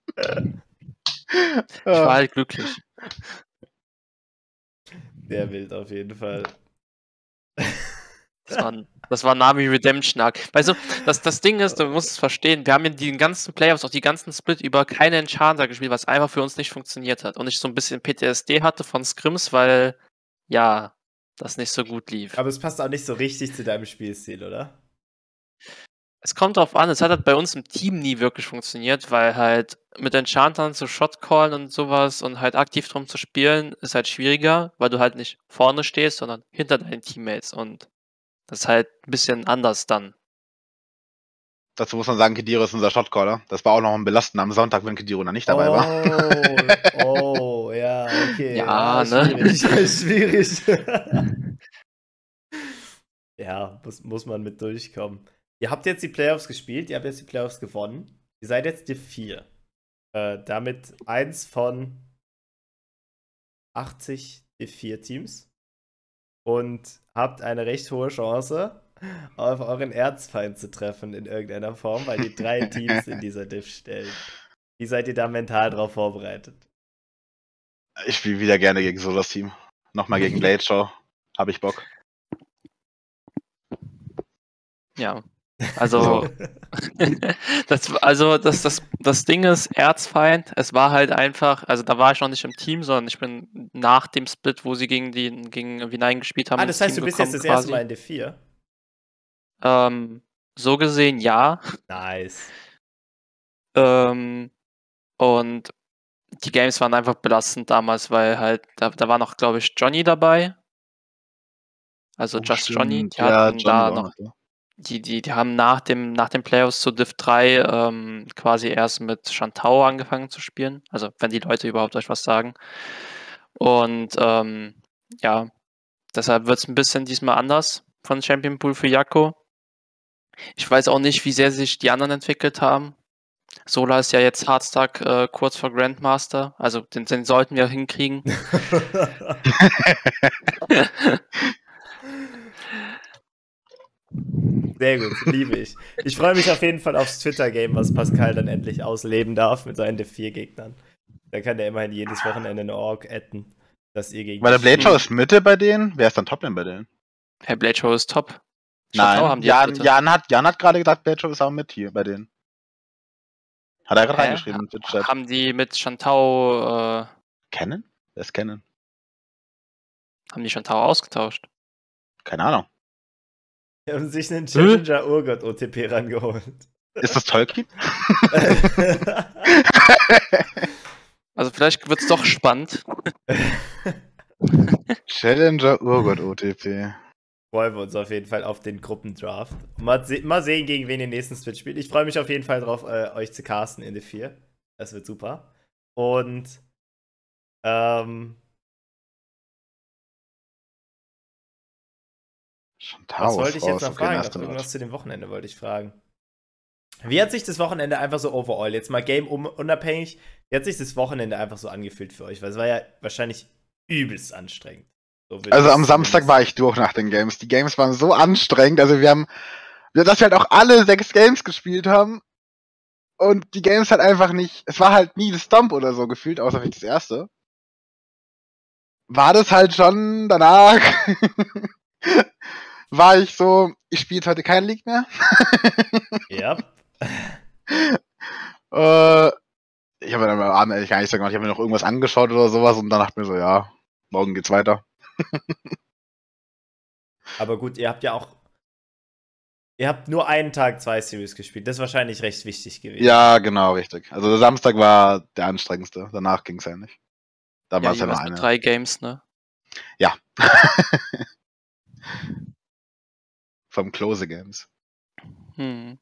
S3: Ich war halt glücklich.
S1: Sehr wild auf jeden Fall.
S3: Das war, das war Nami Redemption Arc. Weißt du, das, das Ding ist, du musst es verstehen, wir haben in den ganzen Playoffs, auch die ganzen Split über keine Enchanter gespielt, was einfach für uns nicht funktioniert hat. Und ich so ein bisschen PTSD hatte von Scrims, weil, ja, das nicht so gut lief.
S1: Aber es passt auch nicht so richtig zu deinem Spielstil, oder?
S3: Es kommt drauf an, es hat halt bei uns im Team nie wirklich funktioniert, weil halt mit Enchantern zu Shotcallen und sowas und halt aktiv drum zu spielen, ist halt schwieriger, weil du halt nicht vorne stehst, sondern hinter deinen Teammates und das ist halt ein bisschen anders dann.
S2: Dazu muss man sagen, Kediro ist unser Shotcaller. Das war auch noch ein Belasten am Sonntag, wenn Kediro da nicht dabei war.
S1: Oh, oh, ja, okay.
S3: Ja, ne?
S1: Schwierig. schwierig. ja, muss, muss man mit durchkommen. Ihr habt jetzt die Playoffs gespielt, ihr habt jetzt die Playoffs gewonnen. Ihr seid jetzt die 4. Äh, damit eins von 80 die 4 Teams. Und habt eine recht hohe Chance, auf euren Erzfeind zu treffen in irgendeiner Form, weil die drei Teams in dieser Div stellen. Wie seid ihr da mental drauf vorbereitet?
S2: Ich spiele wieder gerne gegen so das Team. Nochmal gegen Blade Show. Hab ich Bock.
S3: Ja. Also, das, also das, das, das Ding ist, Erzfeind, es war halt einfach, also da war ich noch nicht im Team, sondern ich bin nach dem Split, wo sie gegen die gegen Vinein gespielt haben.
S1: ah, das heißt,
S3: Team
S1: du bist
S3: gekommen
S1: jetzt das erste
S3: quasi.
S1: Mal in D4?
S3: Ähm, so gesehen ja.
S1: Nice.
S3: Ähm, und die Games waren einfach belastend damals, weil halt, da, da war noch, glaube ich, Johnny dabei. Also
S2: Oh,
S3: Just
S2: stimmt.
S3: Johnny. Die
S2: Ja,
S3: hatten
S2: Johnny
S3: da noch, die, die, die haben nach dem, nach den Playoffs zu Div 3 ähm, quasi erst mit Shantao angefangen zu spielen. Also wenn die Leute überhaupt euch was sagen. Und ähm, ja, deshalb wird es ein bisschen diesmal anders von Champion Pool für Jakko. Ich weiß auch nicht, wie sehr sich die anderen entwickelt haben. Sola ist ja jetzt Hardstack äh, kurz vor Grandmaster, also den, den sollten wir hinkriegen.
S1: Sehr gut, liebe ich. Ich freue mich auf jeden Fall aufs Twitter-Game, was Pascal dann endlich ausleben darf mit seinen D4-Gegnern. Da kann der immerhin jedes Wochenende eine Org adden, dass ihr gegen
S2: Weil der Blade Show ist Mitte bei denen. Wer ist dann Top denn bei denen?
S3: Herr Blade Show ist top.
S2: Nein,
S3: haben die
S2: Jan. Jan hat, Jan hat gerade gesagt, Blade Show ist auch mit hier bei denen. Hat er gerade reingeschrieben im Twitch-Chat.
S3: Haben die mit Shantao, äh,
S2: Kennen? Wer ist Kennen?
S3: haben die Shantao ausgetauscht?
S2: Keine Ahnung.
S1: Die haben sich einen Challenger Urgott OTP rangeholt.
S2: Ist das Tolkien?
S3: Also vielleicht wird es doch spannend.
S2: Challenger Urgot OTP.
S1: Freuen wir uns auf jeden Fall auf den Gruppendraft. Mal, se mal sehen, gegen wen ihr nächsten Switch spielt. Ich freue mich auf jeden Fall drauf, äh, euch zu casten in D4. Das wird super. Und ähm, was wollte ich jetzt noch fragen? Noch irgendwas
S2: was.
S1: zu dem Wochenende wollte ich fragen. Wie hat sich das Wochenende einfach so overall, jetzt mal Game unabhängig, wie hat sich das Wochenende einfach so angefühlt für euch? Weil es war ja wahrscheinlich übelst anstrengend.
S2: So also am Samstag war ich durch nach den Games. Die Games waren so anstrengend. Also wir haben, dass wir halt auch alle sechs Games gespielt haben. Und die Games halt einfach nicht, es war halt nie das Stomp oder so gefühlt, außer vielleicht das erste. War das halt schon danach, war ich so, ich spiele jetzt heute kein League mehr.
S1: ja.
S2: äh, ich habe dann am Abend ehrlich gar nicht so gemacht, ich habe mir noch irgendwas angeschaut oder sowas und dann dachte mir so, ja, morgen geht's weiter.
S1: Aber gut, ihr habt ja auch. Ihr habt nur einen Tag zwei Series gespielt. Das ist wahrscheinlich recht wichtig gewesen.
S2: Ja, genau, richtig. Also der Samstag war der anstrengendste. Danach ging es ja nicht. Da
S3: ja, war es ja nur eine. Drei Games, ne?
S2: Ja. Vom Close Games.
S3: Hm.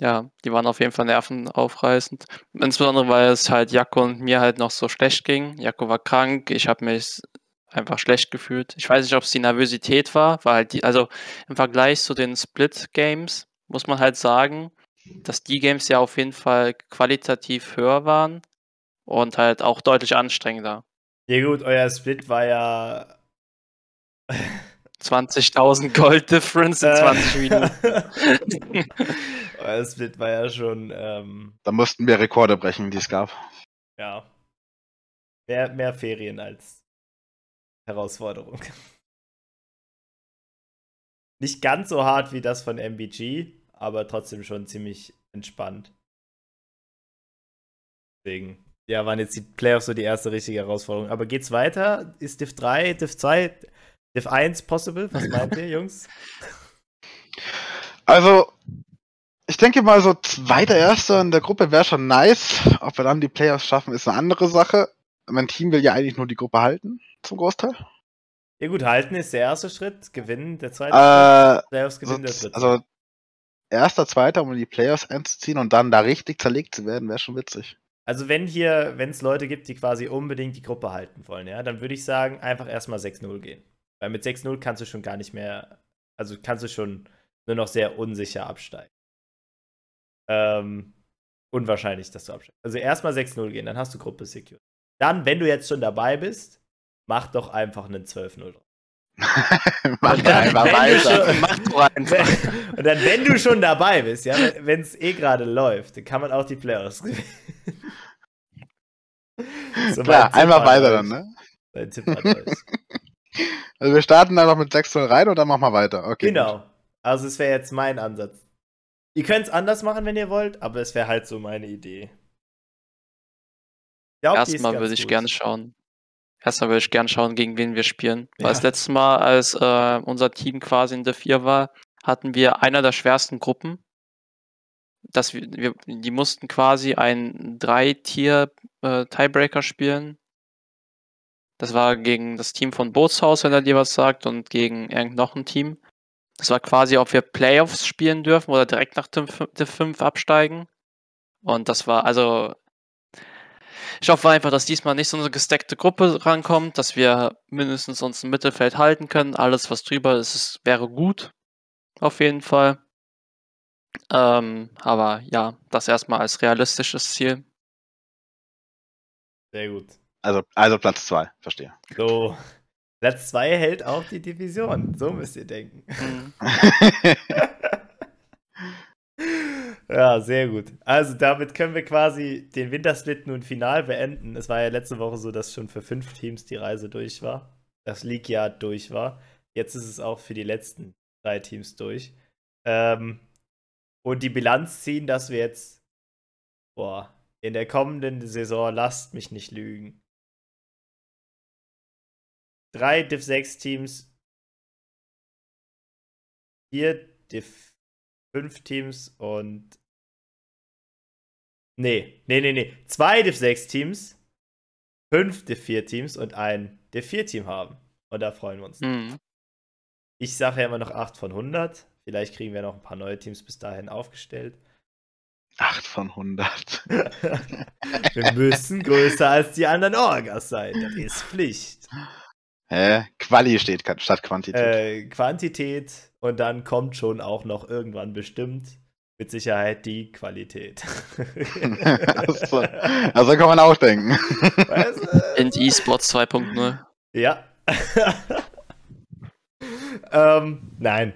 S3: Ja, die waren auf jeden Fall nervenaufreißend. Insbesondere, weil es halt Jakko und mir halt noch so schlecht ging. Jakko war krank, ich habe mich einfach schlecht gefühlt. Ich weiß nicht, ob es die Nervosität war, weil halt die, also im Vergleich zu den Split-Games muss man halt sagen, dass die Games ja auf jeden Fall qualitativ höher waren und halt auch deutlich anstrengender.
S1: Ja gut, euer Split war ja
S3: 20.000 Gold Difference in 20 Minuten.
S1: euer Split war ja schon. Ähm,
S2: da mussten wir Rekorde brechen, die es gab.
S1: Ja. Mehr, mehr Ferien als Herausforderung. Nicht ganz so hart wie das von MBG, aber trotzdem schon ziemlich entspannt. Deswegen, ja, waren jetzt die Playoffs so die erste richtige Herausforderung. Aber geht's weiter? Ist Div 3, Div 2, Div 1 possible? Was meint ihr, Jungs?
S2: Also, ich denke mal, so zweiter, erster in der Gruppe wäre schon nice. Ob wir dann die Playoffs schaffen, ist eine andere Sache. Mein Team will ja eigentlich nur die Gruppe halten zum Großteil.
S1: Ja gut, halten ist der erste Schritt, gewinnen der zweite äh, Schritt, Playoffs gewinnen
S2: der dritte. Also erster, zweiter, um in die Playoffs einzuziehen und dann da richtig zerlegt zu werden, wäre schon witzig.
S1: Also wenn hier, wenn es Leute gibt, die quasi unbedingt die Gruppe halten wollen, ja, dann würde ich sagen, einfach erstmal 6-0 gehen. Weil mit 6-0 kannst du schon gar nicht mehr, also kannst du schon nur noch sehr unsicher absteigen. Ähm, unwahrscheinlich, dass du absteigst. Also erstmal 6-0 gehen, dann hast du Gruppe secure. Dann, wenn du jetzt schon dabei bist, mach doch einfach einen 12-0
S2: mach dann, einfach weiter.
S1: Schon, mach doch einfach. Und dann, wenn du schon dabei bist, ja, wenn es eh gerade läuft, dann kann man auch die Playoffs gewinnen.
S2: so Klar, einmal weiter dann, ne? Mein Tipp Also wir starten einfach mit 6-0 rein und dann machen wir weiter. Okay,
S1: genau. Gut. Also es wäre jetzt mein Ansatz. Ihr könnt es anders machen, wenn ihr wollt, aber es wäre halt so meine Idee.
S3: Erstmal würde ich gerne schauen. Erstmal würde ich gerne schauen, gegen wen wir spielen. Ja. Weil das letzte Mal, als äh, unser Team quasi in der 4 war, hatten wir einer der schwersten Gruppen. Dass wir, wir die mussten quasi ein Drei-Tier-Tiebreaker äh, spielen. Das war gegen das Team von Bootshaus, wenn er dir was sagt, und gegen irgend noch ein Team. Das war quasi, ob wir Playoffs spielen dürfen oder direkt nach der 5 absteigen. Und das war, also ich hoffe einfach, dass diesmal nicht so eine gesteckte Gruppe rankommt, dass wir mindestens uns im Mittelfeld halten können. Alles, was drüber ist, ist wäre gut. Auf jeden Fall. Ähm, aber ja, das erstmal als realistisches Ziel.
S1: Sehr gut.
S2: Also, also Platz 2, verstehe.
S1: So. Platz 2 hält auch die Division. So müsst ihr denken. Ja, sehr gut. Also damit können wir quasi den Wintersplit nun final beenden. Es war ja letzte Woche so, dass schon für fünf Teams die Reise durch war. Das League-Jahr durch war. Jetzt ist es auch für die letzten drei Teams durch. Ähm, und die Bilanz ziehen, dass wir jetzt, boah, in der kommenden Saison, lasst mich nicht lügen. Drei Div 6 Teams, vier Div 5 Teams und Nee, nee, nee, nee. Zwei Div 6 Teams, fünf Div 4 Teams und ein Div 4 Team haben. Und da freuen wir uns. Mhm. Ich sage ja immer noch 8 von 100. Vielleicht kriegen wir noch ein paar neue Teams bis dahin aufgestellt.
S2: 8 von 100.
S1: wir müssen größer als die anderen Orgas sein. Das ist Pflicht.
S2: Hä? Quali steht statt Quantität.
S1: Äh, Quantität und dann kommt schon auch noch irgendwann bestimmt mit Sicherheit die Qualität.
S2: also, also kann man auch denken.
S3: Weißt du? In eSports 2.0.
S1: Ja. ähm, nein.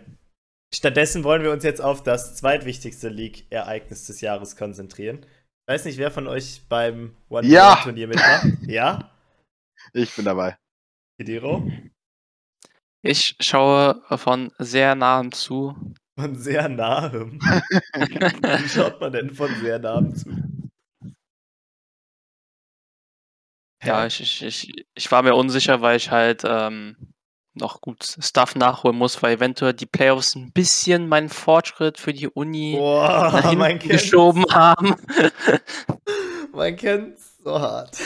S1: Stattdessen wollen wir uns jetzt auf das zweitwichtigste League-Ereignis des Jahres konzentrieren. Ich weiß nicht, wer von euch beim
S2: One-Turnier
S1: ja. mitmacht. Ja?
S2: Ich bin dabei.
S1: Hidiro?
S3: Ich schaue von sehr nahem zu.
S1: Von sehr nahem? Wie schaut man denn von sehr nahem zu?
S3: Ja, ich, ich, ich, ich war mir unsicher, weil ich halt ähm, noch gut Stuff nachholen muss, weil eventuell die Playoffs ein bisschen meinen Fortschritt für die Uni
S1: Boah, man
S3: geschoben haben.
S1: man kennt's so hart.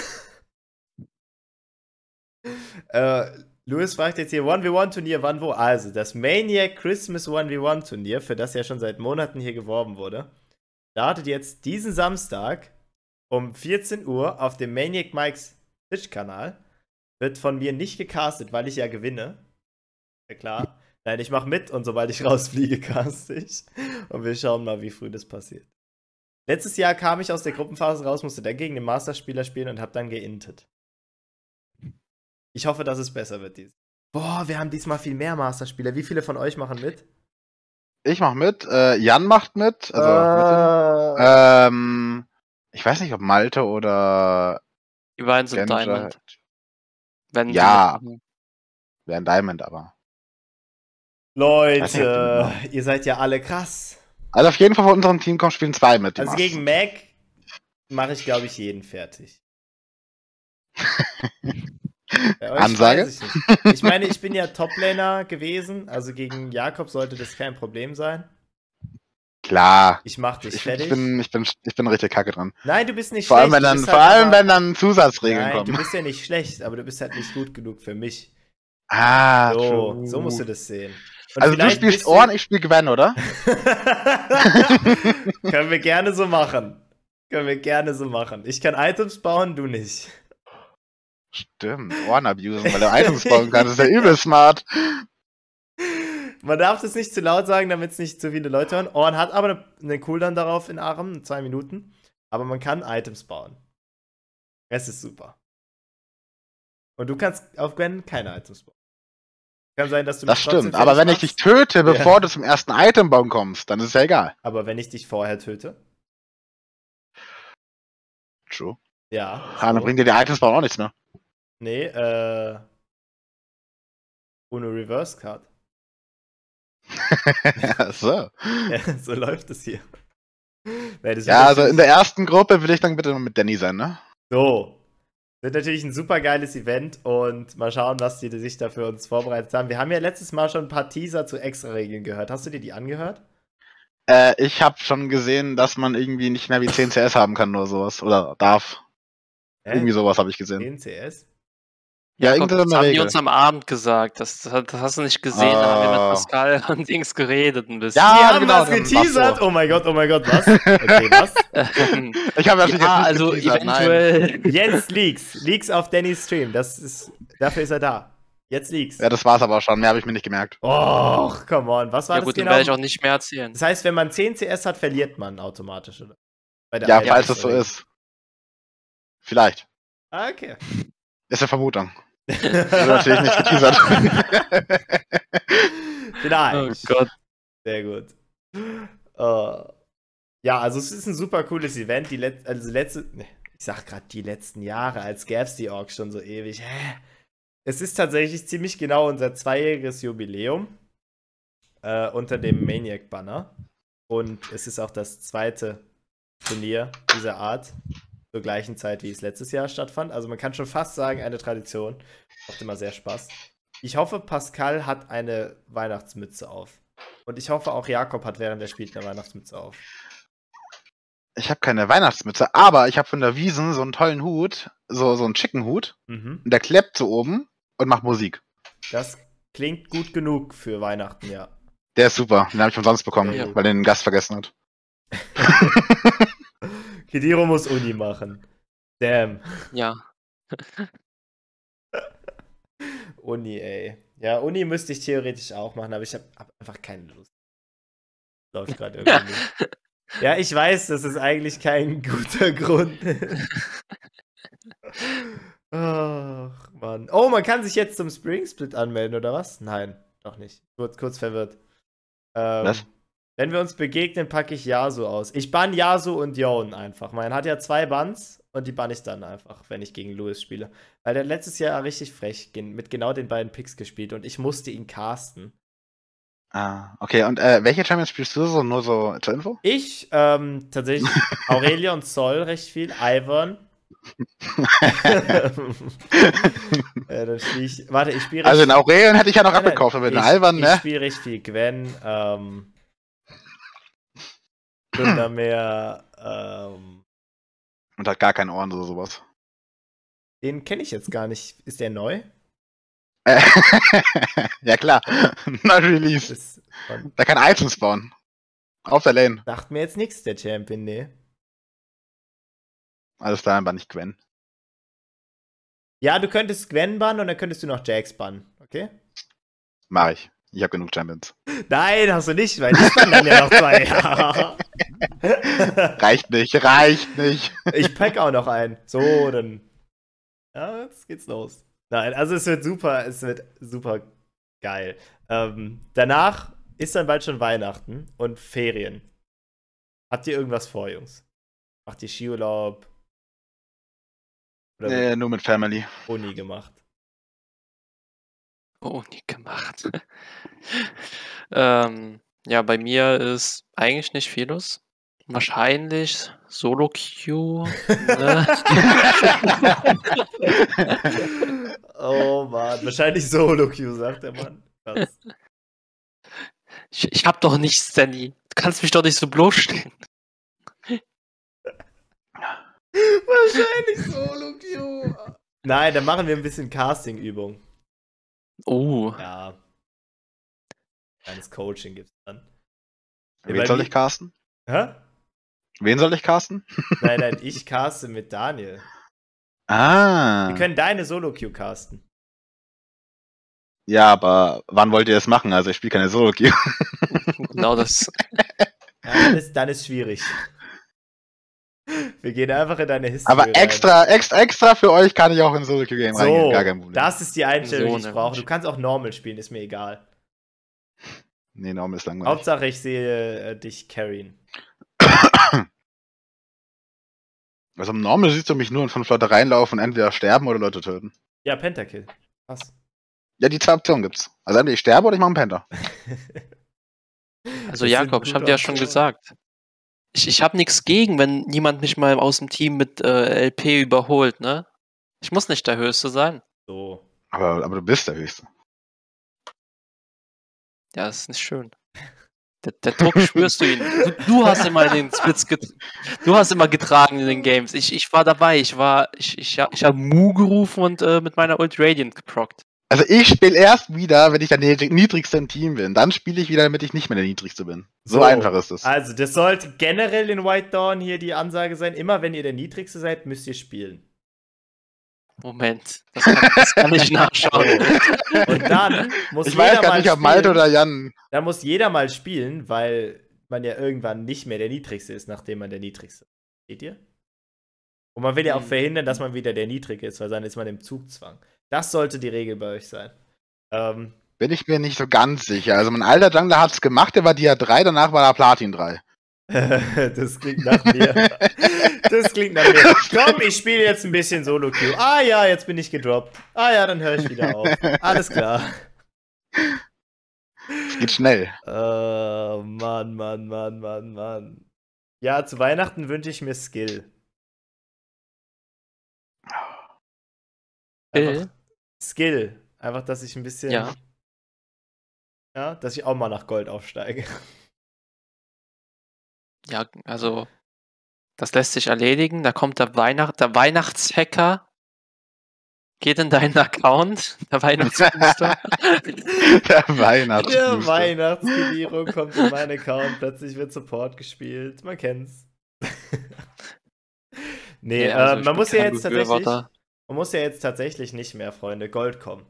S1: äh, Louis fragt jetzt hier 1v1-Turnier, wann wo? Also, das Maniac Christmas 1v1-Turnier, für das ja schon seit Monaten hier geworben wurde, startet jetzt diesen Samstag um 14 Uhr auf dem Maniac Mikes Twitch-Kanal. Wird von mir nicht gecastet, weil ich ja gewinne. Ja klar. Nein, ich mache mit und sobald ich rausfliege, cast ich. Und wir schauen mal, wie früh das passiert. Letztes Jahr kam ich aus der Gruppenphase raus, musste dann gegen den Masterspieler spielen und habe dann geintet. Ich hoffe, dass es besser wird dieses. Boah, wir haben diesmal viel mehr Masterspieler. Wie viele von euch machen mit?
S2: Ich mach mit. Äh, Jan macht mit. Also, uh. mit ähm, ich weiß nicht, ob Malte oder
S3: die beiden sind Genja. Diamond.
S2: Wenn ja. Wären Diamond, aber.
S1: Leute, nicht, ihr seid ja alle krass.
S2: Also auf jeden Fall von unserem Team kommen spielen zwei mit.
S1: Also gegen Mac mache ich, glaube ich, jeden fertig.
S2: Ansage?
S1: Ich, ich, meine, ich bin ja Toplaner gewesen, also gegen Jakob sollte das kein Problem sein.
S2: Klar.
S1: Ich mach dich
S2: ich,
S1: fertig.
S2: Ich bin, ich, bin, ich bin richtig kacke dran.
S1: Nein, du bist nicht
S2: vor
S1: schlecht.
S2: Allem, wenn dann, vor halt allem, wenn dann Zusatzregeln
S1: Nein,
S2: kommen.
S1: Du bist ja nicht schlecht, aber du bist halt nicht gut genug für mich.
S2: Ah,
S1: so, true. so musst du das sehen.
S2: Und also du spielst Ohren, ich spiele Gwen, oder?
S1: Können wir gerne so machen. Können wir gerne so machen. Ich kann Items bauen, du nicht.
S2: Stimmt, Ohren abusen, weil du Items bauen kannst. Ist ja übel smart.
S1: Man darf das nicht zu laut sagen, damit es nicht zu viele Leute hören. Orn hat aber eine, eine Cooldown darauf in Arm, zwei Minuten. Aber man kann Items bauen. Es ist super. Und du kannst auf Gwen keine Items bauen. Kann sein, dass du
S2: Das stimmt, aber wenn ich dich töte, bevor ja. du zum ersten Itembaum kommst, dann ist es ja egal.
S1: Aber wenn ich dich vorher töte?
S2: True.
S1: Ja.
S2: Ah, dann bringt dir die Items bauen auch nichts mehr.
S1: Nee, äh. Ohne Reverse Card.
S2: so.
S1: Ja, so läuft es hier.
S2: Nein, ja, also in der ersten Gruppe will ich dann bitte noch mit Danny sein, ne?
S1: So. Wird natürlich ein super geiles Event und mal schauen, was die sich da für uns vorbereitet haben. Wir haben ja letztes Mal schon ein paar Teaser zu Extra-Regeln gehört. Hast du dir die angehört?
S2: Äh, ich habe schon gesehen, dass man irgendwie nicht mehr wie 10 CS haben kann oder sowas. Oder darf. Äh? Irgendwie sowas habe ich gesehen.
S1: 10 CS?
S2: Ja, Gott,
S3: das haben die uns am Abend gesagt. Das, das, das hast du nicht gesehen. Da haben wir mit ah. Pascal und Dings geredet ein bisschen.
S1: Ja, die haben genau, was geteasert. Oh mein Gott, oh mein Gott, was? Okay, was?
S2: ich habe
S3: ja, jetzt nicht also eventuell.
S1: Nein. Jetzt Leaks. Leaks auf Dannys Stream. Das ist, dafür ist er da. Jetzt Leaks.
S2: Ja, das war's aber schon. Mehr habe ich mir nicht gemerkt.
S1: Och, come on. Was war ja, das
S3: gut,
S1: genau?
S3: werde ich auch nicht mehr erzählen.
S1: Das heißt, wenn man 10 CS hat, verliert man automatisch, oder?
S2: ja, falls das so ist. Vielleicht.
S1: Ah, okay.
S2: Ist eine Vermutung. Natürlich nicht geteasert.
S1: Vielleicht.
S3: Oh Gott.
S1: Sehr gut. Uh, ja, also es ist ein super cooles Event. Die Let also letzte, ich sag gerade die letzten Jahre, als gäb's die Orks schon so ewig. Hä? Es ist tatsächlich ziemlich genau unser zweijähriges Jubiläum äh, unter dem Maniac-Banner. Und es ist auch das zweite Turnier dieser Art zur gleichen Zeit, wie es letztes Jahr stattfand. Also man kann schon fast sagen, eine Tradition. Macht immer sehr Spaß. Ich hoffe, Pascal hat eine Weihnachtsmütze auf. Und ich hoffe, auch Jakob hat während der spielt eine Weihnachtsmütze auf.
S2: Ich habe keine Weihnachtsmütze, aber ich habe von der Wiesen so einen tollen Hut, so, so einen schicken Hut. Mhm. Und der klebt so oben und macht Musik.
S1: Das klingt gut genug für Weihnachten, ja.
S2: Der ist super. Den habe ich umsonst bekommen, ja. weil er den Gast vergessen hat.
S1: Kediro muss Uni machen. Damn.
S3: Ja.
S1: Uni, ey. Ja, Uni müsste ich theoretisch auch machen, aber ich habe hab einfach keine Lust. Läuft gerade irgendwie. Ja, ich weiß, das ist eigentlich kein guter Grund. Ach, Mann. Oh, man kann sich jetzt zum Spring Split anmelden, oder was? Nein, doch nicht. Kurz, kurz verwirrt. Ähm,
S2: Was?
S1: Wenn wir uns begegnen, packe ich Yasu aus. Ich bann Yasu und Yon einfach. Man hat ja zwei Bans und die bann ich dann einfach, wenn ich gegen Louis spiele. Weil der letztes Jahr richtig frech mit genau den beiden Picks gespielt und ich musste ihn casten.
S2: Ah, okay. Und äh, welche Champions spielst du so? Nur so zur Info?
S1: Ich, ähm, tatsächlich Aurelia und Sol recht viel. Ivern. äh, dann spiel ich, warte, ich spiele
S2: Also in Aurelien hätte ich ja noch
S1: Nein,
S2: abgekauft, aber in
S1: ich,
S2: Alban,
S1: Ich
S2: ne?
S1: spiele recht viel Gwen, ähm, Thundermeer, ähm,
S2: Und hat gar kein Ohren oder sowas.
S1: den kenne ich jetzt gar nicht. Ist der neu?
S2: Ja klar. Not release.
S1: Ist,
S2: Da kann Items bauen. Auf der Lane.
S1: sagt mir jetzt nichts, der Champion, nee.
S2: Alles klar, aber nicht Gwen.
S1: Ja, du könntest Gwen bannen und dann könntest du noch Jax bannen, okay?
S2: Mach ich. Ich habe genug Champions.
S1: Nein, hast du nicht, weil ich bann dann ja noch zwei.
S2: Reicht nicht, reicht nicht.
S1: Ich pack auch noch einen. So, dann. Ja, jetzt geht's los. Nein, also es wird super, es wird super geil. Ähm, danach ist dann bald schon Weihnachten und Ferien. Habt ihr irgendwas vor, Jungs? Macht ihr Skiurlaub? Oder
S2: Nee, nur mit Family.
S1: Uni gemacht?
S3: Nie gemacht. ähm, ja, bei mir ist eigentlich nicht viel los. Wahrscheinlich Solo-Queue. ne?
S1: oh Mann, wahrscheinlich Solo-Queue, sagt der Mann. Krass.
S3: ich ich hab doch nichts, Danny. Du kannst mich doch nicht so bloßstellen.
S1: wahrscheinlich Solo-Queue. Nein, dann machen wir ein bisschen Casting-Übung.
S3: Oh,
S1: Ja. Kleines Coaching gibt's dann.
S2: Wen soll ich casten?
S1: Hä?
S2: Wen soll ich casten?
S1: Nein, nein, ich caste mit Daniel.
S2: Ah.
S1: Wir können deine Solo-Queue casten.
S2: Ja, aber wann wollt ihr das machen? Also ich spiele keine Solo-Queue.
S3: genau das.
S1: Ja, dann, ist, dann ist schwierig. Wir gehen einfach in deine History.
S2: Aber
S1: rein.
S2: extra, extra, extra für euch kann ich auch in Solo-Queue-Game reingehen.
S1: So,
S2: Gar kein Problem.
S1: das ist die Einstellung,
S3: So
S1: die ich
S3: nämlich.
S1: brauche. Du kannst auch normal spielen, ist mir egal.
S2: Nee, Norm ist langweilig.
S1: Hauptsache, ich sehe äh, dich carryen.
S2: Also im Normal siehst du mich nur in fünf Leute reinlaufen und entweder sterben oder Leute töten.
S1: Ja, Pentakill. Was?
S2: Ja, die zwei Optionen gibt's. Also entweder ich sterbe oder ich mache einen Penta.
S3: Also
S1: Das
S3: Jakob, ich habe
S1: gute
S3: dir ja schon gesagt. Ich, ich habe nichts gegen, wenn jemand mich mal aus dem Team mit äh, LP überholt, ne? Ich muss nicht der Höchste sein.
S1: So.
S2: Aber, aber du bist der Höchste.
S3: Ja, das ist nicht schön. Der, der Druck spürst du ihn. Du, du hast immer den Splits du hast immer getragen in den Games. Ich, ich war dabei. Ich war, ich, ich, ich habe Mu gerufen und äh, mit meiner Ult Radiant geprockt.
S2: Also ich spiele erst wieder, wenn ich der niedrig- niedrigste im Team bin. Dann spiele ich wieder, damit ich nicht mehr der niedrigste bin. So,
S1: So.
S2: einfach ist es.
S1: Also, das sollte generell in White Dawn hier die Ansage sein. Immer wenn ihr der Niedrigste seid, müsst ihr spielen.
S3: Moment, das kann, das kann ich nachschauen.
S1: Und dann muss
S2: Ich
S1: jeder
S2: weiß gar
S1: mal
S2: nicht, ob Malte
S1: spielen.
S2: oder Jan.
S1: Da muss jeder mal spielen, weil man ja irgendwann nicht mehr der Niedrigste ist, nachdem man der Niedrigste ist. Seht ihr? Und man will ja auch
S3: Hm.
S1: verhindern, dass man wieder der Niedrige ist, weil dann ist man im Zugzwang. Das sollte die Regel bei euch sein. Ähm,
S2: Bin ich mir nicht so ganz sicher. Also mein alter Jungler hat's gemacht, der war Dia 3, danach war er Platin 3.
S1: das klingt nach mir. Das klingt nach mir. Komm, ich spiele jetzt ein bisschen Solo-Queue. Ah ja, jetzt bin ich gedroppt. Ah ja, dann höre ich wieder auf. Alles klar.
S2: Es geht schnell.
S1: Oh, Mann, Mann, Mann, Mann, Mann. Ja, zu Weihnachten wünsche ich mir Skill. Einfach
S3: Skill?
S1: Skill. Einfach, dass ich ein bisschen.
S3: Ja.
S1: Ja, dass ich auch mal nach Gold aufsteige.
S3: Ja, also das lässt sich erledigen. Da kommt der, Weihnacht, der Weihnachtshacker, geht in deinen Account, der Weihnachtsbooster.
S2: Der
S1: Der
S2: Weihnachtsbooster.
S1: Weihnachtsregierung kommt in meinen Account, plötzlich wird Support gespielt. Man kennt's. nee,
S3: Nee, also
S1: äh, man muss ja jetzt tatsächlich. Man muss ja jetzt tatsächlich nicht mehr, Freunde, Gold kommen.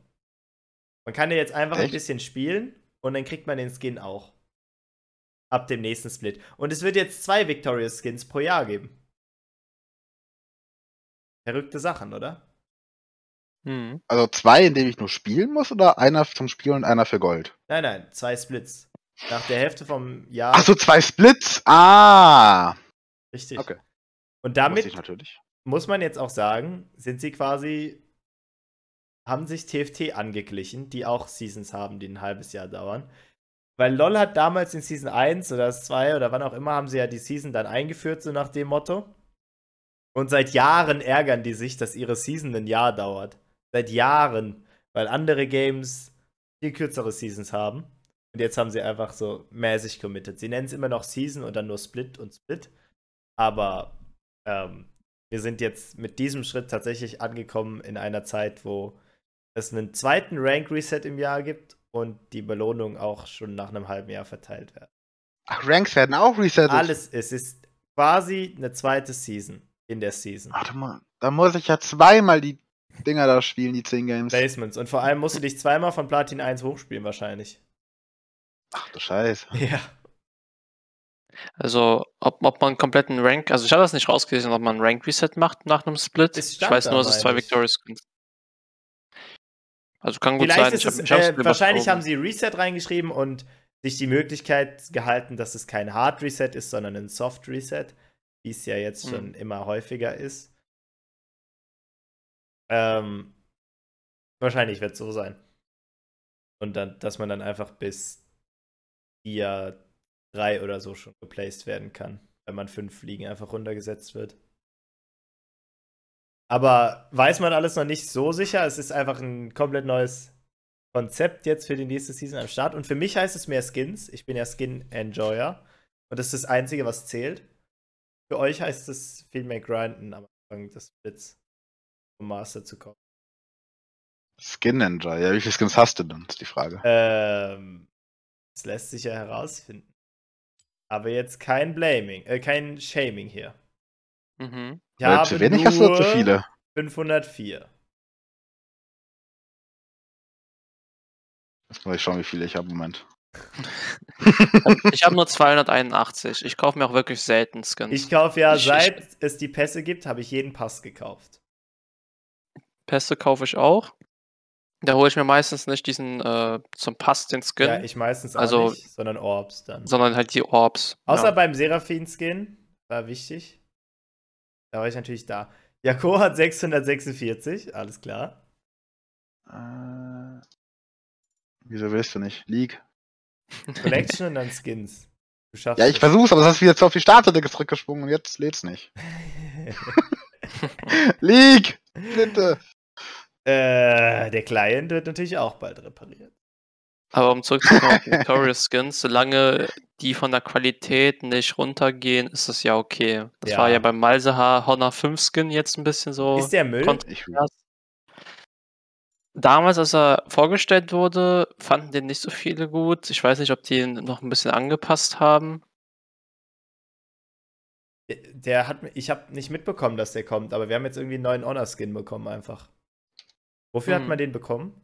S1: Man kann ja jetzt einfach ein
S2: Echt?
S1: bisschen spielen und dann kriegt man den Skin auch. Ab dem nächsten Split. Und es wird jetzt zwei Victorious Skins pro Jahr geben. Verrückte Sachen, oder?
S3: Mhm.
S2: Also zwei, in denen ich nur spielen muss, oder einer zum Spielen und einer für Gold?
S1: Nein, nein, zwei Splits. Nach der Hälfte vom Jahr.
S2: Ach so, zwei Splits? Ah!
S1: Richtig.
S2: Okay.
S1: Und damit
S2: ich natürlich.
S1: muss man jetzt auch sagen, sind sie quasi, haben sich TFT angeglichen, die auch Seasons haben, die ein halbes Jahr dauern. Weil LOL hat damals in Season 1 oder 2 oder wann auch immer, haben sie ja die Season dann eingeführt, so nach dem Motto. Und seit Jahren ärgern die sich, dass ihre Season ein Jahr dauert. Seit Jahren. Weil andere Games viel kürzere Seasons haben. Und jetzt haben sie einfach so mäßig committed. Sie nennen es immer noch Season und dann nur Split und Split. Aber ähm, wir sind jetzt mit diesem Schritt tatsächlich angekommen in einer Zeit, wo es einen zweiten Rank-Reset im Jahr gibt und die Belohnung auch schon nach einem halben Jahr verteilt werden.
S2: Ach, Ranks werden auch resettet.
S1: Alles, es ist quasi eine zweite Season in der Season.
S2: Warte mal, da muss ich ja zweimal die Dinger da spielen, die 10 Games.
S1: Basements. Und vor allem musst du dich zweimal von Platin 1 hochspielen, wahrscheinlich.
S2: Ach du Scheiße.
S1: Ja.
S3: Also, ob, ob man einen kompletten Rank, also ich habe das nicht rausgelesen, ob man einen Rank Reset macht nach einem Split. Ich weiß nur, dass es zwei
S1: meine ich.
S3: Also kann gut
S1: Vielleicht
S3: sein. Ich hab,
S1: es,
S3: ich
S1: äh, wahrscheinlich haben sie Reset reingeschrieben und sich die Möglichkeit gehalten, dass es kein Hard Reset ist, sondern ein Soft Reset, wie es ja jetzt
S3: Hm.
S1: schon immer häufiger ist. Ähm, wahrscheinlich wird es so sein. Und dann, dass man dann einfach bis Tier 3 oder so schon geplaced werden kann, wenn man fünf Fliegen einfach runtergesetzt wird. Aber weiß man alles noch nicht so sicher. Es ist einfach ein komplett neues Konzept jetzt für die nächste Season am Start. Und für mich heißt es mehr Skins. Ich bin ja Skin-Enjoyer. Und das ist das Einzige, was zählt. Für euch heißt es viel mehr grinden am Anfang des Splits, um Master zu kommen.
S2: Skin Ninja. Ja, wie viele Skins hast du denn? Ist die Frage.
S1: Ähm, das lässt sich ja herausfinden. Aber jetzt kein Blaming, äh, kein Shaming hier.
S3: Mhm.
S1: Ich
S2: Weil
S1: habe
S2: zu wenig hast du zu
S1: nur
S2: viele?
S1: 504.
S2: Jetzt muss ich schauen, wie viele ich habe. Moment.
S3: Ich habe nur 281. Ich kaufe mir auch wirklich selten Skins.
S1: Ich kaufe ja,
S3: Ich- ich-
S1: seit es die Pässe gibt, habe ich jeden Pass gekauft.
S3: Pässe kaufe ich auch. Da hole ich mir meistens nicht diesen äh, zum Pass den Skin,
S1: Ja, ich meistens auch
S3: Also-
S1: nicht, sondern Orbs dann.
S3: sondern halt die Orbs.
S1: Außer
S3: ja.
S1: beim Seraphin-Skin, war wichtig. Da war ich natürlich da. Jako hat 646, alles klar.
S2: Äh, wieso willst du nicht? League.
S1: Collection und dann Skins. Du schaffst
S2: Ja, ich versuch's, aber es hast wieder zu auf die Startseite zurückgesprungen und jetzt lädt's nicht. League! Bitte!
S1: äh, der Client wird natürlich auch bald repariert.
S3: Aber um zurückzukommen auf Victorious Skins, solange die von der Qualität nicht runtergehen, ist das ja okay. Das
S1: Ja.
S3: war ja beim Malzahar Honor 5 Skin jetzt ein bisschen so.
S1: Ist der Müll?
S3: Damals, als er vorgestellt wurde, fanden den nicht so viele gut. Ich weiß nicht, ob die ihn noch ein bisschen angepasst haben.
S1: Der- hat, ich habe nicht mitbekommen, dass der kommt, aber wir haben jetzt irgendwie einen neuen Honor-Skin bekommen einfach. Wofür hat
S3: Hm.
S1: man den bekommen?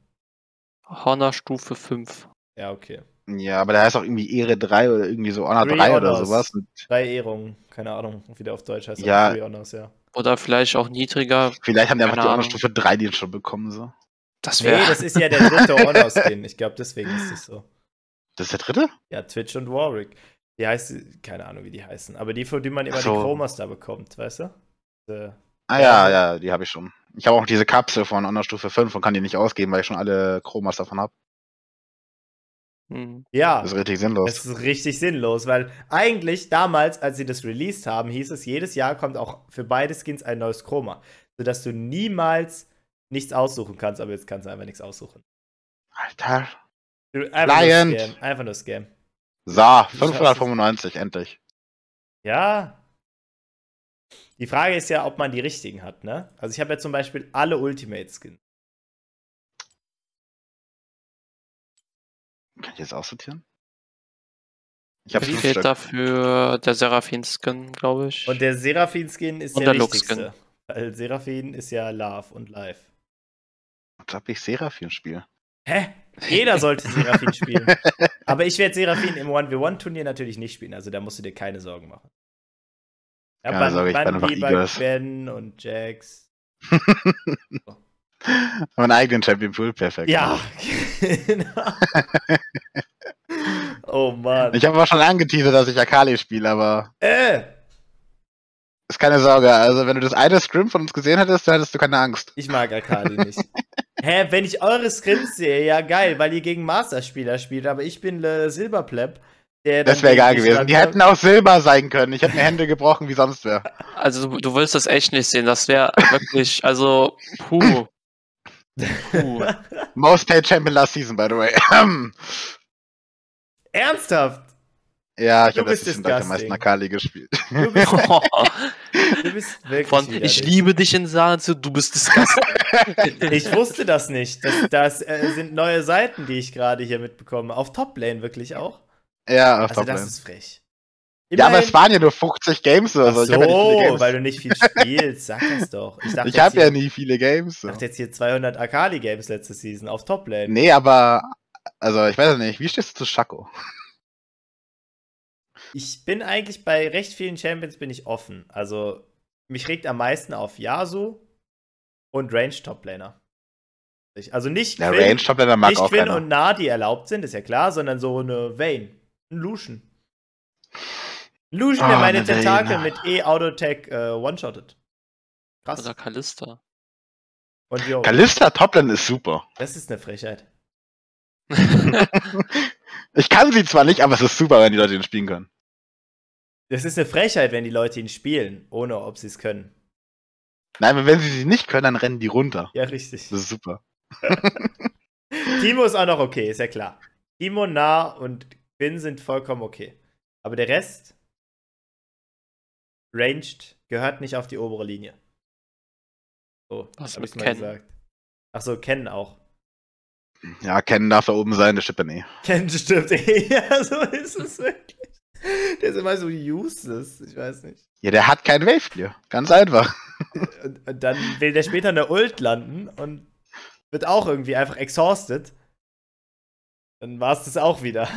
S3: Honor Stufe 5.
S1: Ja, okay.
S2: ja, aber der heißt auch irgendwie Ehre 3 oder irgendwie so Honor
S1: Three
S2: 3 oder sowas.
S1: Drei Ehrungen, keine Ahnung, wie der auf Deutsch heißt.
S2: Ja.
S1: Three Honors, ja.
S3: Oder vielleicht auch niedriger.
S2: vielleicht haben die einfach die
S3: Ahnung.
S2: Honor-Stufe 3 die schon bekommen. So.
S3: Das
S1: Nee,
S3: wäre.
S1: das ist ja der dritte Honor-Skin. Ich glaube, deswegen ist es so.
S2: Das ist der dritte?
S1: Ja, Twitch und Warwick. Die heißt, keine Ahnung, wie die heißen. Aber die, von denen man immer
S2: so.
S1: die Chromas da bekommt, weißt du? Äh,
S2: Ah
S1: Ja.
S2: ja, ja, die habe ich schon. Ich habe auch diese Kapsel von Honor-Stufe 5 und kann die nicht ausgeben, weil ich schon alle Chromas davon habe.
S3: Hm.
S1: ja,
S2: Das ist richtig sinnlos.
S1: es ist richtig sinnlos, weil eigentlich damals, als sie das released haben, hieß es, jedes Jahr kommt auch für beide Skins ein neues Chroma. Sodass du niemals nichts aussuchen kannst, aber jetzt kannst du einfach nichts aussuchen.
S2: Alter.
S1: Einfach
S2: Client.
S1: nur Scam. Einfach nur Scam.
S2: So,
S1: hasse es.
S2: 595, endlich.
S1: Ja. Die Frage ist ja, ob man die richtigen hat, ne? Also ich habe ja zum Beispiel alle Ultimate-Skins.
S2: Kann ich jetzt aussortieren? Ich habe
S3: fehlt
S2: Stück.
S3: dafür der Seraphin-Skin, glaube ich.
S1: Und der Seraphin-Skin ist
S3: Und
S1: der,
S3: der Lux-Skin.
S1: wichtigste. Weil Seraphin ist ja Love und Life.
S2: Als ob ich Seraphim spiele.
S1: Hä? Jeder sollte Seraphin spielen. Aber ich werde Seraphin im 1v1-Turnier natürlich nicht spielen, also da musst du dir keine Sorgen machen. Ja,
S2: Keine Sorge, ich bin einfach Eagles.
S1: Ben und Jax.
S2: Meinen eigenen Champion Pool, perfekt.
S1: Ja, genau. oh Mann.
S2: Ich habe aber schon angeteasert, dass ich Akali spiele, aber
S1: äh,
S2: ist keine Sorge. Also, wenn du das eine Scrim von uns gesehen hättest, dann hättest du keine Angst.
S1: ich mag Akali nicht. Hä, wenn ich eure Scripts sehe, ja geil, weil ihr gegen Master-Spieler spielt, aber ich bin äh, Silberpleb. Der
S2: Das wäre egal gewesen. Die hätten auch Silber sein können. Ich hätte mir Hände gebrochen, wie sonst wer.
S3: Also du, du willst das echt nicht sehen. Das wäre wirklich, also, puh. Puh.
S2: Most Paid Champion last season, by the way.
S1: Ernsthaft?
S2: ja, ich
S1: Du
S2: habe
S1: bist
S2: letztes Jahr am meisten Akali gespielt.
S1: Du bist, du bist wirklich
S3: Von ich liebe dich in Sahne zu du bist disgusting.
S1: Ich wusste das nicht. Das, das äh, sind neue Seiten, die ich gerade hier mitbekomme. Auf Toplane wirklich auch.
S2: Ja, auf
S1: Also
S2: Top
S1: das
S2: Lane.
S1: ist frech.
S2: Ja, aber
S1: Immerhin-
S2: es waren ja nur 50 Games oder
S1: Ach
S2: so.
S1: so,
S2: Ich habe ja nicht viele Games.
S1: weil du nicht viel spielst. Sag das doch. Ich dachte
S2: ich habe ja nie viele Games. So.
S1: Ich dachte jetzt hier 200 Akali-Games letzte Season auf Toplane.
S2: Nee, aber also ich weiß nicht, wie stehst du zu Shaco?
S1: Ich bin eigentlich bei recht vielen Champions bin ich offen. Also mich regt am meisten auf Yasuo und Range Toplaner. Also nicht
S2: Der
S1: Quinn,
S2: Range Top Laner mag
S1: nicht
S2: auch
S1: Quinn
S2: keiner.
S1: und Nah, die erlaubt sind, ist ja klar, sondern so eine Vayne, ein Lucian. Ein Lucian, der
S2: Ah,
S1: meine. Tentakel mit E-Autotech äh, one-shottet. Krass.
S3: Oder Kalista.
S1: Und jo,
S2: Kalista Toplane ist super.
S1: das ist eine Frechheit.
S2: Ich kann sie zwar nicht, aber es ist super, wenn die Leute ihn spielen können.
S1: Das ist eine Frechheit, wenn die Leute ihn spielen, ohne ob sie es können.
S2: Nein, aber wenn sie sie nicht können, dann rennen die runter.
S1: Ja, richtig.
S2: Das ist super.
S1: Timo ist auch noch okay, ist ja klar. Timo, Nah und Quinn sind vollkommen okay. Aber der Rest, ranged, gehört nicht auf die obere Linie. So,
S3: Was
S1: hab ich's mal
S3: Ken?
S1: gesagt. Achso, Ken auch.
S2: Ja, Ken darf da oben sein, der ja nie.
S1: Ken stirbt eh. Ja, so ist es wirklich. Der ist immer so useless. Ich weiß nicht.
S2: Ja, der hat kein Wave Clear. Ganz einfach.
S1: Und, und dann will der später eine Ult landen und wird auch irgendwie einfach exhausted. Dann war es das auch wieder.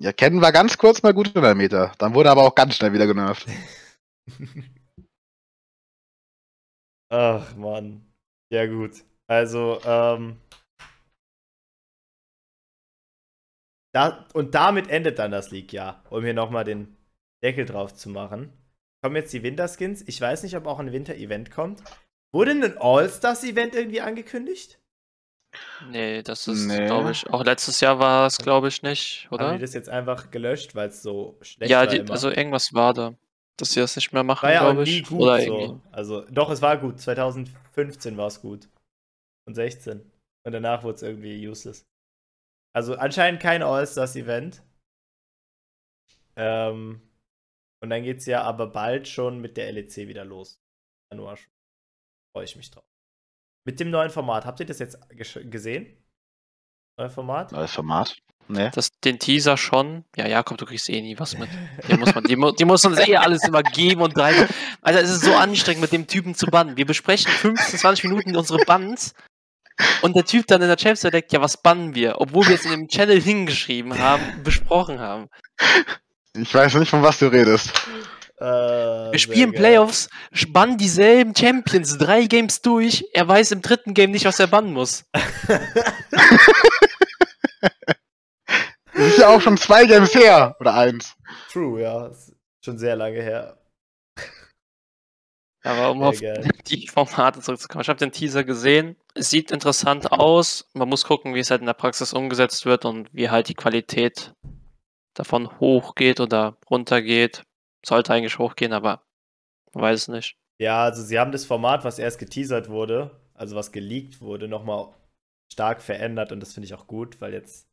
S2: Ja, Ken war ganz kurz mal gut in der Meter. Dann wurde er aber auch ganz schnell wieder genervt.
S1: Ach, Mann. Ja, gut. Also, ähm. Da, und damit endet dann das League-Jahr, um hier nochmal den Deckel drauf zu machen. Kommen jetzt die Winterskins. Ich weiß nicht, ob auch ein Winter-Event kommt. Wurde ein All-Stars-Event irgendwie angekündigt?
S3: Nee, das ist,
S2: Nee.
S3: glaube ich, auch letztes Jahr war es, glaube ich, nicht,
S1: Haben
S3: oder?
S1: die das jetzt einfach gelöscht, weil es so schlecht
S3: Ja,
S1: war immer?
S3: also irgendwas war da, dass sie das nicht mehr machen,
S1: war ja auch
S3: glaube
S1: nie
S3: ich.
S1: gut
S3: oder
S1: so.
S3: irgendwie.
S1: Also, doch, es war gut. 2015 war es gut. Und 16. Und danach wurde es irgendwie useless. Also anscheinend kein All-Stars-Event. Ähm, und dann geht es ja aber bald schon mit der LEC wieder los. Januar schon. Freue ich mich drauf. Mit dem neuen Format. Habt ihr das jetzt gesehen? Neues Format?
S2: Neues Format. Nee.
S3: Das, den Teaser schon. Ja, Jakob, du kriegst eh nie was mit. Die muss, man, die, mu- die muss uns eh alles immer geben und rein. Alter, es ist so anstrengend, mit dem Typen zu bannen. Wir besprechen 15, 20 Minuten unsere Bans und der Typ dann in der Champions League denkt, ja, was bannen wir? Obwohl wir es in dem Channel hingeschrieben haben, besprochen haben.
S2: Ich weiß nicht, von was du redest.
S1: Äh,
S3: Wir spielen Playoffs, bannen dieselben Champions, drei Games durch. Er weiß im dritten Game nicht, was er bannen muss.
S2: Das ist ja auch schon zwei Games her. Oder eins.
S1: True, ja. Ist schon sehr lange her.
S3: Aber um auf
S1: geil.
S3: die Formate zurückzukommen. Ich habe den Teaser gesehen. Es sieht interessant aus. Man muss gucken, wie es halt in der Praxis umgesetzt wird und wie halt die Qualität davon hochgeht oder runtergeht. Sollte eigentlich hochgehen, aber man weiß es nicht.
S1: Ja, also sie haben das Format, was erst geteasert wurde, also was geleakt wurde, nochmal stark verändert und das finde ich auch gut, weil jetzt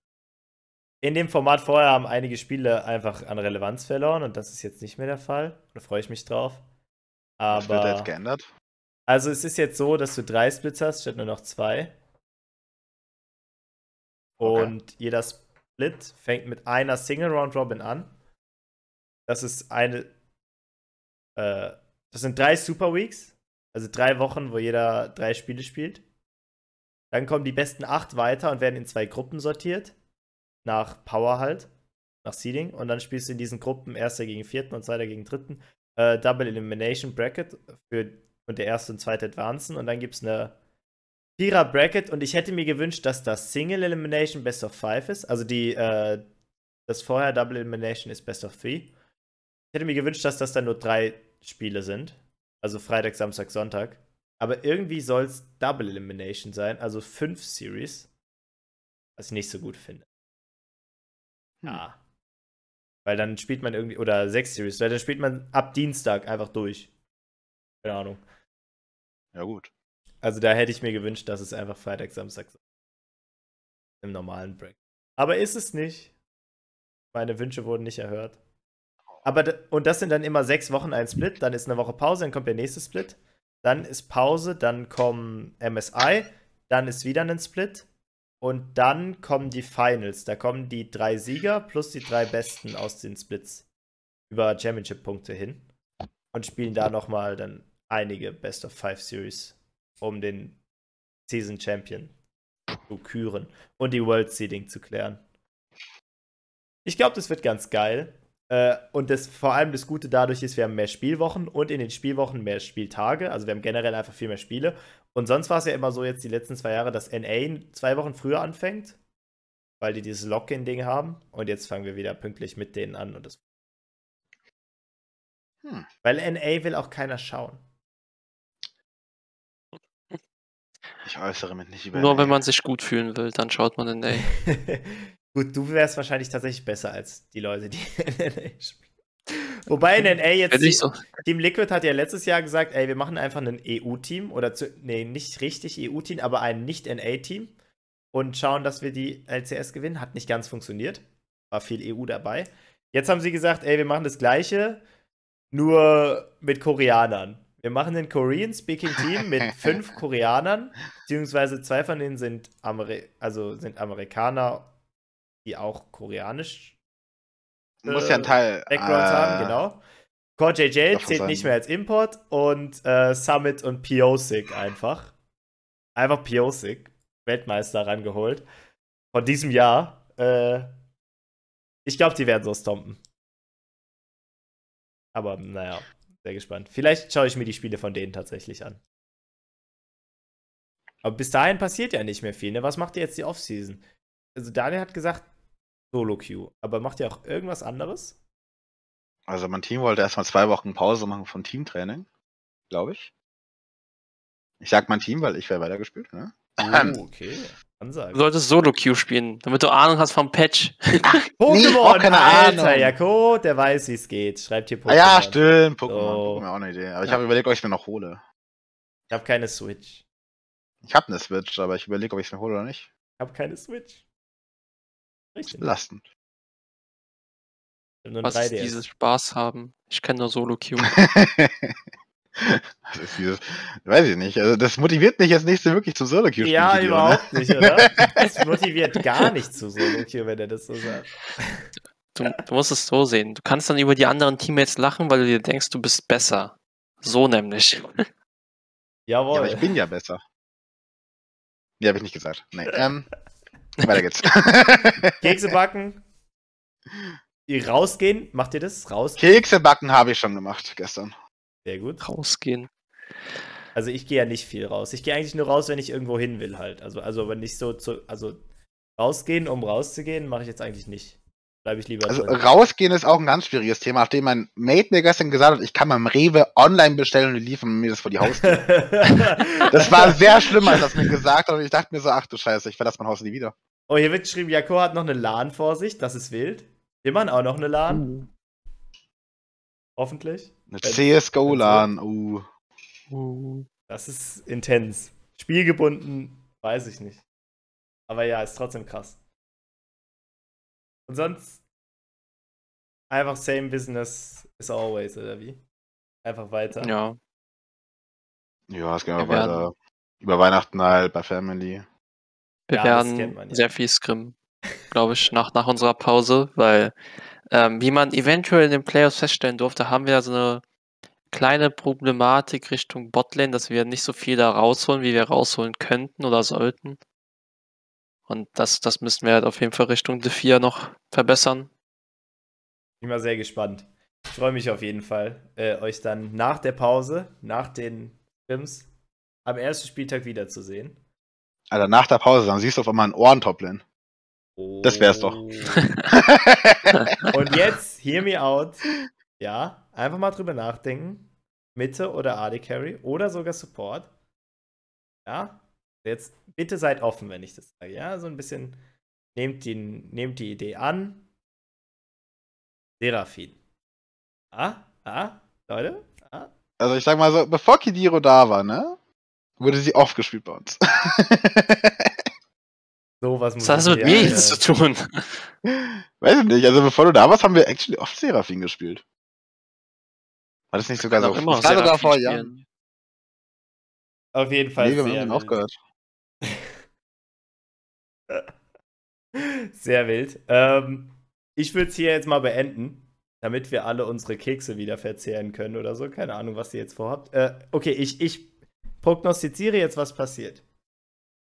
S1: in dem Format vorher haben einige Spiele einfach an Relevanz verloren und das ist jetzt nicht mehr der Fall. Da freue ich mich drauf.
S2: Was wird da jetzt
S1: Aber
S2: geändert?
S1: also es ist jetzt so, dass du drei Splits hast, statt nur noch zwei.
S2: Okay.
S1: Und jeder Split fängt mit einer Single Round Robin an. Das ist eine. Äh, das sind drei Super Weeks. Also drei Wochen, wo jeder drei Spiele spielt. Dann kommen die besten acht weiter und werden in zwei Gruppen sortiert. Nach Power halt. Nach Seeding. Und dann spielst du in diesen Gruppen Erster gegen Vierten und Zweiter gegen Dritten. Äh, Double Elimination Bracket für, und der Erste und Zweite advancen. Und dann gibt es eine Vierer Bracket. Und ich hätte mir gewünscht, dass das Single Elimination Best of Five ist. Also die, äh, das vorher Double Elimination ist Best of Three. Ich hätte mir gewünscht, dass das dann nur drei Spiele sind. Also Freitag, Samstag, Sonntag. Aber irgendwie soll es Double Elimination sein, also fünf Series. Was ich nicht so gut finde.
S2: Hm.
S1: Ja. Weil dann spielt man irgendwie, oder sechs Series, weil dann spielt man ab Dienstag einfach durch. Keine Ahnung.
S2: Ja, gut.
S1: Also da hätte ich mir gewünscht, dass es einfach Freitag, Samstag sei. im normalen Break. Aber ist es nicht. Meine Wünsche wurden nicht erhört. Aber und das sind dann immer sechs Wochen ein Split, dann ist eine Woche Pause, dann kommt der nächste Split, dann ist Pause, dann kommen MSI, dann ist wieder ein Split und dann kommen die Finals. Da kommen die drei Sieger plus die drei Besten aus den Splits über Championship-Punkte hin und spielen da nochmal dann einige Best of Five Series, um den Season Champion zu küren und die World Seeding zu klären. Ich glaube, das wird ganz geil. Äh, und das vor allem das Gute dadurch ist, wir haben mehr Spielwochen und in den Spielwochen mehr Spieltage. Also wir haben generell einfach viel mehr Spiele. Und sonst war es ja immer so jetzt die letzten zwei Jahre, dass NA zwei Wochen früher anfängt, weil die dieses Lock-in-Ding haben. Und jetzt fangen wir wieder pünktlich mit denen an. Und das
S2: Hm.
S1: weil NA will auch keiner schauen.
S2: Ich äußere mich nicht über.
S3: Nur
S2: NA.
S3: wenn man sich gut fühlen will, dann schaut man in NA.
S1: Gut, du wärst wahrscheinlich tatsächlich besser als die Leute, die in NA spielen. Wobei in NA jetzt
S3: ich so,
S1: Team Liquid hat ja letztes Jahr gesagt, ey, wir machen einfach ein EU-Team oder zu, nee, nicht richtig EU-Team, aber ein Nicht-NA-Team und schauen, dass wir die LCS gewinnen. Hat nicht ganz funktioniert. War viel EU dabei. Jetzt haben sie gesagt, ey, wir machen das Gleiche, nur mit Koreanern. Wir machen ein Korean-Speaking-Team mit fünf Koreanern, beziehungsweise zwei von denen sind, Ameri also sind Amerikaner, die auch koreanisch
S2: Du musst ja einen Teil.
S1: Backgrounds
S2: äh,
S1: haben, genau. Core JJ zählt
S2: sein.
S1: nicht mehr als Import und äh, Summit und Piosik einfach. Einfach Piosik, Weltmeister rangeholt. Von diesem Jahr. Äh, ich glaube, die werden so stompen. Aber naja, sehr gespannt. Vielleicht schaue ich mir die Spiele von denen tatsächlich an. Aber bis dahin passiert ja nicht mehr viel. Ne? Was macht ihr jetzt die Offseason? Also Daniel hat gesagt Solo-Queue. Aber macht ihr auch irgendwas anderes?
S2: Also mein Team wollte erstmal zwei Wochen Pause machen von Teamtraining, glaube ich. Ich sag mein Team, weil ich wäre weitergespielt, ne?
S1: Oh, okay.
S3: du
S1: Ansage.
S3: solltest Solo-Queue spielen, damit du Ahnung hast vom Patch.
S1: Pokémon,
S2: ich keine
S1: Alter,
S2: Ahnung.
S1: Jako, der weiß, wie es geht. Schreibt hier Pokémon.
S2: Ah ja, stimmt, Pokémon.
S1: So.
S2: Pokémon auch eine Idee. Aber ich
S1: Ja.
S2: habe überlegt, ob ich es mir noch hole.
S1: Ich habe keine Switch.
S2: Ich habe eine Switch, aber ich überlege, ob ich es mir hole oder nicht.
S1: Ich habe keine Switch. Richtig. Ein
S3: Was ist
S1: 3DS.
S3: dieses Spaß haben? Ich kenne nur Solo-Queue.
S2: das ist dieses, weiß ich nicht. Also das motiviert mich jetzt nicht so wirklich zum Solo Queue
S1: Ja,
S2: ne?
S1: überhaupt nicht, oder? Es motiviert gar nicht zu Solo-Queue, wenn er das so sagt.
S3: Du, du musst es so sehen. Du kannst dann über die anderen Teammates lachen, weil du dir denkst, du bist besser. So nämlich.
S2: Ja, aber
S1: Jawohl.
S2: ich bin ja besser. Ja, habe ich nicht gesagt. Nee. Ähm, weiter geht's.
S1: Kekse backen. Ihr rausgehen, macht ihr das? Raus?
S2: Kekse backen habe ich schon gemacht gestern.
S1: Sehr gut.
S3: Rausgehen.
S1: Also ich gehe ja nicht viel raus. Ich gehe eigentlich nur raus, wenn ich irgendwo hin will halt. Also, also wenn ich so zu, also rausgehen, um rauszugehen, mache ich jetzt eigentlich nicht. Bleibe ich lieber
S2: Also
S1: drin.
S2: rausgehen ist auch ein ganz schwieriges Thema, nachdem mein Mate mir gestern gesagt hat, ich kann beim Rewe online bestellen und die liefern mir das vor die Haustür. Das war sehr schlimm, als er es mir gesagt hat und ich dachte mir so, ach du Scheiße, ich verlasse mein Haus nie wieder.
S1: Oh, hier wird geschrieben, Jako hat noch eine LAN vor sich. Das ist wild. Machen auch noch eine LAN, hoffentlich.
S2: Eine CSGO-LAN, uh.
S3: Uh.
S1: Das ist intens. Spielgebunden, weiß ich nicht. Aber ja, ist trotzdem krass. Und sonst einfach same business as always, oder wie? Einfach weiter.
S3: Ja.
S2: Ja, es geht
S3: werden-
S2: weiter. Über Weihnachten halt bei Family.
S3: Wir
S1: Ja,
S3: werden
S1: ja.
S3: sehr viel scrimmen, glaube ich, nach, nach unserer Pause, weil, ähm, wie man eventuell in den Playoffs feststellen durfte, haben wir so eine kleine Problematik Richtung Botlane, dass wir nicht so viel da rausholen, wie wir rausholen könnten oder sollten. Und das, das müssen wir halt auf jeden Fall Richtung D4 noch verbessern.
S1: Bin mal sehr gespannt. Ich freue mich auf jeden Fall, äh, euch dann nach der Pause, nach den Films, am ersten Spieltag wiederzusehen.
S2: Alter, nach der Pause, dann siehst du auf einmal einen Ohrentopplin. Das wär's doch.
S1: Oh. Und jetzt, hear me out. Ja, einfach mal drüber nachdenken. Mitte oder AD Carry oder sogar Support. Ja, jetzt bitte seid offen, wenn ich das sage. Ja, so ein bisschen nehmt die, nehmt die Idee an. Seraphin. Ah, ah, Leute. Ah.
S2: Also ich sag mal so, bevor Kidiro da war, ne? Wurde sie oft gespielt bei uns.
S1: So was muss
S3: Was hat das mit
S1: mir-
S3: jetzt zu tun?
S2: Weiß ich nicht, also bevor du da warst, haben wir actually oft Seraphin gespielt. War das nicht sogar so?
S3: Auch immer
S2: das war sogar
S3: Seraphim
S2: vor. Jahren.
S1: Auf jeden Fall
S2: Nee, wir haben
S1: wild.
S2: aufgehört.
S1: Sehr wild. Ähm, ich würde es hier jetzt mal beenden, damit wir alle unsere Kekse wieder verzehren können oder so. Keine Ahnung, was ihr jetzt vorhabt. Äh, okay, ich, ich prognostiziere jetzt, was passiert.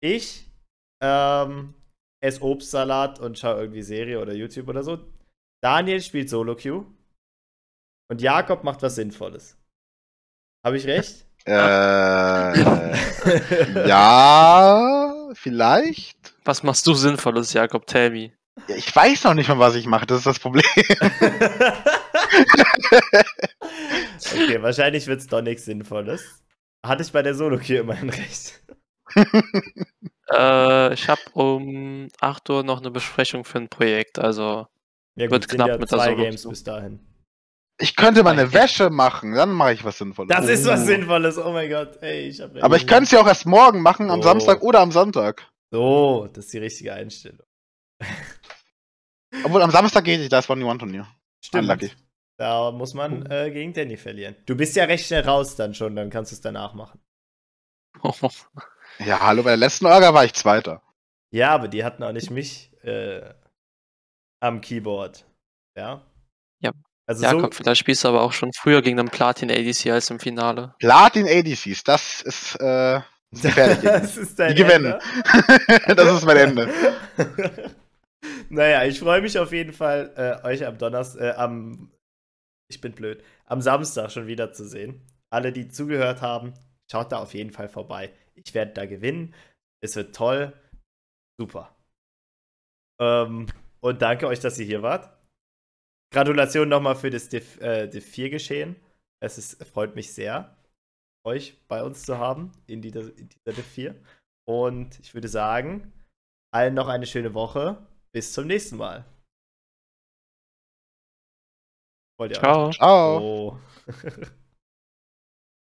S1: Ich ähm, esse Obstsalat und schaue irgendwie Serie oder YouTube oder so. Daniel spielt Solo-Queue. Und Jakob macht was Sinnvolles. Habe ich recht?
S2: Äh, ja, vielleicht.
S3: Was machst du Sinnvolles, Jakob? Tell me.
S2: Ja, ich weiß noch nicht mal, was ich mache, das ist das Problem.
S1: okay, wahrscheinlich wird es doch nichts Sinnvolles. Hatte ich bei der Solo-Queue immerhin recht.
S3: Äh, ich habe um 8 Uhr noch eine Besprechung für ein Projekt, also
S1: Ja,
S3: Wird
S1: sind
S3: knapp
S1: ja
S3: mit der
S1: zwei
S3: Solo-Queue.
S1: Games bis dahin.
S2: Ich könnte meine Wäsche machen, dann mache ich was Sinnvolles.
S1: Das ist was
S3: Oh.
S1: Sinnvolles, oh mein Gott. Ey, ich hab
S2: Aber ich könnte es ja auch erst morgen machen, am
S1: Oh.
S2: Samstag oder am Sonntag.
S1: So, das ist die richtige Einstellung.
S2: Obwohl am Samstag geht nicht, da ist One One Turnier.
S1: Stimmt.
S2: Unlucky.
S1: Da muss man äh, gegen Danny verlieren. Du bist ja recht schnell raus dann schon, dann kannst du es danach machen.
S2: Ja, hallo, bei der letzten Orga war ich Zweiter.
S1: Ja, aber die hatten auch nicht mich äh, am Keyboard. Ja.
S3: Ja.
S1: Also
S3: Jakob,
S1: so,
S3: vielleicht spielst du aber auch schon früher gegen den Platin ADC als im Finale.
S2: Platin ADCs, das ist, äh, das ist gefährlich.
S1: das ist dein
S2: Die gewinnen.
S1: Ende.
S2: das ist mein Ende.
S1: naja, ich freue mich auf jeden Fall, äh, euch am Donnerstag, äh, am, ich bin blöd, am Samstag schon wieder zu sehen. Alle, die zugehört haben, schaut da auf jeden Fall vorbei. Ich werde da gewinnen. Es wird toll. Super. Ähm, und danke euch, dass ihr hier wart. Gratulation nochmal für das Div, äh, Div 4 geschehen. Es ist, freut mich sehr, euch bei uns zu haben in dieser, in dieser Div 4. Und ich würde sagen, allen noch eine schöne Woche. Bis zum nächsten Mal.
S3: Ciao.
S2: Ciao.
S1: Oh.